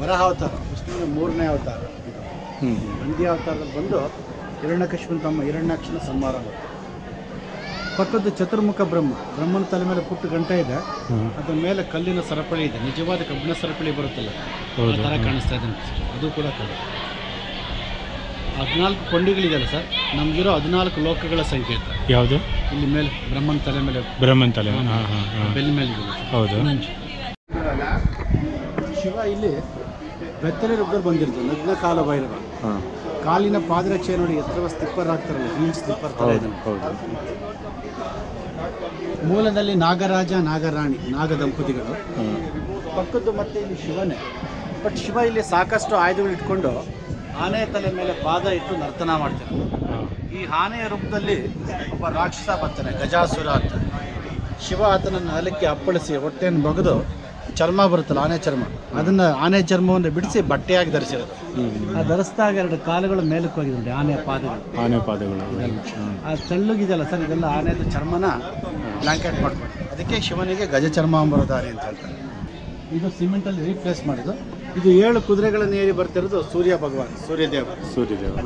ವರಹ ಅವತಾರ ವಿಷ್ಣುವಿನ ಮೂರನೇ ಅವತಾರ ನಂದಿ ಅವತಾರದಲ್ಲಿ ಬಂದು ಹಿರಣ್ಯಕಶ್ಯಪನ ತಮ್ಮ ಹಿರಣ್ಯಾಕ್ಷನ ಸಂಹಾರ ಪಕ್ಕದ ಚತುರ್ಮುಖ ಬ್ರಹ್ಮ. ಬ್ರಹ್ಮನ ತಲೆ ಮೇಲೆ ಪುಟ್ಟ ಗಂಟೆ ಇದೆ. ಅದರ ಮೇಲೆ ಕಲ್ಲಿನ ಸರಪಳಿ ಇದೆ. ನಿಜವಾದ ಕಬ್ಬಿಣ ಸರಪಳಿ ಬರುತ್ತಲ್ಲ ಆ ಥರ ಕಾಣಿಸ್ತಾ ಇದೆ ಅದು ಕೂಡ ಕಡೆ ಹದಿನಾಲ್ಕು ಕೊಂಡಿಗಳಿದೆಯಲ್ಲ ಸರ್? ನಮಗಿರೋ ಹದಿನಾಲ್ಕು ಲೋಕಗಳ ಸಂಕೇತ ಯಾವುದು? ಇಲ್ಲಿ ಮೇಲೆ ಬ್ರಹ್ಮನ ತಲೆ ಮೇಲೆ. ಬ್ರಹ್ಮನ ತಲೆ ಹಾಂ ಹಾಂ ಹಾಂ. ಬೆಲ್ ಮೇಲೆ. ಹೌದು. ಶಿವ ಇಲ್ಲಿ ಬೆತ್ತಲೆ ರೂಪದಲ್ಲಿ ಬಂದಿರೋದು ನಗ್ನ ಕಾಲ ಭೈರವ. ಹಾಂ. ಕಾಲಿನ ಪಾದರಕ್ಷೆ ನೋಡಿ ಎತ್ತರವ ಸ್ಲಿಪ್ಪರ್ ಹಾಕ್ತಾರಲ್ಲ ಹೀಲ್ ಸ್ಲಿಪ್ಪರ್ ತರ ಇದೆ ಹೌದು. ಮೂಲದಲ್ಲಿ ನಾಗರಾಜ ನಾಗರಾಣಿ ನಾಗ ದಂಪತಿಗಳು. ಪಕ್ಕದ್ದು ಮತ್ತೆ ಇಲ್ಲಿ ಶಿವನೇ. ಬಟ್ ಶಿವ ಇಲ್ಲಿ ಸಾಕಷ್ಟು ಆಯುಧಗಳು ಇಟ್ಕೊಂಡು ಆನೆ ತಲೆ ಮೇಲೆ ಪಾದ ಇಟ್ಟು ನರ್ತನ ಮಾಡ್ತಾರೆ ಈ ಆನೆಯ ರೂಪದಲ್ಲಿ ಒಬ್ಬ ರಾಕ್ಷಸ ಬರ್ತಾನೆ ಗಜಾಸುರ ಅಂತ. ಶಿವ ಆತನನ್ನು ಅಲಕ್ಕೆ ಅಪ್ಪಳಿಸಿ ಹೊಟ್ಟೆಯನ್ನು ಬಗೆದು ಚರ್ಮ ಬರುತ್ತಲ್ಲ ಆನೆ ಚರ್ಮ. ಅದನ್ನ ಆನೆ ಚರ್ಮವನ್ನು ಬಿಡಿಸಿ ಬಟ್ಟೆಯಾಗಿ ಧರಿಸಿರೋದು. ಆ ಧರಿಸಿದಾಗ ಎರಡು ಕಾಲುಗಳು ಮೇಲಕ್ಕೆ ಹೋಗಿದೆ ನೋಡಿ ಆನೆಯ ಪಾದಗಳು. ಆನೆ ಪಾದಗಳು. ಆ ತೆಳ್ಳಗಿದೆಯಲ್ಲ ಸರ್ ಇದೆಲ್ಲ ಆನೆದ ಚರ್ಮನ ಬ್ಲಾಂಕೆಟ್ ಮಾಡ್ಕೊಂಡು ಅದಕ್ಕೆ ಶಿವನಿಗೆ ಗಜ ಚರ್ಮ ಅಂಬರದಾರಿ ಅಂತ ಹೇಳ್ತಾರೆ. ಇದು ಸಿಮೆಂಟಲ್ಲಿ ರೀಪ್ಲೇಸ್ ಮಾಡಿದ್ದು. ಇದು ಏಳು ಕುದುರೆಗಳನ್ನು ಏರಿ ಬರ್ತಿರೋದು ಸೂರ್ಯ ಭಗವಾನ್ ಸೂರ್ಯದೇವ. ಸೂರ್ಯದೇವ.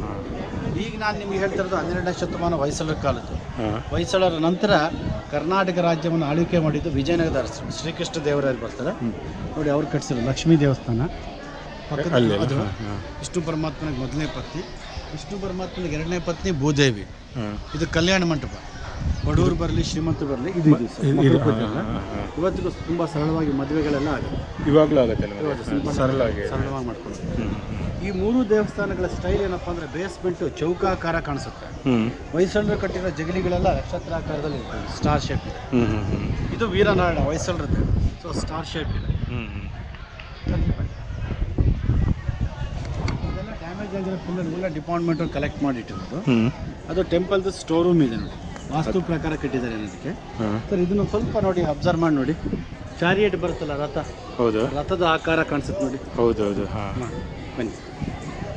ಈಗ ನಾನು ನಿಮ್ಗೆ ಹೇಳ್ತಿರೋದು ಹನ್ನೆರಡನೇ ಶತಮಾನ ಹೊಯ್ಸಳರ ಕಾಲದ್ದು. ಹೊಯ್ಸಳರ ನಂತರ ಕರ್ನಾಟಕ ರಾಜ್ಯವನ್ನು ಆಳ್ವಿಕೆ ಮಾಡಿದ್ದು ವಿಜಯನಗರ ಶ್ರೀಕೃಷ್ಣ ದೇವರಾಯರು ಬರ್ತಾರೆ. ನೋಡಿ ಅವ್ರು ಕಟ್ಸಿದ್ರು ಲಕ್ಷ್ಮೀ ದೇವಸ್ಥಾನ. ಪಕ್ಕದಲ್ಲಿ ಅದು ವಿಷ್ಣು ಪರಮಾತ್ಮನಿಗೆ ಮೊದಲನೇ ಪತ್ನಿ ವಿಷ್ಣು ಪರಮಾತ್ಮನಿಗೆ ಎರಡನೇ ಪತ್ನಿ ಭೂದೇವಿ. ಇದು ಕಲ್ಯಾಣ ಮಂಟಪ. ಬಡವರು ಬರಲಿ ಶ್ರೀಮಂತರು ಬರಲಿ ಇದು ಸರ್. ಇವತ್ತಿಗೂ ತುಂಬ ಸರಳವಾಗಿ ಮದುವೆಗಳೆಲ್ಲ ಆಗುತ್ತೆ ಇವಾಗಲೂ ಆಗುತ್ತೆ ಸರಳವಾಗಿ. ಮಾಡ್ಕೊಂಡು ಈ ಮೂರು ದೇವಸ್ಥಾನಗಳ ಸ್ಟೈಲ್ ಏನಪ್ಪ ಅಂದರೆ ಬೇಸ್ಮೆಂಟು ಚೌಕಾಕಾರ ಕಾಣಿಸುತ್ತೆ. ಹೊಯ್ಸಳರು ಕಟ್ಟಿರೋ ಜಗಲಿಗಳೆಲ್ಲ ನಕ್ಷತ್ರಾಕಾರದಲ್ಲಿ ಇರ್ತವೆ ಸ್ಟಾರ್ ಶೇಪ್ ಇದೆ. ಇದು ವೀರನಾರಾಯಣ ಹೊಯ್ಸಳರದ್ದು. ಸೊ ಸ್ಟಾರ್ ಶೇಪ್ ಇದೆ. ಇದೆಲ್ಲ ಡ್ಯಾಮೇಜ್ ಆಗಿರೋ ಫುಲ್ ಎಲ್ಲ ಡಿಪಾರ್ಟ್ಮೆಂಟ್ ಕಲೆಕ್ಟ್ ಮಾಡಿಟ್ಟಿರೋದು. ಅದು ಟೆಂಪಲ್ದು ಸ್ಟೋರ್ ರೂಮ್ ಇದೆ ನೋಡಿ. ವಾಸ್ತು ಪ್ರಕಾರ ಕಟ್ಟಿದ್ದಾರೆ ಅನ್ನೋದಕ್ಕೆ. ಸರ್ ಇದನ್ನು ಸ್ವಲ್ಪ ನೋಡಿ ಅಬ್ಸರ್ವ್ ಮಾಡಿ ನೋಡಿ. ಚಾರಿಯೇಟ್ ಬರುತ್ತಲ್ಲ ರಥ? ಹೌದು. ರಥದ ಆಕಾರ ಕಾಣಿಸುತ್ತೆ ನೋಡಿ. ಹೌದು ಹೌದು ಹಾಂ. ಬನ್ನಿ.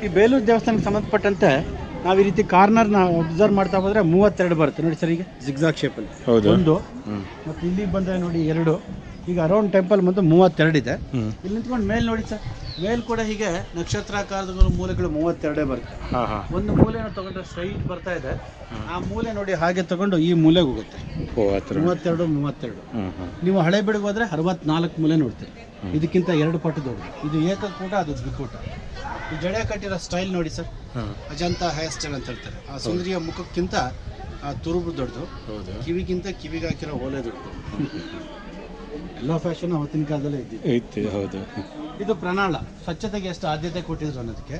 ಈ ಬೇಲೂರು ದೇವಸ್ಥಾನಕ್ಕೆ ಸಂಬಂಧಪಟ್ಟಂತೆ ನಾವು ಈ ರೀತಿ ಕಾರ್ನರ್ನ ಅಬ್ಸರ್ವ್ ಮಾಡ್ತಾ ಹೋದ್ರೆ ಮೂವತ್ತೆರಡು ಬರುತ್ತೆ. ನೋಡಿ ಸರ್ ಈಗ ಜಿಗ್ಜಾಗ್ ಶೇಪಲ್ಲಿ ಹೌದು. ಒಂದು ಮತ್ತು ಇಲ್ಲಿಗೆ ಬಂದರೆ ನೋಡಿ ಎರಡು. ಈಗ ಅರೌಂಡ್ ಟೆಂಪಲ್ ಬಂದು ಮೂವತ್ತೆರಡು ಇದೆ. ಇಲ್ಲಿ ನಿಂತ್ಕೊಂಡು ಮೇಲೆ ನೋಡಿ ಸರ್. ಮೇಲ್ ಕೂಡ ಹೀಗೆ ನಕ್ಷತ್ರಾಕಾರದ ಮೂಲೆಗಳು ಮೂವತ್ತೆರಡೇ ಬರುತ್ತೆ. ಒಂದು ಮೂಲೆಯನ್ನು ತಗೊಂಡ್ರೆ ಸ್ಟ್ರೈಟ್ ಬರ್ತಾ ಇದೆ. ಆ ಮೂಲೆ ನೋಡಿ ಹಾಗೆ ತಗೊಂಡು ಈ ಮೂಲೆಗೆ ಹೋಗುತ್ತೆ. ಮೂವತ್ತೆರಡು ಮೂವತ್ತೆರಡು. ನೀವು ಹಳೆ ಬೆಳಗ್ಗೆ ಹೋದ್ರೆ ಅರವತ್ನಾಲ್ಕು ಮೂಲೆ ನೋಡ್ತೀರಿ. ಇದಕ್ಕಿಂತ ಎರಡು ಪಟ್ಟು ದೊಡ್ಡ ಇದು ಏಕಕೂಟ ಅದು ದ್ವಿಕೂಟ. ಈ ಜಡೆ ಕಟ್ಟಿರೋ ಸ್ಟೈಲ್ ನೋಡಿ ಸರ್. ಅಜಂತ ಹೇರ್ ಸ್ಟೈಲ್ ಅಂತ ಹೇಳ್ತಾರೆ. ಆ ಸುಂದರಿಯ ಮುಖಕ್ಕಿಂತ ಆ ತುರುಬು ದೊಡ್ಡದು. ಹೌದು. ಕಿವಿಗಿಂತ ಕಿವಿಗೆ ಹಾಕಿರೋ ಓಲೆ ದೊಡ್ಡದು. ಎಲ್ಲ ಫ್ಯಾಷನ್ ಅವತ್ತಿನ ಕಾಲದಲ್ಲೇ ಇದ್ದಿತ್ತು ಹೌದು. ಇದು ಪ್ರಣಾಳ. ಸ್ವಚ್ಛತೆಗೆ ಎಷ್ಟು ಆದ್ಯತೆ ಕೊಟ್ಟಿದ್ರು ಅನ್ನೋದಕ್ಕೆ.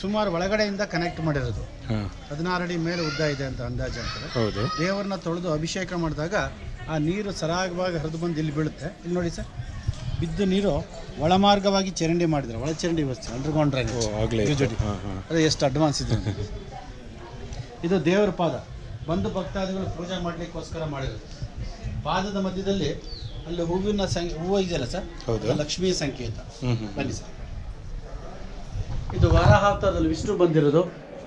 ಸುಮಾರು ಒಳಗಡೆಯಿಂದ ಕನೆಕ್ಟ್ ಮಾಡಿರೋದು. ಹಾಂ. ಹದಿನಾರು ಅಡಿ ಮೇಲೆ ಉದ್ದ ಇದೆ ಅಂತ ಅಂದಾಜು ಅಂತಾರೆ. ಹೌದು. ದೇವರನ್ನ ತೊಳೆದು ಅಭಿಷೇಕ ಮಾಡಿದಾಗ ಆ ನೀರು ಸರಾಗವಾಗಿ ಹರಿದು ಬಂದು ಇಲ್ಲಿ ಬೀಳುತ್ತೆ. ಇಲ್ಲಿ ನೋಡಿ ಸರ್ ಬಿದ್ದು ನೀರು ಒಳಮಾರ್ಗವಾಗಿ ಚರಂಡಿ ಮಾಡಿದ್ರು. ಒಳ ಚರಂಡಿ ವ್ಯವಸ್ಥೆ ಅಂಡರ್ಗ್ರೌಂಡ್ ಓ ಡ್ರೈನೇಜ್ ಆಗಲೇ ಯುಜಡಿ. ಹಾಂ ಹಾಂ. ಅದು ಎಷ್ಟು ಅಡ್ವಾನ್ಸ್ ಇದೆ ಇದು ದೇವರ ಪಾದ. ಬಂದು ಭಕ್ತಾದಿಗಳು ಪೂಜೆ ಮಾಡಲಿಕ್ಕೋಸ್ಕರ ಮಾಡಿರೋದು. ಪಾದದ ಮಧ್ಯದಲ್ಲಿ ಅಲ್ಲಿ ಹೂವಿನ ಸಂಖ್ಯೆ ಹೂವು ಇದೆಯಲ್ಲ ಸರ್? ಹೌದು. ಲಕ್ಷ್ಮೀ ಸಂಕೇತ. ಬನ್ನಿ ಸರ್. ಇದು ವಾರಾಹಾತದಲ್ಲಿ ವಿಷ್ಣು ಬಂದಿರೋದು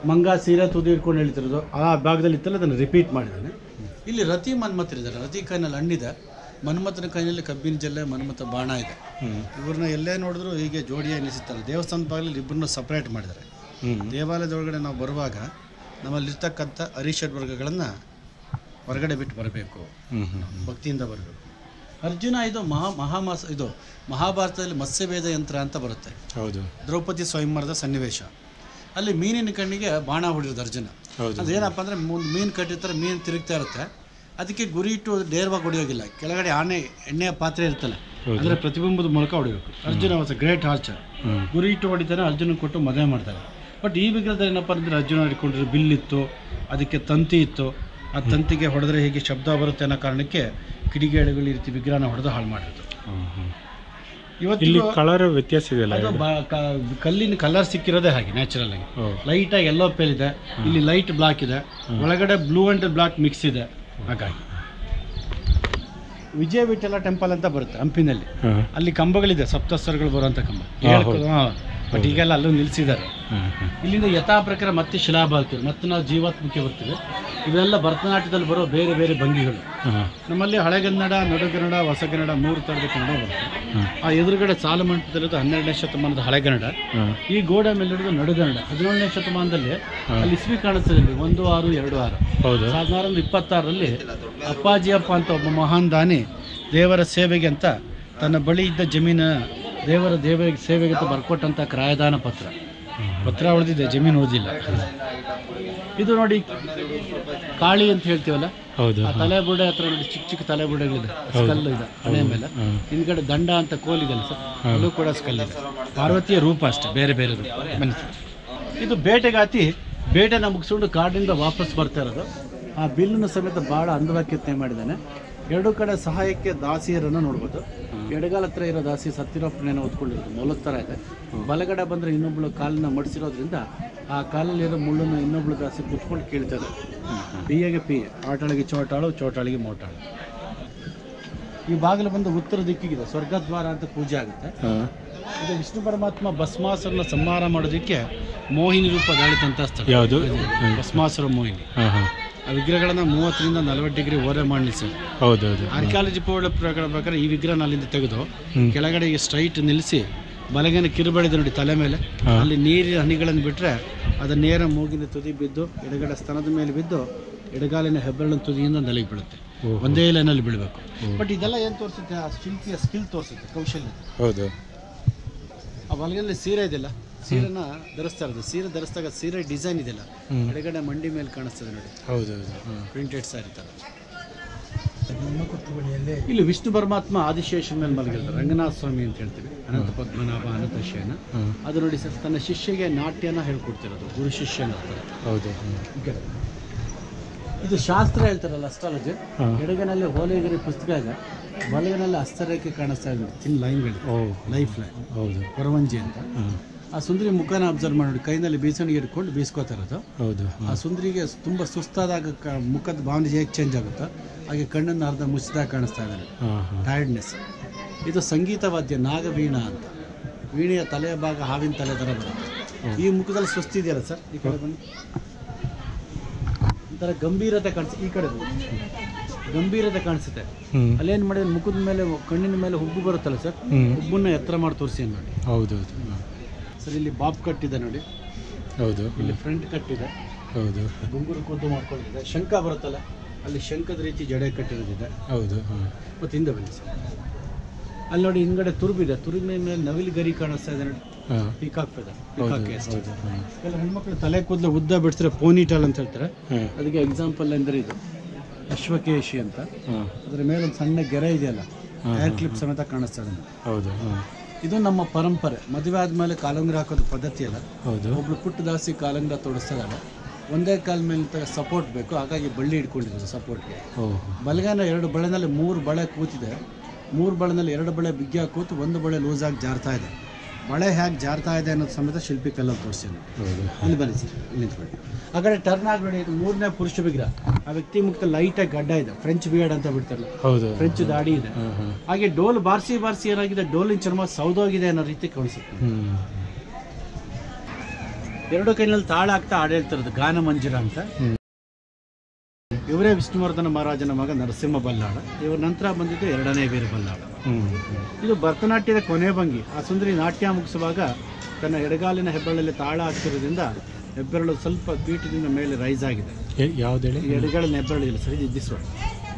ಮಂಗ ಸೀರೆ ತುದಿ ಇಟ್ಕೊಂಡು ಹೇಳ್ತಿರೋದು. ಆ ಭಾಗದಲ್ಲಿ ಇತ್ತಲ್ಲ ಅದನ್ನು ರಿಪೀಟ್ ಮಾಡಿದ್ದಾನೆ. ಇಲ್ಲಿ ರತಿ ಮನ್ಮಥರಿದ್ದಾರೆ ರತಿ ಕೈನಲ್ಲಿ ಹಣ್ಣಿದೆ. ಮನ್ಮಥನ ಕೈನಲ್ಲಿ ಕಬ್ಬಿನ ಜಲ್ಲೆ ಮನ್ಮಥ ಬಾಣ ಇದೆ. ಇವ್ರನ್ನ ಎಲ್ಲೇ ನೋಡಿದ್ರು ಹೀಗೆ ಜೋಡಿ ಎನಿಸುತ್ತಾರೆ ದೇವಸ್ಥಾನದ ಭಾಗದಲ್ಲಿ ಇಬ್ಬರನ್ನ ಸಪ್ರೇಟ್ ಮಾಡಿದ್ದಾರೆ. ದೇವಾಲಯದ ದೇವಾಲಯದೊಳಗಡೆ ನಾವು ಬರುವಾಗ ನಮ್ಮಲ್ಲಿರ್ತಕ್ಕಂಥ ಹರಿಷಡ್ ವರ್ಗಗಳನ್ನು ಹೊರಗಡೆ ಬಿಟ್ಟು ಬರಬೇಕು. ಭಕ್ತಿಯಿಂದ ಬರಬೇಕು. ಅರ್ಜುನ ಇದು ಮಹಾ ಮಹಾಮಾಸ ಇದು ಮಹಾಭಾರತದಲ್ಲಿ ಮತ್ಸ್ಯಭೇದ ಯಂತ್ರ ಅಂತ ಬರುತ್ತೆ. ಹೌದು. ದ್ರೌಪದಿ ಸ್ವಯಂವರದ ಸನ್ನಿವೇಶ. ಅಲ್ಲಿ ಮೀನಿನ ಕಣ್ಣಿಗೆ ಬಾಣ ಹೊಡಿರೋದು ಅರ್ಜುನ. ಹೌದು. ಅದೇನಪ್ಪ ಅಂದರೆ ಮುಂದೆ ಮೀನು ಕಟ್ಟಿರ್ತಾರೆ ಮೀನು ತಿರುಗ್ತಾ ಇರುತ್ತೆ. ಅದಕ್ಕೆ ಗುರಿ ಇಟ್ಟು ನೇರವಾಗಿ ಹೊಡಿಯೋಗಿಲ್ಲ ಕೆಳಗಡೆ ಆನೆ ಎಣ್ಣೆಯ ಪಾತ್ರೆ ಇರ್ತಲ್ಲ. ಅಂದರೆ ಪ್ರತಿಬಿಂಬದ ಮೂಲಕ ಹೊಡಿಬೇಕು ಅರ್ಜುನ ವಾಸ್ ಗ್ರೇಟ್ ಆರ್ಚರ್ ಗುರಿ ಇಟ್ಟು ಹೊಡಿತಾನೆ ಅರ್ಜುನ ಕೊಟ್ಟು ಮದುವೆ ಮಾಡ್ತಾರೆ ಬಟ್ ಈ ವಿಗ್ರಹದಲ್ಲಿ ಏನಪ್ಪ ಅಂದರೆ ಅರ್ಜುನ ಹಿಡ್ಕೊಂಡಿರೋ ಬಿಲ್ಲಿತ್ತು ಇತ್ತು ಅದಕ್ಕೆ ತಂತಿ ಇತ್ತು. ಆ ತಂತಿಗೆ ಹೊಡೆದ್ರೆ ಹೇಗೆ ಶಬ್ದ ಬರುತ್ತೆ ಅನ್ನೋ ಕಾರಣಕ್ಕೆ ಕಿಡಿಗೇಳುಗಳು ಈ ರೀತಿ ವಿಗ್ರಹನ ಹೊಡೆದು ಹಾಳು ಮಾಡಿರೋದು. ಹ್ಞೂ ಹ್ಞೂ ಇವತ್ತು ಇಲ್ಲಿ ಕಲರ್ ವ್ಯತ್ಯಾಸ ಇದೆಯಲ್ಲ ಅದು ಬ- ಕ- ಕಲ್ಲಿನ ಕಲರ್ ಸಿಕ್ಕಿರೋದೇ ಹಾಗೆ ನ್ಯಾಚುರಲ್ ಆಗಿ. ಓ. ಲೈಟ್ ಆಗಿ ಎಲ್ಲೋ ಪೇಲ್ ಇದೆ. ಇಲ್ಲಿ ಲೈಟ್ ಬ್ಲಾಕ್ ಇದೆ. ಒಳಗಡೆ ಬ್ಲೂ ಅಂಡ್ ಬ್ಲಾಕ್ ಮಿಕ್ಸ್ ಇದೆ. ಹಾಗಾಗಿ. ವಿಜಯ ವಿಠಲ ಟೆಂಪಲ್ ಅಂತ ಬರುತ್ತೆ ಹಂಪಿನಲ್ಲಿ. ಹಾಂ ಅಲ್ಲಿ ಕಂಬಗಳಿದೆ ಸಪ್ತಸ್ವರಗಳು ಬರುವಂತ ಕಂಬ. ಹಾ, ಹೌದು. ಬಟ್ ಈಗೆಲ್ಲ ಅಲ್ಲೂ ನಿಲ್ಲಿಸಿದ್ದಾರೆ ಇಲ್ಲಿಂದ ಯಥಾ ಪ್ರಕಾರ ಮತ್ತೆ ಶಿಲಾಬಾಲ್ತೀವಿ ಮತ್ತೆ ನಾವು ಜೀವಾತ್ಮಕ್ಕೆ ಬರ್ತೀವಿ ಇವೆಲ್ಲ ಭರತನಾಟ್ಯದಲ್ಲಿ ಬರೋ ಬೇರೆ ಬೇರೆ ಭಂಗಿಗಳು. ನಮ್ಮಲ್ಲಿ ಹಳೆಗನ್ನಡ ನಡುಗನ್ನಡ ಹೊಸಗನ್ನಡ ಮೂರು ಥರದ ಕನ್ನಡ ಬರುತ್ತೆ. ಆ ಎದುರುಗಡೆ ಸಾಲುಮಂಟದಲ್ಲಿರೋದು ಹನ್ನೆರಡನೇ ಶತಮಾನದ ಹಳೆಗನ್ನಡ ಈ ಗೋಡೆ ಮೇಲೆ ಹಿಡಿದು ನಡುಗನ್ನಡ ಹದಿನೇಳನೇ ಶತಮಾನದಲ್ಲಿ ಅಲ್ಲಿ ಇಸ್ವಿ ಕಾಣಿಸ್ತದೆ ಇಲ್ಲಿ ಒಂದು ಆರು ಎರಡು ಆರು. ಹೌದು. ಸಾವಿರದ ಇಪ್ಪತ್ತಾರರಲ್ಲಿ ಅಪ್ಪಾಜಿಯಪ್ಪ ಅಂತ ಒಬ್ಬ ಮಹಾನ್ ದಾನಿ ದೇವರ ಸೇವೆಗೆ ಅಂತ ತನ್ನ ಬಳಿ ಇದ್ದ ಜಮೀನ ದೇವರ ದೇವ ಸೇವೆಗೆ ಬರ್ಕೊಟ್ಟಂತ ಬರ್ಕೊಟ್ಟಂಥ ಕ್ರಾಯದಾನ ಪತ್ರ. ಪತ್ರ ಉಳಿದಿದೆ ಜಮೀನು ಉಳಿದಿಲ್ಲ. ಇದು ನೋಡಿ ಕಾಳಿ ಅಂತ ಹೇಳ್ತೀವಲ್ಲ? ಹೌದು. ತಲೆ ಬುಡೆ ಹತ್ರ ನೋಡಿ ಚಿಕ್ಕ ಚಿಕ್ಕ ತಲೆ ಬುಡೆಗಳಿದೆ ಸ್ಕಲ್ ಇದೆ ಹಣೆ ಮೇಲೆ. ಹಿಂದ್ಗಡೆ ದಂಡ ಅಂತ ಕೋಲಿದೆಲ್ಲ ಸರ್? ಅಲ್ಲೂ ಕೂಡ ಸ್ಕಲ್ ಇದೆ. ಪಾರ್ವತಿಯ ರೂಪ ಅಷ್ಟೇ ಬೇರೆ ಬೇರೆ ರೂಪ. ಇದು ಬೇಟೆಗಾತಿ ಬೇಟೆನ ಮುಗಿಸ್ಕೊಂಡು ಕಾಡಿನಿಂದ ವಾಪಸ್ ಬರ್ತಾ ಇರೋದು. ಆ ಬಿಲ್ಲನ್ನು ಸಮೇತ ಭಾಳ ಅಂದವಾಗಿ ಕೆತ್ತನೆ ಮಾಡಿದ್ದಾನೆ. ಎರಡು ಕಡೆ ಸಹಾಯಕ್ಕೆ ದಾಸಿಯರನ್ನು ನೋಡ್ಬೋದು. ಎಡಗಾಲ ಹತ್ರ ಇರೋ ದಾಸಿ ಸತ್ತಿರೋ ಪುಣ್ಯನ ಹೊತ್ಕೊಂಡಿರೋದು. ಮೊಲದ ಥರ ಇದೆ. ಬಲಗಡೆ ಬಂದರೆ ಇನ್ನೊಬ್ಳು ಕಾಲನ್ನ ಮಡಿಸಿರೋದ್ರಿಂದ ಆ ಕಾಲಲ್ಲಿರೋ ಮುಳ್ಳನ್ನು ಇನ್ನೊಬ್ಳು ದಾಸಿ ಕುತ್ಕೊಂಡು ಕೇಳ್ತದೆ. ಪಿಯಗೆ ಪಿ ಆಟಾಳಿಗೆ ಚೋಟಾಳು ಚೋಟಾಳಿಗೆ ಮೋಟಾಳು. ಈ ಬಾಗಿಲು ಬಂದು ಉತ್ತರ ದಿಕ್ಕಿಗಿದೆ. ಸ್ವರ್ಗದ್ವಾರ ಅಂತ ಪೂಜೆ ಆಗುತ್ತೆ. ಇದು ವಿಷ್ಣು ಪರಮಾತ್ಮ ಭಸ್ಮಾಸುರನ ಸಂಹಾರ ಮಾಡೋದಕ್ಕೆ ಮೋಹಿನಿ ರೂಪ ಸ್ಥಳ. ಯಾವುದು? ಭಸ್ಮಾಸುರ ಮೋಹಿನಿ. ವಿಗ್ರಹಗಳನ್ನ ಮೂವತ್ತರಿಂದ ನಲವತ್ತು ಡಿಗ್ರಿ ಓರೆ ಮಾಡಿ ಸರ್ ಹೌದು ಹೌದು ಆರ್ಕಿಯಾಲಜಿ ಪೋರ್ಡ್ ಪ್ರಕಾರ ಪ್ರಕಾರ ಈ ವಿಗ್ರಹನ ಅಲ್ಲಿಂದ ತೆಗೆದು ಕೆಳಗಡೆಗೆ ಕೆಳಗಡೆ ಸ್ಟ್ರೈಟ್ ನಿಲ್ಲಿಸಿ ಬಲಗೇನ ಕಿರುಬಳಿದೆ ನೋಡಿ ತಲೆ ಮೇಲೆ. ಅಲ್ಲಿ ನೀರಿನ ಹನಿಗಳನ್ನು ಬಿಟ್ಟರೆ ಅದು ನೇರ ಮೂಗಿನ ತುದಿ ಬಿದ್ದು ಎಡಗಡೆ ಸ್ತನದ ಮೇಲೆ ಬಿದ್ದು ಎಡಗಾಲಿನ ಹೆಬ್ಬೆರಳಿನ ತುದಿಯಿಂದ ನಲಗಿ ಬೀಳುತ್ತೆ. ಒಂದೇ ಲೈನಲ್ಲಿ ಬೀಳಬೇಕು. ಬಟ್ ಇದೆಲ್ಲ ಏನು ತೋರಿಸುತ್ತೆ? ಆ ಶಿಲ್ಪಿಯ ಸ್ಕಿಲ್ ತೋರಿಸುತ್ತೆ ಕೌಶಲ್ಯ. ಹೌದು. ಆ ಬಲಗಲ್ಲಿ ಸೀರೆ ಇದೆಯಲ್ಲ? ಸೀರೆನ ಧರಿಸ್ತಾ ಇರೋದು. ಸೀರೆ ಧರಿಸಿದಾಗ ಸೀರೆ ಡಿಸೈನ್ ಇದೆಯಲ್ಲ. ಎಡಗಡೆ ಮಂಡಿ ಮೇಲೆ ಕಾಣಿಸ್ತದೆ ನೋಡಿ. ಹೌದು ಪ್ರಿಂಟೆಡ್ ಸ್ಯಾರಿ ಥರ ಇಲ್ಲಿ ವಿಷ್ಣು ಪರಮಾತ್ಮ ಆದಿಶೇಷನ ಮೇಲೆ ಮಲಗಿರ್ತಾರೆ ರಂಗನಾಥ ಸ್ವಾಮಿ ಅಂತ ಹೇಳ್ತೀವಿ. ಅನಂತ ಪದ್ಮನಾಭ ಅನಂತ ಶಯನ. ಅದು ನೋಡಿ ಸರ್ ತನ್ನ ಶಿಷ್ಯಗೆ ನಾಟ್ಯನ ಹೇಳ್ಕೊಡ್ತಿರೋದು. ಗುರು ಶಿಷ್ಯನ ಹೌದು. ಇದು ಶಾಸ್ತ್ರ ಹೇಳ್ತಾರಲ್ಲ ಅಸ್ಟ್ರಾಲಜಿ. ಎಡಗನಲ್ಲಿ ಹೋಲಿಗಿರಿ ಪುಸ್ತಕ ಇದೆ ಬಲಗನಲ್ಲಿ ಅಸ್ತರೇಖೆ ಕಾಣಿಸ್ತಾ ಇದೆ. ತಿನ್ ಲೈನ್ಗಳು. ಲೈಫ್ ಲೈನ್ ಹೌದು. ಪರವಂಜಿ ಅಂತ. ಆ ಸುಂದರಿ ಮುಖನ ಅಬ್ಸರ್ವ್ ಮಾಡಿ ಕೈನಲ್ಲಿ ಬೀಸಣಿಗೆ ಇಟ್ಕೊಂಡು ಬೀಸ್ಕೋತಾ ಇರೋದು. ಹೌದು. ಆ ಸುಂದರಿಗೆ ತುಂಬ ಸುಸ್ತಾದಾಗ ಕ- ಮುಖದ ಭಾವನೆ ಹೇಗೆ ಚೇಂಜ್ ಆಗುತ್ತೋ ಹಾಗೆ ಕಣ್ಣನ್ನು ಅರ್ಧ ಮುಚ್ಚಿದಾಗ ಕಾಣಿಸ್ತಾ ಇದ್ದಾರೆ ಟೈರ್ಡ್ನೆಸ್ ಇದು ಸಂಗೀತ ವಾದ್ಯ ನಾಗವೀಣ ಅಂತ. ವೀಣೆಯ ತಲೆಯ ಭಾಗ ಹಾವಿನ ತಲೆ ಥರ ಬರುತ್ತೆ. ಈ ಮುಖದಲ್ಲಿ ಸುಸ್ತಿ ಇದೆಯಲ್ಲ ಸರ್? ಈ ಕಡೆ ಬನ್ನಿ. ಒಂಥರ ಗಂಭೀರತೆ ಕಾಣಿಸ್ ಈ ಕಡೆ ಬನ್ನಿ. ಗಂಭೀರತೆ ಕಾಣಿಸುತ್ತೆ. ಅಲ್ಲೇನು ಮಾಡಿದ್ರೆ ಮುಖದ ಮೇಲೆ ಕಣ್ಣಿನ ಮೇಲೆ ಹುಬ್ಬು ಬರುತ್ತಲ್ಲ ಸರ್? ಹುಬ್ಬನ್ನ ಎತ್ತರ ಮಾಡಿ ತೋರಿಸಿ ನೋಡಿ. ಹೌದು ಹೌದು. ಹಾಂ ಸರ್ ಇಲ್ಲಿ ಬಾಬ್ ಕಟ್ ಇದೆ ನೋಡಿ. ಹೌದು. ಇಲ್ಲಿ ಫ್ರಂಟ್ ಕಟ್ ಇದೆ ಹೌದು. ಗುಂಗುರು ಕೂತು ಮಾಡ್ಕೊಂಡಿದೆ. ಶಂಕ ಬರುತ್ತಲ್ಲ ಅಲ್ಲಿ ಶಂಕದ ರೀತಿ ಜಡೆ ಕಟ್ಟಿರೋದಿದೆ. ಹೌದು ಮತ್ತು ಹಿಂದೆ ಬನ್ನಿ ಸರ್. ಅಲ್ಲಿ ನೋಡಿ ಹಿಂದ್ಗಡೆ ತುರುಬಿದೆ. ತುರುಬಿನ ಮೇಲೆ ನವಿಲು ಗರಿ ಕಾಣಿಸ್ತಾ ಇದೆ ನೋಡಿ. ಪಿಕಾಕ್ ಫೆದರ್ ಪಿಕಾಕ್ ಕೆಲವು ಹೆಣ್ಮಕ್ಳು ತಲೆ ಕೂದಲು ಉದ್ದ ಬಿಡಿಸಿದ್ರೆ ಪೋನಿಟಾಲ್ ಅಂತ ಹೇಳ್ತಾರೆ. ಅದಕ್ಕೆ ಎಕ್ಸಾಂಪಲ್ ಅಂದರೆ ಇದು. ಅಶ್ವಕೇಶಿ ಅಂತ. ಅದ್ರ ಮೇಲೆ ಒಂದು ಸಣ್ಣ ಗೆರೆ ಇದೆಯಲ್ಲ. ಹೇರ್ ಕ್ಲಿಪ್ ಸಮೇತ ಕಾಣಿಸ್ತಾ ಇದೆ ಹೌದು ಇದು ನಮ್ಮ ಪರಂಪರೆ. ಮದುವೆ ಆದಮೇಲೆ ಕಾಲಂಗ್ರ ಹಾಕೋದು ಪದ್ಧತಿ ಅಲ್ಲ? ಹೌದು. ಒಬ್ಳು ಪುಟ್ಟ ದಾಸಿ ಕಾಲಂಗ್ರ ತೋಡಿಸ್ತಾಳೆ. ಒಂದೇ ಕಾಲ ಮೇಲೆ ಸಪೋರ್ಟ್ ಬೇಕು. ಹಾಗಾಗಿ ಬಳ್ಳಿ ಇಟ್ಕೊಂಡಿದ್ರು ಸಪೋರ್ಟ್ಗೆ ಬಲಗಾನ ಎರಡು ಬಳೆನಲ್ಲಿ ಮೂರು ಬಳೆ ಕೂತಿದೆ. ಮೂರು ಬಳೆನಲ್ಲಿ ಎರಡು ಬಳೆ ಬಿಗಿಯಾಗಿ ಕೂತು ಒಂದು ಬಳೆ ಲೂಸಾಗಿ ಜಾರ್ತಾ ಇದೆ. ಬಳೆ ಹೇಗೆ ಜಾರ್ತಾ ಇದೆ ಅನ್ನೋದು ಸಮೇತ ಶಿಲ್ಪಿ ಕಲ್ಲಲ್ಲಿ ತೋರಿಸ್ತೀನಿ ಅಲ್ಲಿ ಇಲ್ಲಿ ಬನ್ನಿ ಸರ್ ಇಲ್ಲಿ ನಿಂತ್ಕೊಳ್ಳಿ. ಆ ಕಡೆ ಟರ್ನ್ ಆಗಬೇಡಿ ಇದು ಮೂರನೇ ಪುರುಷ ವಿಗ್ರಹ. ಆ ವ್ಯಕ್ತಿ ಮುಖದಲ್ಲಿ ಲೈಟಾಗಿ ಗಡ್ಡ ಇದೆ. ಫ್ರೆಂಚ್ ಬಿಯರ್ಡ್ ಅಂತ ಬಿಡ್ತಾರಲ್ಲ. ಹೌದು. ಫ್ರೆಂಚ್ ದಾಡಿ ಇದೆ. ಹಾಗೆ ಡೋಲ್ ಬಾರಿಸಿ ಬಾರಿಸಿ ಏನಾಗಿದೆ ಡೋಲಿನ ಚರ್ಮ ಸೌದೋಗಿದೆ ಅನ್ನೋ ರೀತಿ ಕಾಣಿಸುತ್ತೆ. ಎರಡು ಕೈನಲ್ಲಿ ತಾಳ ಆಗ್ತಾ ಹಾಡು ಹೇಳ್ತಿರೋದು ಗಾನ ಮಂಜುರ ಅಂತ. ಇವರೇ ವಿಷ್ಣುವರ್ಧನ ಮಹಾರಾಜನ ಮಗ ನರಸಿಂಹ ಬಲ್ಲಾಳ. ಇವ್ರ ನಂತರ ಬಂದಿದ್ದು ಎರಡನೇ ವೀರ ಬಲ್ಲಾಳ. ಇದು ಭರತನಾಟ್ಯದ ಕೊನೆ ಭಂಗಿ. ಆ ಸುಂದರಿ ನಾಟ್ಯ ಮುಗಿಸುವಾಗ ತನ್ನ ಎಡಗಾಲಿನ ಹೆಬ್ಬೆರಳಲ್ಲಿ ತಾಳ ಹಾಕ್ತಿರೋದ್ರಿಂದ ಹೆಬ್ಬೆರಳು ಸ್ವಲ್ಪ ಪೀಠದಿಂದ ಮೇಲೆ ರೈಸ್ ಆಗಿದೆ. ಯಾವ್ದು ಹೇಳಿ ಎಡಗಾಲಿನ ಹೆಬ್ಬೆರಳು ಇಲ್ಲ ಸರಿ ಇದ್ದಿಸುವ.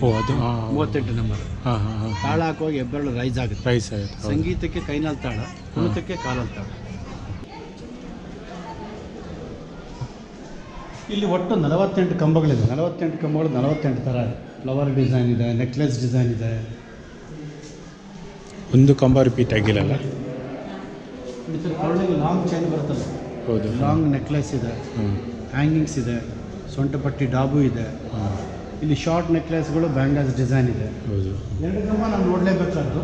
ಓ ಅದು ಮೂವತ್ತೆಂಟು ನಂಬರ್ ಹಾಂ ಹಾಂ ಹಾಂ. ತಾಳ ಹಾಕುವಾಗ ಹೆಬ್ಬೆರಳು ರೈಸ್ ಆಗುತ್ತೆ. ರೈಸ್ ಆಯ್ತು ಸಂಗೀತಕ್ಕೆ ಕೈನಲ್ಲಿ ತಾಳ ಕುಣಿತಕ್ಕೆ ಕಾಲಲ್ಲಿ ತಾಳ. ಇಲ್ಲಿ ಒಟ್ಟು ನಲವತ್ತೆಂಟು ಕಂಬಗಳಿದೆ. ನಲವತ್ತೆಂಟು ಕಂಬಗಳು ನಲವತ್ತೆಂಟು ಥರ ಫ್ಲವರ್ ಡಿಸೈನ್ ಇದೆ ನೆಕ್ಲೆಸ್ ಡಿಸೈನ್ ಇದೆ. ಒಂದು ಕಂಬ ರಿಪೀಟ್ ಆಗಿಲ್ಲಲ್ಲ? ಲಾಂಗ್ ಚೈನ್ ಬರುತ್ತಲ್ಲ? ಹೌದು. ಲಾಂಗ್ ನೆಕ್ಲೆಸ್ ಇದೆ ಹ್ಯಾಂಗಿಂಗ್ಸ್ ಇದೆ ಸೊಂಟಪಟ್ಟಿ ಡಾಬು ಇದೆ. ಇಲ್ಲಿ ಶಾರ್ಟ್ ನೆಕ್ಲೆಸ್ಗಳು ಬ್ಯಾಂಗಲ್ಸ್ ಡಿಸೈನ್ ಇದೆ. ಹೌದು. ಎರಡು ಕಂಬ ನಾವು ನೋಡಲೇಬೇಕಾದ್ದು.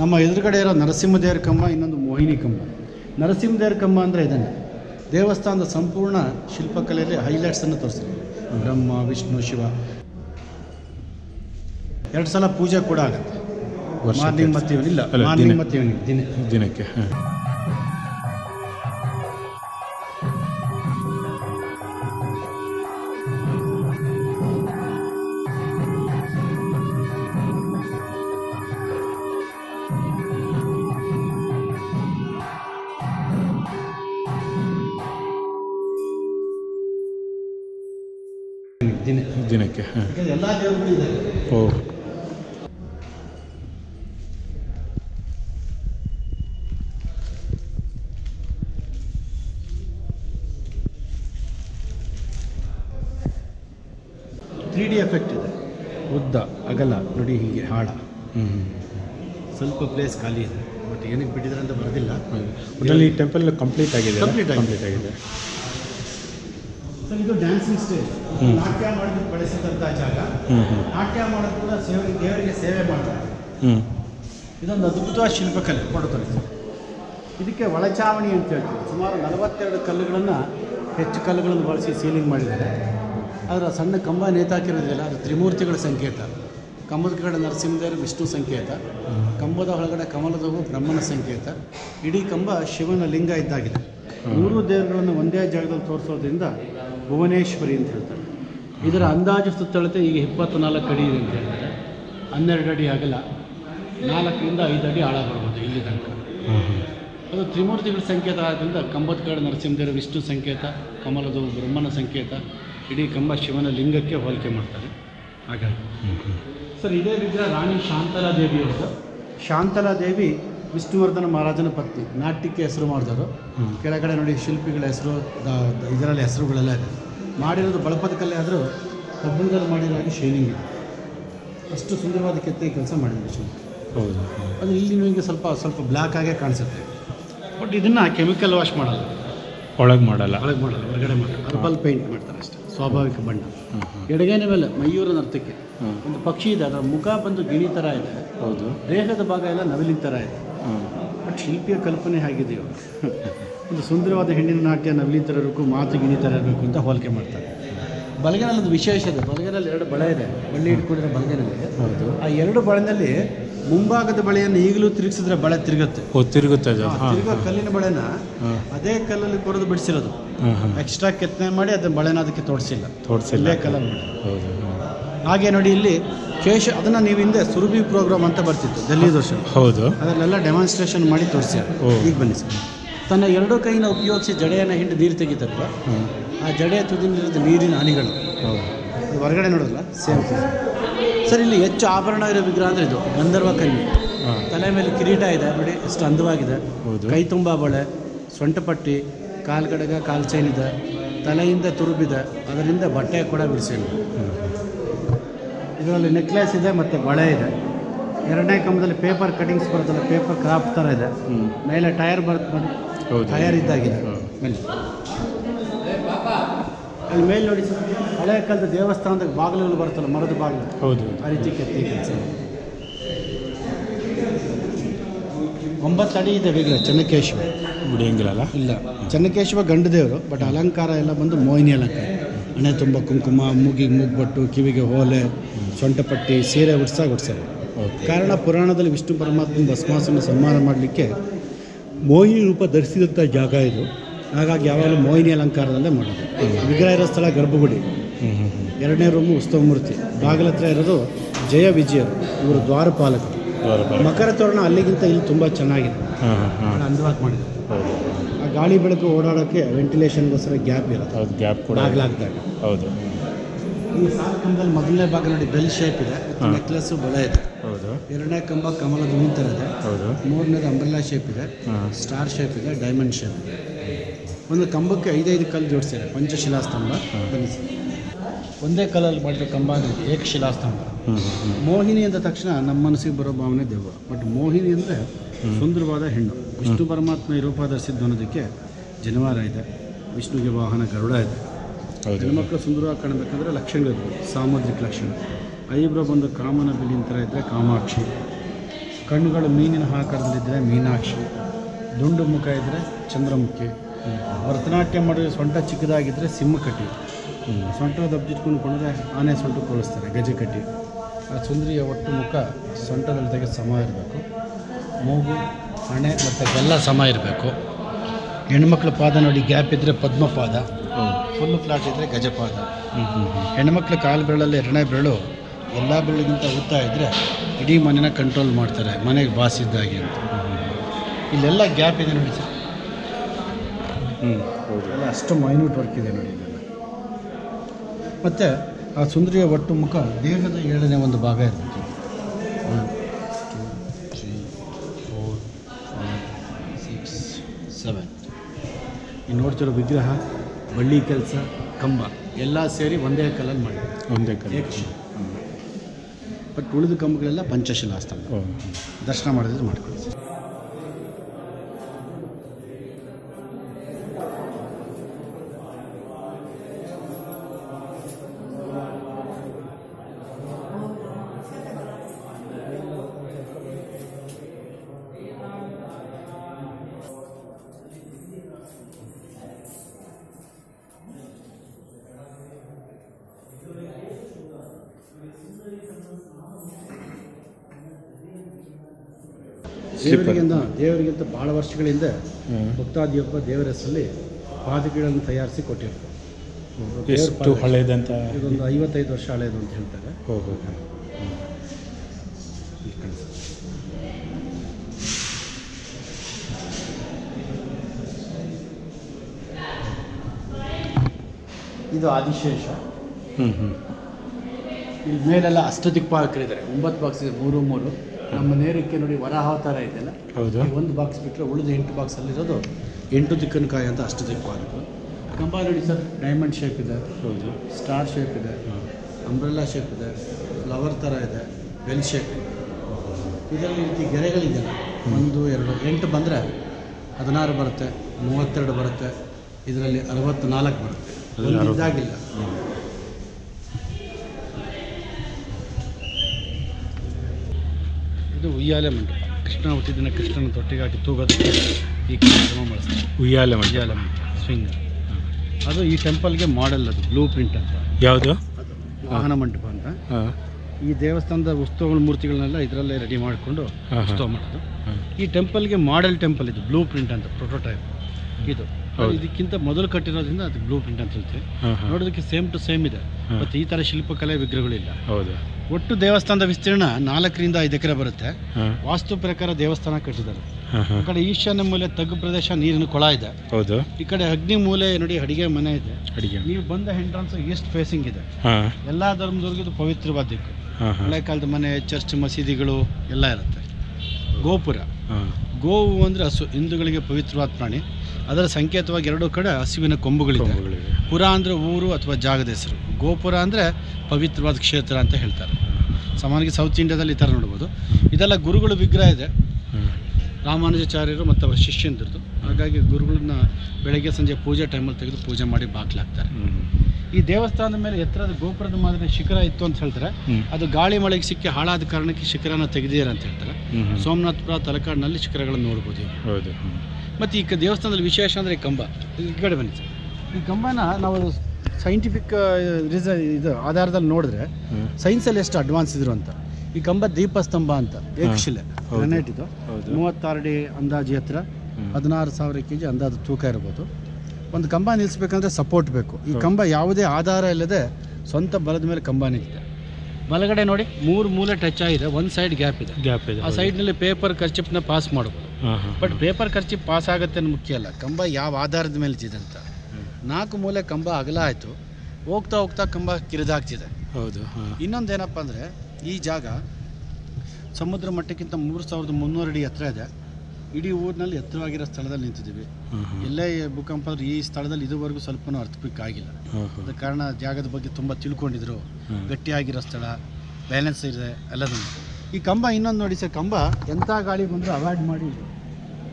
ನಮ್ಮ ಎದುರುಗಡೆ ಇರೋ ನರಸಿಂಹದೇವರ ಕಂಬ ಇನ್ನೊಂದು ಮೋಹಿನಿ ಕಂಬ. ನರಸಿಂಹದೇವರ ಕಂಬ ಅಂದರೆ ಇದನ್ನು. ದೇವಸ್ಥಾನದ ಸಂಪೂರ್ಣ ಶಿಲ್ಪಕಲೆಯಲ್ಲಿ ಹೈಲೈಟ್ಸನ್ನು ತೋರಿಸ್ತೀವಿ ಬ್ರಹ್ಮ ವಿಷ್ಣು ಶಿವ. ಎರಡು ಸಲ ಪೂಜೆ ಕೂಡ ಆಗುತ್ತೆ. ವರ್ಷಕ್ಕೆ? ಮಾರ್ನಿಂಗ್ ಮತ್ತು ಈವ್ನಿಂಗ್ ಇಲ್ಲ ಅಲ್ಲ, ಮಾರ್ನಿಂಗ್ ದಿನ. ಮತ್ತು ಈವ್ನಿಂಗ್ ದಿನ ದಿನಕ್ಕೆ ಹಾಂ ದಿನ ದಿನಕ್ಕೆ ಹಾಂ ಎಲ್ಲ ದೇವರುಗಳು ಇದೆ ಓ ತ್ರೀ ಡಿ ಎಫೆಕ್ಟ್ ಇದೆ ಉದ್ದ ಅಗಲ ನೋಡಿ ಹೀಗೆ ಹಾಳ. ಸ್ವಲ್ಪ ಪ್ಲೇಸ್ ಖಾಲಿ ಇದೆ. ಬಟ್ ಏನಕ್ಕೆ ಬಿಟ್ಟಿದ್ದಾರೆ ಅಂತ ಬರೋದಿಲ್ಲ. ಒಟ್ಟಲ್ಲಿ ಈ ಟೆಂಪಲ್ ಕಂಪ್ಲೀಟ್ ಆಗಿದೆ. ಕಂಪ್ಲೀಟ್ ಕಂಪ್ಲೀಟ್ ಆಗಿದೆ. ಸರ್ ಇದು ಡ್ಯಾನ್ಸಿಂಗ್ ಸ್ಟೇಜ್. ನಾಟ್ಯ ಮಾಡೋದಕ್ಕೆ ಬಳಸಿದಂಥ ಜಾಗ. ಹ್ಞೂ ಹ್ಞೂ ನಾಟ್ಯ ಮಾಡೋದು ಕೂಡ ಸೇವೆ ದೇವರಿಗೆ ಸೇವೆ ಮಾಡ್ತಾರೆ ಹ್ಞೂ ಇದೊಂದು ಅದ್ಭುತವಾದ ಶಿಲ್ಪಕಲೆ ಕೊಡುತ್ತದೆ ಇದಕ್ಕೆ ಒಳಚಾವಣಿ ಅಂತ ಹೇಳ್ತೀವಿ. ಸುಮಾರು ನಲವತ್ತೆರಡು ಕಲ್ಲುಗಳನ್ನು ಹೆಚ್ಚು ಕಲ್ಲುಗಳನ್ನು ಬಳಸಿ ಸೀಲಿಂಗ್ ಮಾಡಿದ್ದಾರೆ. ಅದರ ಸಣ್ಣ ಕಂಬ ನೇತಾಕಿರೋದಿಲ್ಲ ಅದು ತ್ರಿಮೂರ್ತಿಗಳ ಸಂಕೇತ. ಕಂಬದ ಕಡೆ ನರಸಿಂಹದೇವರ ವಿಷ್ಣು ಸಂಕೇತ. ಕಂಬದ ಒಳಗಡೆ ಕಮಲದ ಹೂವು ಬ್ರಹ್ಮನ ಸಂಕೇತ. ಇಡೀ ಕಂಬ ಶಿವನ ಲಿಂಗ ಇದ್ದಾಗಿದೆ. ಮೂರು ದೇವರುಗಳನ್ನು ಒಂದೇ ಜಾಗದಲ್ಲಿ ತೋರಿಸೋದ್ರಿಂದ ಭುವನೇಶ್ವರಿ ಅಂತ ಹೇಳ್ತಾರೆ. ಇದರ ಅಂದಾಜು ಸುತ್ತಳತೆ ಈಗ ಇಪ್ಪತ್ತು ನಾಲ್ಕು ಅಡಿ ಇದೆ ಅಂತ ಹೇಳ್ತಾರೆ. ಹನ್ನೆರಡು ಅಡಿ ಆಗಲ್ಲ. ನಾಲ್ಕರಿಂದ ಐದು ಅಡಿ ಆಳ ಬರ್ಬೋದು ಇಲ್ಲಿ ತನಕ. ಅದು ತ್ರಿಮೂರ್ತಿಗಳ ಸಂಕೇತ ಆದ್ದರಿಂದ ಕಂಬದ ಕಡೆ ನರಸಿಂಹದೇವರ ವಿಷ್ಣು ಸಂಕೇತ ಕಮಲದ ಬ್ರಹ್ಮನ ಸಂಕೇತ, ಇಡೀ ಕಂಬ ಶಿವನ ಲಿಂಗಕ್ಕೆ ಹೋಲಿಕೆ ಮಾಡ್ತಾರೆ. ಹಾಗಾಗಿ. ಸರ್ ಇದೇ ವಿಗ್ರಹ ರಾಣಿ ಶಾಂತಲಾ ದೇವಿ ಅವರು ಶಾಂತಲಾ ದೇವಿ ವಿಷ್ಣುವರ್ಧನ ಮಹಾರಾಜನ ಪತ್ನಿ. ನಾಟ್ಯಕ್ಕೆ ಹೆಸರು ಮಾಡಿದವರು. ಕೆಳಗಡೆ ನೋಡಿ ಶಿಲ್ಪಿಗಳ ಹೆಸರು ಇದರಲ್ಲಿ ಹೆಸರುಗಳೆಲ್ಲ ಇದೆ. ಮಾಡಿರೋದು ಬಳಪದ ಕಲೆ ಆದರೂ ಕಬ್ಬಿಣದಲ್ಲಿ ಮಾಡಿರೋ ಹಾಗೆ ಶೈನಿಂಗ್ ಇದೆ. ಅಷ್ಟು ಸುಂದರವಾದ ಕೆತ್ತೆ ಕೆಲಸ ಮಾಡಿದ್ರು ಶಿಲ್ಪಿ. ಹೌದು. ಅದು ಇಲ್ಲಿ ನಿಮಗೆ ಸ್ವಲ್ಪ ಸ್ವಲ್ಪ ಬ್ಲ್ಯಾಕ್ ಆಗೇ ಕಾಣಿಸುತ್ತೆ. ಬಟ್ ಇದನ್ನು ಕೆಮಿಕಲ್ ವಾಶ್ ಮಾಡಲ್ಲ. ಒಳಗೆ ಮಾಡಲ್ಲ. ಒಳಗೆ ಮಾಡಲ್ಲ ಹೊರಗಡೆ ಮಾಡಲ್ಲ. ಹರ್ಬಲ್ ಪೇಂಟ್ ಮಾಡ್ತಾರೆ ಅಷ್ಟೇ. ಸ್ವಾಭಾವಿಕ ಬಣ್ಣ. ಎಡಗೇನೆ ಮೇಲೆ ಮಯೂರ ನರ್ತಕ್ಕೆ ಒಂದು ಪಕ್ಷಿ ಇದೆ ಅದರ ಮುಖ ಬಂದು ಗಿಣಿ ಥರ ಇದೆ. ಹೌದು. ದೇಹದ ಭಾಗ ಎಲ್ಲ ನವಿಲಿನ ಥರ ಇದೆ. ಬಟ್ ಶಿಲ್ಪಿಯ ಕಲ್ಪನೆ ಹೇಗಿದೆಯೋ ಒಂದು ಸುಂದರವಾದ ಹೆಣ್ಣಿನ ನಾಟ್ಯ ನವಿಲಿ ಥರ ಇರಬೇಕು ಮಾತು ಗಿಣಿ ಥರ ಇರಬೇಕು ಅಂತ ಹೋಲಿಕೆ ಮಾಡ್ತಾರೆ. ಬಲಗೈನಲ್ಲಿ ಒಂದು ವಿಶೇಷ ಇದೆ. ಬಲಗೈನಲ್ಲಿ ಎರಡು ಬಳೆ ಇದೆ. ಬಳ್ಳಿ ಇಟ್ಕೊಂಡಿರೋ ಬಲಗೇನಲ್ಲಿ. ಹೌದು. ಆ ಎರಡು ಬಳೆನಲ್ಲಿ ಮುಂಭಾಗದ ಬಳೆಯನ್ನು ಈಗಲೂ ತಿರುಗಿಸಿದ್ರೆ ಬಳೆ ತಿರುಗುತ್ತೆ. ಓ ತಿರುಗುತ್ತೆ ಅದು. ಹಾಂ ತಿರುಗೋ ಕಲ್ಲಿನ ಬಳೆನ ಅದೇ ಕಲ್ಲಲ್ಲಿ ಕೊರೆದು ಬಿಡಿಸಿರೋದು. ಎಕ್ಸ್ಟ್ರಾ ಕೆತ್ತನೆ ಮಾಡಿ ಅದನ್ನ ಬಳೆನ ಅದಕ್ಕೆ ತೋರಿಸಿಲ್ಲ ತೋರಿಸಿಲ್ಲ ಕಲ್ಲ ಕಲ್ಲಲ್ಲಿ ಹೌದು. ಹಾಗೆ ನೋಡಿ ಇಲ್ಲಿ ಕೇಶ ಅದನ್ನು ನೀವು ಹಿಂದೆ ಸುರಭಿ ಪ್ರೋಗ್ರಾಮ್ ಅಂತ ಬರ್ತಿತ್ತು ದಲ್ಲಿ ದೋಷ ಹೌದು. ಅದರಲ್ಲೆಲ್ಲ ಡೆಮಾನ್ಸ್ಟ್ರೇಷನ್ ಮಾಡಿ ತೋರಿಸಿ. ಈಗ ಬನ್ನಿ ಸರ್. ತನ್ನ ಎರಡೂ ಕೈನ ಉಪಯೋಗಿಸಿ ಜಡೆಯನ್ನು ಹಿಂಡಿ ನೀರು ತೆಗಿತಾರಲ್ಲ ಆ ಜಡೆಯ ತುದಿನಲ್ಲಿರೋದು ನೀರಿನ ಹನಿಗಳು ಹೊರಗಡೆ ನೋಡೋಲ್ಲ ಸೇಮ್ ಸರ್. ಇಲ್ಲಿ ಹೆಚ್ಚು ಆಭರಣ ಇರೋ ವಿಗ್ರಹ ಅಂದರೆ ಇದು ಗಂಧರ್ವ ಕನ್ಯೆ. ತಲೆ ಮೇಲೆ ಕಿರೀಟ ಇದೆ ನೋಡಿ ಎಷ್ಟು ಅಂದವಾಗಿದೆ. ಹೌದು. ಕೈ ತುಂಬ ಬಳೆ ಸೊಂಟಪಟ್ಟಿ ಕಾಲ್ಗಡಗ ಕಾಲು ಚೈನ್ ಇದೆ. ತಲೆಯಿಂದ ತುರುಬಿದೆ ಅದರಿಂದ ಬಟ್ಟೆ ಕೂಡ ಬಿಡಿಸಿಲ್ಲ. ಇದರಲ್ಲಿ ನೆಕ್ಲೆಸ್ ಇದೆ ಮತ್ತು ಬಳೆ ಇದೆ. ಎರಡನೇ ಕಂಬದಲ್ಲಿ ಪೇಪರ್ ಕಟಿಂಗ್ಸ್ ಬರುತ್ತಲ್ಲ ಪೇಪರ್ ಕ್ರಾಫ್ಟ್ ಥರ ಇದೆ. ಮೇಲೆ ಟೈರ್ ಬರುತ್ತೆ ನೋಡಿ ಹೌದು. ಟೈರ್ ಇದ್ದಾಗಿದೆ. ಮೇಲೆ. ಅಲ್ಲಿ ಮೇಲೆ ನೋಡಿ ಸರ್ ಹಳೆ ಕಾಲದ ದೇವಸ್ಥಾನದ ಬಾಗಿಲುಗಳು ಬರುತ್ತಲ್ಲ ಮರದ ಬಾಗಿಲು. ಹೌದು. ಆ ರೀತಿ ಕೆತ್ತಿ. ಕೆಲಸ ಒಂಬತ್ತು ಅಡಿ ಇದೆ ವಿಗ್ರಹ ಚೆನ್ನಕೇಶವ ಇಲ್ಲ. ಚೆನ್ನಕೇಶವ ಗಂಡು ದೇವರು ಬಟ್ ಅಲಂಕಾರ ಎಲ್ಲ ಬಂದು ಮೋಹಿನಿ ಅಲಂಕಾರ. ಹಣೆ ತುಂಬ ಕುಂಕುಮ ಮೂಗಿಗೆ ಮೂಗ್ಬಟ್ಟು ಕಿವಿಗೆ ಓಲೆ ಸೊಂಟಪಟ್ಟಿ ಸೀರೆ ಉಡ್ಸಾಗಿ ಉಡ್ಸಾರೆ ಕಾರಣ ಪುರಾಣದಲ್ಲಿ ವಿಷ್ಣು ಪರಮಾತ್ಮ ಭಸ್ಮಾಸನ ಸಂಹಾರ ಮಾಡಲಿಕ್ಕೆ ಮೋಹಿನಿ ರೂಪ ಧರಿಸಿದಂಥ ಜಾಗ ಇದು. ಹಾಗಾಗಿ ಯಾವಾಗಲೂ ಮೋಹಿನಿ ಅಲಂಕಾರದಲ್ಲೇ ಮಾಡೋದು ವಿಗ್ರಹ ಇರೋ ಸ್ಥಳ ಗರ್ಭಗುಡಿ. ಎರಡನೇ ರೂಮು ಉತ್ಸವ ಮೂರ್ತಿ. ಬಾಗಿಲತ್ರ ಇರೋದು ಜಯ ವಿಜಯರು ಇವರು ದ್ವಾರಪಾಲಕರು. ಮಕರ ತೋರಣ ಅಲ್ಲಿಗಿಂತ ಇಲ್ಲಿ ತುಂಬ ಚೆನ್ನಾಗಿದೆ. ಅಂದವಾಗಿ ಮಾಡಿದೆ ಗಾಳಿ ಬೆಳಕು ಓಡಾಡೋಕ್ಕೆ ವೆಂಟಿಲೇಷನ್ಗೋಸ್ಕರ ಗ್ಯಾಪ್ ಇರುತ್ತೆ. ಹೌದು ಗ್ಯಾಪ್ ಕೂಡ ಬಾಗಿಲಾಗ್ದಾಗ. ಹೌದು. ಈ ಸಾಲು ಕಂಬದಲ್ಲಿ ಮೊದಲನೇ ಭಾಗ ನೋಡಿ ಬೆಲ್ ಶೇಪ್ ಇದೆ. ನೆಕ್ಲೆಸ್ ಬಳೆ ಇದೆ. ಹೌದು. ಎರಡನೇ ಕಂಬ ಕಮಲದ ಹೂವಿನ ಥರ ಇದೆ. ಹೌದು. ಮೂರನೇದು ಅಂಬ್ರೆಲಾ ಶೇಪ್ ಇದೆ ಸ್ಟಾರ್ ಶೇಪ್ ಇದೆ ಡೈಮಂಡ್ ಶೇಪ್ ಇದೆ. ಒಂದು ಕಂಬಕ್ಕೆ ಐದೈದು ಕಲ್ಲು ಜೋಡಿಸಿದ್ದಾರೆ ಪಂಚಶಿಲಾ ಸ್ತಂಭ ಬನ್ನಿ ಸರ್. ಒಂದೇ ಕಲ್ಲಲ್ಲಿ ಮಾಡಿರೋ ಕಂಬ ಅಂದರೆ ಏಕಶಿಲಾ ಸ್ತಂಭ ಹ್ಞೂ ಹ್ಞೂ ಮೋಹಿನಿ ಅಂದ ತಕ್ಷಣ ನಮ್ಮ ಮನಸ್ಸಿಗೆ ಬರೋ ಭಾವನೆ ದೇವ ಬಟ್ ಮೋಹಿನಿ ಅಂದರೆ ಸುಂದರವಾದ ಹೆಣ್ಣು. ವಿಷ್ಣು ಪರಮಾತ್ಮ ಈ ರೂಪ ಧರಿಸಿದ್ದು ಅನ್ನೋದಕ್ಕೆ ಜನವಾರ ಇದೆ. ವಿಷ್ಣುಗೆ ವಾಹನ ಗರುಡ ಇದೆ. ಹೆಣ್ಮಕ್ಳು ಸುಂದರವಾಗಿ ಕಾಣಬೇಕಂದ್ರೆ ಲಕ್ಷಣಗಳಿರ್ಬೋದು ಸಾಮುದ್ರಿಕ ಲಕ್ಷಣ. ಐಬ್ರೋ ಬಂದು ಕಾಮನ ಬಿಲ್ಲಿನ ಥರ ಇದ್ದರೆ ಕಾಮಾಕ್ಷಿ. ಕಣ್ಣುಗಳು ಮೀನಿನ ಆಕಾರದಲ್ಲಿದ್ದರೆ ಮೀನಾಕ್ಷಿ. ದುಂಡು ಮುಖ ಇದ್ದರೆ ಚಂದ್ರಮುಖಿ. ಭರತನಾಟ್ಯ ಮಾಡಿದ್ರೆ ಸೊಂಟ ಚಿಕ್ಕದಾಗಿದ್ದರೆ ಸಿಂಹಕಟ್ಟಿ. ಸೊಂಟ ದಬ್ಜಿಟ್ಕೊಂಡು ಕೊಂಡ್ರೆ ಆನೆ ಸೊಂಟ ಕೋಲಿಸ್ತಾರೆ ಗಜಕಟ್ಟಿ. ಆ ಸುಂದರಿಯ ಒಟ್ಟು ಮುಖ ಸೊಂಟದಲ್ಲಿ ತೆಗೆದು ಸಮ ಇರಬೇಕು. ಮೂಗು, ಹಣೆ ಮತ್ತು ಎಲ್ಲ ಸಮ ಇರಬೇಕು. ಹೆಣ್ಮಕ್ಳ ಪಾದ ನೋಡಿ ಗ್ಯಾಪ್ ಇದ್ದರೆ ಪದ್ಮಪಾದ ಫುಲ್ ಫ್ಲಾಟ್ ಇದ್ದರೆ ಗಜಪಾದ. ಹೆಣ್ಮಕ್ಳ ಕಾಲು ಬೆರಳಲ್ಲಿ ಎರಡನೇ ಬೆರಳು, ಎಲ್ಲ ಬೆರಳಿಗಿಂತ ಉದ್ದ ಇದ್ದರೆ ಇಡೀ ಮನೆನ ಕಂಟ್ರೋಲ್ ಮಾಡ್ತಾರೆ, ಮನೆಗೆ ಬಾಸ್ ಅಂತ. ಇಲ್ಲೆಲ್ಲ ಗ್ಯಾಪ್ ಇದೆ ನೋಡಿ ಸರ್. ಹ್ಞೂ ಅಷ್ಟು ಮೈನ್ಯೂಟ್ ವರ್ಕ್ ಇದೆ ನೋಡಿ ಇದೆಲ್ಲ. ಮತ್ತು ಆ ಸುಂದರಿಯ ಒಟ್ಟು ಮುಖ ದೇಹದ ಏಳನೇ ಒಂದು ಭಾಗ ಇರಬೇಕು ನೀವು ನೋಡ್ತಿರೋ ವಿಗ್ರಹ ಬಳ್ಳಿ ಕೆಲಸ ಕಂಬ ಎಲ್ಲ ಸೇರಿ ಒಂದೇ ಕಲ್ಲಲ್ಲಿ ಮಾಡಿ. ಒಂದೇ ಕಡೆ ಬಟ್ ಉಳಿದ ಕಂಬಗಳೆಲ್ಲ ಪಂಚಶಿಲಾಸ್ತಾನ ದರ್ಶನ ಮಾಡಿದ್ರೆ ಮಾಡ್ಕೊಳ್ಳಿ. ದೇವರಿಗಿಂತ ದೇವರಿಗಿಂತ ಭಾಳ ವರ್ಷಗಳಿಂದ ಭಕ್ತಾದಿಯೊಬ್ಬ ದೇವರ ಹೆಸರಲ್ಲಿ ಪಾದಗಳನ್ನು ತಯಾರಿಸಿ ಕೊಟ್ಟಿರ್ತಾರೆ. ಎಷ್ಟು. ಹಳೇದಂತ ಇದೊಂದು ಐವತ್ತೈದು ವರ್ಷ ಹಳೆಯದು ಅಂತ ಹೇಳ್ತಾರೆ. ಇದು ಆದಿಶೇಷ. ಹ್ಞೂ ಹ್ಞೂ ಇಲ್ಲಿ ಮೇಲೆಲ್ಲ ಅಷ್ಟದಿಕ್ಪಾಲಕರಿದ್ದಾರೆ ಒಂಬತ್ತು ಬಾಕ್ಸ್ ಇದೆ ಮೂರು ಮೂರು. ನಮ್ಮ ನೇರಕ್ಕೆ ನೋಡಿ ವರಾಹಾವತಾರ ಇದೆಯಲ್ಲ? ಹೌದು. ಒಂದು ಬಾಕ್ಸ್ ಬಿಟ್ಟರೆ ಉಳಿದ ಎಂಟು ಬಾಕ್ಸ್ ಬಾಕ್ಸಲ್ಲಿರೋದು ಎಂಟು ದಿಕ್ಕನ ಕಾಯಿ ಅಂತ ಆಗುತ್ತೆ ಕಂಬ ನೋಡಿ ಸರ್ ಡೈಮಂಡ್ ಶೇಪ್ ಇದೆ. ಹೌದು. ಸ್ಟಾರ್ ಶೇಪ್ ಇದೆ. ಅಂಬ್ರೆಲ್ಲಾ ಶೇಪ್ ಇದೆ. ಫ್ಲವರ್ ಥರ ಇದೆ. ಬೆಲ್ ಶೇಪ್ ಇದೆ ಇದರಲ್ಲಿ ರೀತಿ ಗೆರೆಗಳಿದೆಯಲ್ಲ ಒಂದು ಎರಡು ಎಂಟು ಬಂದರೆ ಹದಿನಾರು ಬರುತ್ತೆ ಮೂವತ್ತೆರಡು ಬರುತ್ತೆ ಇದರಲ್ಲಿ ಅರವತ್ತ್ನಾಲ್ಕು ಬರುತ್ತೆ. ಇದಾಗಿಲ್ಲ. ಇದು ಉಯ್ಯಾಲೆ ಮಂಟಪ. ಕೃಷ್ಣ ಹುಟ್ಟಿದಿನ ಕೃಷ್ಣನ ತೊಟ್ಟಿಗೆ ಹಾಕಿ ತೂಗೋದಕ್ಕೆ ಈ ಕಾರ್ಯಕ್ರಮ ಬಳಸ್ತಾರೆ ಉಯ್ಯಾಲೆ ಮಂಟಪ. ಉಯ್ಯಾಲೆ ಮಂಟಪ ಸ್ವಿಂಗ್ ಅದು ಈ ಟೆಂಪಲ್ಗೆ ಮಾಡೆಲ್ ಅದು ಬ್ಲೂ ಪ್ರಿಂಟ್ ಅಂತ. ಯಾವುದು? ವಾಹನ ಮಂಟಪ ಅಂತ. ಹಾಂ. ಈ ದೇವಸ್ಥಾನದ ಉತ್ಸವಗಳ ಮೂರ್ತಿಗಳನ್ನೆಲ್ಲ ಇದರಲ್ಲೇ ರೆಡಿ ಮಾಡಿಕೊಂಡು ಹಾಂ ಉತ್ಸವ ಮಾಡೋದು. ಹಾಂ. ಈ ಟೆಂಪಲ್ಗೆ ಮಾಡೆಲ್ ಟೆಂಪಲ್ ಇದು ಬ್ಲೂ ಪ್ರಿಂಟ್ ಅಂತ ಪ್ರೊಟೋಟೈಪ್ ಇದು. ಹೌದು. ಇದಕ್ಕಿಂತ ಮೊದಲು ಕಟ್ಟಿರೋದ್ರಿಂದ ಅದು ಬ್ಲೂ ಪ್ರಿಂಟ್ ಅಂತ ಹೇಳ್ತೀವಿ ಹಾಂ ಹಾಂ. ನೋಡೋದಕ್ಕೆ ಸೇಮ್ ಟು ಸೇಮ್ ಇದೆ. ಮತ್ತೆ ಮತ್ತು ಈ ಥರ ಶಿಲ್ಪಕಲೆ ವಿಗ್ರಹಗಳಿಲ್ಲ. ಹೌದು. ಒಟ್ಟು ದೇವಸ್ಥಾನದ ವಿಸ್ತೀರ್ಣ ನಾಲ್ಕರಿಂದ ಐದು ಎಕರೆ ಬರುತ್ತೆ. ವಾಸ್ತು ಪ್ರಕಾರ ದೇವಸ್ಥಾನ ಕಟ್ಟಿದ್ದಾರೆ. ಈ ಕಡೆ ಈಶಾನ್ಯ ಮೂಲೆ ತಗ್ಗು ಪ್ರದೇಶ ನೀರಿನ ಕೊಳ ಇದೆ. ಹೌದು. ಈ ಕಡೆ ಅಗ್ನಿ ಮೂಲೆ ನೋಡಿ ಅಡಿಗೆ ಮನೆ ಇದೆ. ಅಡಿಗೆ. ನೀವು ಬಂದ ಎಂಟ್ರನ್ಸ್ ಈಸ್ಟ್ ಫೇಸಿಂಗ್ ಇದೆ. ಎಲ್ಲಾ ಧರ್ಮದವ್ರಿಗೂ ಇದು ಪವಿತ್ರವಾದ ದಿಕ್ಕು ಹಳೆ ಕಾಲದ ಮನೆ ಚರ್ಚ್ ಮಸೀದಿಗಳು ಎಲ್ಲ ಇರುತ್ತೆ. ಗೋಪುರ. ಗೋವು ಅಂದರೆ ಹಸು ಹಿಂದೂಗಳಿಗೆ ಪವಿತ್ರವಾದ ಪ್ರಾಣಿ. ಅದರ ಸಂಕೇತವಾಗಿ ಎರಡೂ ಕಡೆ ಹಸುವಿನ ಕೊಂಬುಗಳಿದೆ. ಕೊಂಬುಗಳಿವೆ ಪುರ ಅಂದರೆ ಊರು ಅಥವಾ ಜಾಗದ ಹೆಸರು. ಗೋಪುರ ಅಂದರೆ ಪವಿತ್ರವಾದ ಕ್ಷೇತ್ರ ಅಂತ ಹೇಳ್ತಾರೆ. ಸಾಮಾನ್ಯವಾಗಿ ಸೌತ್ ಇಂಡಿಯಾದಲ್ಲಿ ಈ ಥರ ನೋಡ್ಬೋದು. ಇದೆಲ್ಲ ಗುರುಗಳು ವಿಗ್ರಹ ಇದೆ. ರಾಮಾನುಜಾಚಾರ್ಯರು ಮತ್ತು ಅವರ ಶಿಷ್ಯಂದ್ರದ್ದು ಹಾಗಾಗಿ ಗುರುಗಳನ್ನ ಬೆಳಗ್ಗೆ ಸಂಜೆ ಪೂಜೆ ಟೈಮಲ್ಲಿ ತೆಗೆದು ಪೂಜೆ ಮಾಡಿ ಬಾಕ್ಲಾಗ್ತಾರೆ. ಈ ದೇವಸ್ಥಾನದ ಮೇಲೆ ಎತ್ತರದ ಗೋಪುರದ ಮಾದರಿ ಶಿಖರ ಇತ್ತು ಅಂತ ಹೇಳ್ತಾರೆ ಅದು ಗಾಳಿ ಮಳೆಗೆ ಸಿಕ್ಕಿ ಹಾಳಾದ ಕಾರಣಕ್ಕೆ ಶಿಖರನ ತೆಗೆದಿದ್ದಾರೆ ಅಂತ ಹೇಳ್ತಾರೆ. ಸೋಮನಾಥಪುರ ತಲಕಾಡಿನಲ್ಲಿ ಶಿಖರಗಳನ್ನು ನೋಡ್ಬೋದು ಹೌದು. ಮತ್ತು ಈ ಕ- ದೇವಸ್ಥಾನದಲ್ಲಿ ವಿಶೇಷ ಅಂದರೆ ಈ ಕಂಬ ಈ ಕಡೆ ಬನ್ನಿ ಸರ್ ಈ ಕಂಬನ ನಾವು ಸೈಂಟಿಫಿಕ್ ರೀಸನ್ ಇದು ಆಧಾರದಲ್ಲಿ ನೋಡಿದ್ರೆ. ಸೈನ್ಸಲ್ಲಿ ಎಷ್ಟು ಅಡ್ವಾನ್ಸ್ ಇದ್ರು ಅಂತ ಈ ಕಂಬ ದೀಪಸ್ತಂಭ ಅಂತ ಏಕಶಿಲೆ ಹೌದು. ಗ್ರನೈಟ್ ಇದು. ಮೂವತ್ತಾರು ಅಡಿ ಅಂದಾಜು ಎತ್ತರ. ಹದಿನಾರು ಸಾವಿರ ಕೆ ಜಿ ಅಂದಾಜು ತೂಕ ಇರ್ಬೋದು. ಒಂದು ಕಂಬ ನಿಲ್ಲಿಸ್ಬೇಕಂದ್ರೆ ಸಪೋರ್ಟ್ ಬೇಕು. ಈ ಕಂಬ ಯಾವುದೇ ಆಧಾರ ಇಲ್ಲದೆ ಸ್ವಂತ ಬಲದ ಮೇಲೆ ಕಂಬ ನಿಂತಿದೆ ಬಲಗಡೆ ನೋಡಿ ಮೂರು ಮೂಲೆ ಟಚ್ ಆಗಿದೆ ಒಂದು ಸೈಡ್ ಗ್ಯಾಪ್ ಇದೆ. ಗ್ಯಾಪ್ ಇದೆ ಆ ಸೈಡ್ನಲ್ಲಿ ಪೇಪರ್ ಖರ್ಚಿಪ್ನ ಪಾಸ್ ಮಾಡ್ಬೋದು. ಬಟ್ ಪೇಪರ್ ಖರ್ಚಿಪ್ ಪಾಸ್ ಆಗುತ್ತೆ ಅನ್ನೋ ಮುಖ್ಯ ಅಲ್ಲ. ಕಂಬ ಯಾವ ಆಧಾರದ ಮೇಲೆ ಇದೆ ಅಂತ. ನಾಲ್ಕು ಮೂಲೆ ಕಂಬ ಅಗಲ ಆಯಿತು. ಹೋಗ್ತಾ ಹೋಗ್ತಾ ಕಂಬ ಕಿರಿದಾಗ್ತಿದೆ. ಹೌದು ಹಾಂ. ಇನ್ನೊಂದೇನಪ್ಪ ಅಂದರೆ ಈ ಜಾಗ ಸಮುದ್ರ ಮಟ್ಟಕ್ಕಿಂತ ಮೂರು ಸಾವಿರದ ಮುನ್ನೂರು ಅಡಿ ಎತ್ತರ ಇದೆ. ಇಡೀ ಊರಿನಲ್ಲಿ ಎತ್ತರವಾಗಿರೋ ಸ್ಥಳದಲ್ಲಿ ನಿಂತಿದ್ದೀವಿ. ಎಲ್ಲೇ ಭೂಕಂಪ ಆದ್ರೂ ಈ ಸ್ಥಳದಲ್ಲಿ ಇದುವರೆಗೂ ಸ್ವಲ್ಪನೂ ಅರ್ಥಕ್ಕಾಗಿಲ್ಲ ಅದ ಕಾರಣ ಜಾಗದ ಬಗ್ಗೆ ತುಂಬ ತಿಳ್ಕೊಂಡಿದ್ರು. ಗಟ್ಟಿಯಾಗಿರೋ ಸ್ಥಳ ಬ್ಯಾಲೆನ್ಸ್ ಇದೆ ಎಲ್ಲದನ್ನು. ಈ ಕಂಬ ಇನ್ನೊಂದು ನೋಡಿ ಸರ್ ಕಂಬ ಎಂಥ ಗಾಳಿ ಬಂದರೂ ಅವಾಯ್ಡ್ ಮಾಡಿ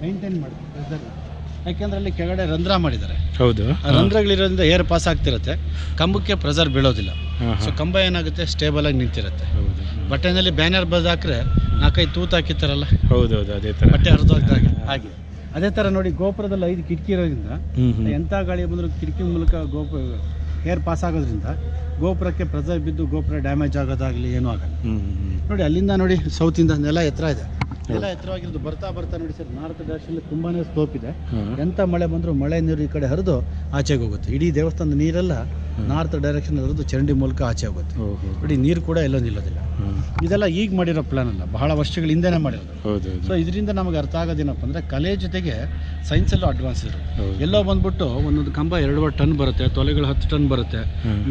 ಮೈಂಟೈನ್ ಮಾಡ್ತಾರೆ. ಯಾಕೆಂದ್ರೆ ಅಲ್ಲಿ ಕೆಳಗಡೆ ರಂಧ್ರ ಮಾಡಿದ್ದಾರೆ. ಹೌದು. ಆ ರಂಧ್ರಗಳಿರೋದ್ರಿಂದ ಏರ್ ಪಾಸ್ ಆಗ್ತಿರುತ್ತೆ. ಕಂಬಕ್ಕೆ ಪ್ರೆಸರ್ ಬೀಳೋದಿಲ್ಲ. ಸೊ ಹಾಂ ಕಂಬ ಏನಾಗುತ್ತೆ? ಸ್ಟೇಬಲ್ ಆಗಿ ನಿಂತಿರುತ್ತೆ. ಹೌದು. ಬಟ್ಟೆನಲ್ಲಿ ಬ್ಯಾನರ್ ಬದ್ ಹಾಕ್ರೆ ನಾಲ್ಕೈದು ತೂತು ಹಾಕಿರ್ತಾರಲ್ಲ? ಹೌದು ಹೌದು ಅದೇ ಥರ ಬಟ್ಟೆ ಹರಿದೋಗ್ದಾಗ ಹಾಗೆ. ಅದೇ ಥರ ನೋಡಿ ಗೋಪುರದಲ್ಲಿ ಐದು ಕಿಟಕಿ ಇರೋದ್ರಿಂದ ಎಂಥ ಗಾಳಿ ಬಂದರೂ ಕಿಟಕಿ ಮೂಲಕ ಗೋಪುರ ಏರ್ ಪಾಸ್ ಆಗೋದ್ರಿಂದ ಗೋಪುರಕ್ಕೆ ಪ್ರೆಸರ್ ಬಿದ್ದು ಗೋಪುರ ಡ್ಯಾಮೇಜ್ ಆಗೋದಾಗಲಿ ಏನೂ ಆಗಲ್ಲ. ನೋಡಿ ಅಲ್ಲಿಂದ ನೋಡಿ ಸೌತಿಂದ ನೆಲ ಎತ್ತರ ಇದೆ. ನೆಲ ಎತ್ತರವಾಗಿರೋದು ಬರ್ತಾ ಬರ್ತಾ ನೋಡಿ ಸರ್ ನಾರ್ತ್ ಡೈರೆಕ್ಷನ್ ತುಂಬಾನೇ ಸ್ಲೋಪ್ ಇದೆ. ಎಂತ ಮಳೆ ಬಂದರೂ ಮಳೆ ನೀರು ಈ ಕಡೆ ಹರಿದು ಆಚೆಗೆ ಹೋಗುತ್ತೆ. ಇಡೀ ದೇವಸ್ಥಾನದ ನೀರೆಲ್ಲ ನಾರ್ತ್ ಡೈರೆಕ್ಷನ್ ಹರಿದು ಚರಂಡಿ ಮೂಲಕ ಆಚೆ ಹೋಗುತ್ತೆ. ನೋಡಿ ನೀರು ಕೂಡ ಎಲ್ಲೋ ನಿಲ್ಲೋದಿಲ್ಲ. ಇದೆಲ್ಲ ಈಗ ಮಾಡಿರೋ ಪ್ಲಾನ್ ಅಲ್ಲ. ಬಹಳ ವರ್ಷಗಳ ಹಿಂದೆನೇ ಮಾಡಿರೋದು. ಸೊ ಇದರಿಂದ ನಮಗೆ ಅರ್ಥ ಆಗೋದೇನಪ್ಪ ಅಂದರೆ ಕಲೆ ಜೊತೆಗೆ ಸೈನ್ಸ್ ಎಲ್ಲೋ ಅಡ್ವಾನ್ಸ್ ಹೌದು. ಎಲ್ಲೋ ಬಂದ್ಬಿಟ್ಟು ಒಂದೊಂದು ಕಂಬ ಎರಡುವರೆ ಟನ್ ಬರುತ್ತೆ ತೊಲೆಗಳು ಹತ್ತು ಟನ್ ಬರುತ್ತೆ.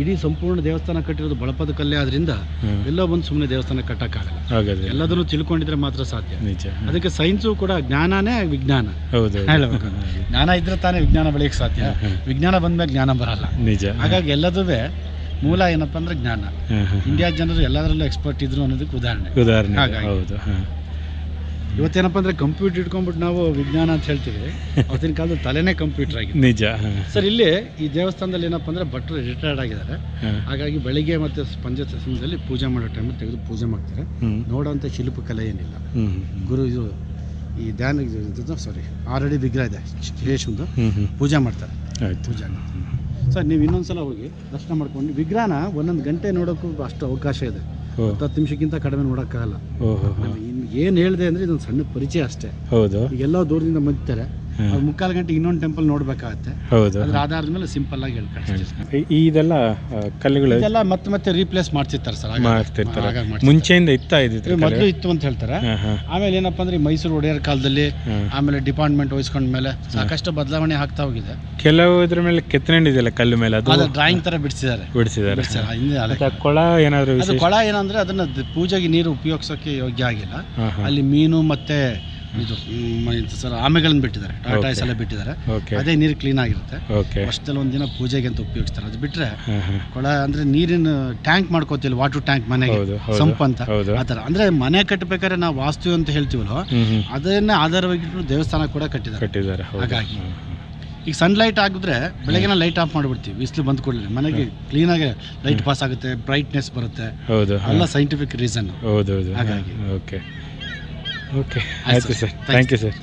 ಇಡೀ ಸಂಪೂರ್ಣ ದೇವಸ್ಥಾನ ಕಟ್ಟಿರೋದು ಬಳಪದ ಕಲ್ಲೇ ಆದ್ರಿಂದ ಎಲ್ಲೋ ಬಂದು ಸುಮ್ಮನೆ ದೇವಸ್ಥಾನ ಕಟ್ಟಕ್ಕಾಗಲ್ಲ. ಎಲ್ಲದನ್ನು ತಿಳ್ಕೊಂಡಿದ್ರೆ ಮಾತ್ರ ಸಾಧ್ಯ. ನಿಜ. ಅದಕ್ಕೆ ಸೈನ್ಸು ಕೂಡ ಜ್ಞಾನನೇ ವಿಜ್ಞಾನ. ಹೌದು. ಹೇಳಬೇಕು. ಜ್ಞಾನ ಇದ್ರೆ ತಾನೇ ವಿಜ್ಞಾನ ಬೆಳೆಯಕ್ಕೆ ಸಾಧ್ಯ. ವಿಜ್ಞಾನ ಬಂದ್ಮೇಲೆ ಜ್ಞಾನ ಬರಲ್ಲ. ನಿಜ. ಹಾಗಾಗಿ ಎಲ್ಲದೂ ಮೂಲ ಏನಪ್ಪ ಅಂದ್ರೆ ಜ್ಞಾನ. ಇಂಡಿಯಾ ಜನರು ಎಲ್ಲದರಲ್ಲೂ ಎಕ್ಸ್ಪರ್ಟ್ ಇದ್ರು ಅನ್ನೋದಕ್ಕೆ ಉದಾಹರಣೆ. ಉದಾಹರಣೆ. ಹೌದು ಇವತ್ತೇನಪ್ಪ ಅಂದ್ರೆ ಕಂಪ್ಯೂಟರ್ ಇಟ್ಕೊಂಡ್ಬಿಟ್ಟು ನಾವು ವಿಜ್ಞಾನ ಅಂತ ಹೇಳ್ತೀವಿ. ಅವತ್ತಿನ ಕಾಲದ ತಲೆನೇ ಕಂಪ್ಯೂಟರ್ ಆಗಿದೆ. ನಿಜ. ಸರ್ ಇಲ್ಲಿ ಈ ದೇವಸ್ಥಾನದಲ್ಲಿ ಏನಪ್ಪ ಅಂದ್ರೆ ಭಟ್ರು ರಿಟೈರ್ಡ್ ಆಗಿದ್ದಾರೆ. ಹಾಗಾಗಿ ಬೆಳಿಗ್ಗೆ ಮತ್ತೆ ಸಂಜೆ ಸಮಯದಲ್ಲಿ ಪೂಜೆ ಮಾಡೋ ಟೈಮಲ್ಲಿ ತೆಗೆದು ಪೂಜೆ ಮಾಡ್ತಾರೆ. ನೋಡೋಂತ ಶಿಲ್ಪ ಶಿಲ್ಪಕಲೆ ಏನಿಲ್ಲ. ಗುರು ಇದು ಈ ಧ್ಯಾನ ಸಾರಿ ಆಲ್ರೆಡಿ ವಿಗ್ರಹ ಇದೆ ಶೇಷಂದು ಪೂಜೆ ಮಾಡ್ತಾರೆ. ಪೂಜೆ ಸರ್ ನೀವು ಇನ್ನೊಂದ್ಸಲ ಹೋಗಿ ದರ್ಶನ ಮಾಡ್ಕೊಂಡು ವಿಗ್ರಹನ ಒಂದೊಂದು ಗಂಟೆ ನೋಡೋಕ್ಕೂ ಅಷ್ಟು ಅವಕಾಶ ಇದೆ. ಹತ್ತು ನಿಮಿಷಕ್ಕಿಂತ ಕಡಿಮೆ ನೋಡೋಕ್ಕಾಗಲ್ಲ. ಏನು ಹೇಳಿದೆ ಅಂದರೆ ಇದೊಂದು ಸಣ್ಣ ಪರಿಚಯ ಅಷ್ಟೇ. ಹೌದು. ಎಲ್ಲಾ ದೂರದಿಂದ ಬಂದಿರ್ತಾರೆ ಮುಕ್ಕಾಲು ಗಂಟೆ ಇನ್ನೊಂದು ಟೆಂಪಲ್ ನೋಡ್ಬೇಕಾಗತ್ತೆ. ಹೌದು. ಅದ್ರ ಆಧಾರದ ಮೇಲೆ ಸಿಂಪಲ್ ಆಗಿ ಹೇಳ್ತಾರೆ ಇದೆಲ್ಲ ಕಲ್ಲುಗಳು ಇದೆಲ್ಲ ಮತ್ತೆ ಮತ್ತೆ ರೀಪ್ಲೇಸ್ ಮಾಡ್ತಿರ್ತಾರೆ ಸರ್. ಮಾಡ್ತಿರ್ತಾರೆ. ಮುಂಚೆಯಿಂದ ಇತ್ತಾ ಇದ್ದಿತ್ತು ಮೊದಲು ಇತ್ತು ಅಂತ ಹೇಳ್ತಾರೆ. ಆಮೇಲೆ ಏನಪ್ಪಾ ಅಂದ್ರೆ ಮೈಸೂರು ಒಡೆಯರ್ ಕಾಲದಲ್ಲಿ ಆಮೇಲೆ ಡಿಪಾರ್ಟ್ಮೆಂಟ್ ವಹಿಸ್ಕೊಂಡ ಮೇಲೆ ಸಾಕಷ್ಟು ಬದಲಾವಣೆ ಆಗ್ತಾ ಹೋಗಿದೆ. ಕೆಲವು ಇದ್ರ ಮೇಲೆ ಕೆತ್ತನೆ ಇದೆಯಲ್ಲ ಕಲ್ಲು ಮೇಲೆ? ಅದು ಡ್ರಾಯಿಂಗ್ ತರ ಬಿಡಿಸಿದ್ದಾರೆ. ಬಿಡಿಸಿದ್ದಾರೆ. ಕೊಳ ಏನಾದ್ರು ಕೊಳ ಏನಂದ್ರೆ ಅದನ್ನ ಪೂಜೆಗೆ ನೀರು ಉಪಯೋಗಿಸೋಕೆ ಯೋಗ್ಯ ಆಗಿಲ್ಲ. ಅಲ್ಲಿ ಮೀನು ಮತ್ತೆ ಇದು ಮ್, ಇದು ಸರ್ ಆಮೆಗಳನ್ನ ಬಿಟ್ಟಿದ್ದಾರೆ. ಟಾಟಾಯ್ಸ್ ಎಲ್ಲ ಬಿಟ್ಟಿದ್ದಾರೆ. ಓಕೆ ಅದೇ ನೀರು ಕ್ಲೀನ್ ಆಗಿರುತ್ತೆ. ಓಕೆ ವರ್ಷದಲ್ಲಿ ಒಂದಿನ ಪೂಜೆಗೆ ಅಂತ ಉಪಯೋಗಿಸ್ತಾರೆ. ಅದು ಬಿಟ್ರೆ ಹಾಂ ಹಾಂ. ಕೊಳ ಅಂದ್ರೆ ನೀರಿನ ಟ್ಯಾಂಕ್ ಮಾಡ್ಕೋತಿಲ್ಲ ವಾಟರ್ ಟ್ಯಾಂಕ್ ಮನೆಗೆ. ಹೌದು ಹೌದು ಸಂಪ್ ಅಂತ. ಹೌದು. ಆ ಥರ. ಅಂದ್ರೆ ಮನೆ ಕಟ್ಟಬೇಕಾದ್ರೆ ನಾವು ವಾಸ್ತು ಅಂತ ಹೇಳ್ತೀವಲ್ಲ ಅದನ್ನ ಅದನ್ನೇ ಆಧಾರವಾಗಿಟ್ಟು ದೇವಸ್ಥಾನ ಕೂಡ ಕಟ್ಟಿದ್ದಾರೆ. ಕಟ್ಟಿದ್ದಾರೆ ಹೌದು. ಹಾಗಾಗಿ. ಹ್ಮ್, ಹ್ಮ್. ಈಗ ಸನ್ಲೈಟ್ ಆಗಿದ್ರೆ ಬೆಳಗ್ಗೆನ ಲೈಟ್ ಆಫ್ ಮಾಡಿಬಿಡ್ತೀವಿ. ಬಿಸಿಲು ಬಂದ ಕೂಡಲೇ. ಮನೆಗೆ ಕ್ಲೀನ್ ಆಗಿ ಲೈಟ್ ಪಾಸ್ ಆಗುತ್ತೆ ಬ್ರೈಟ್ನೆಸ್ ಬರುತ್ತೆ. ಹೌದು ಹಾಂ ಎಲ್ಲ ಸೈಂಟಿಫಿಕ್ ರೀಸನ್ ಹೌದು ಹೌದು. ಹಾಗಾಗಿ. ಓಕೆ. ಓಕೆ ಆಯ್ತು ಆಯಿತು sir. Sir. Thank you sir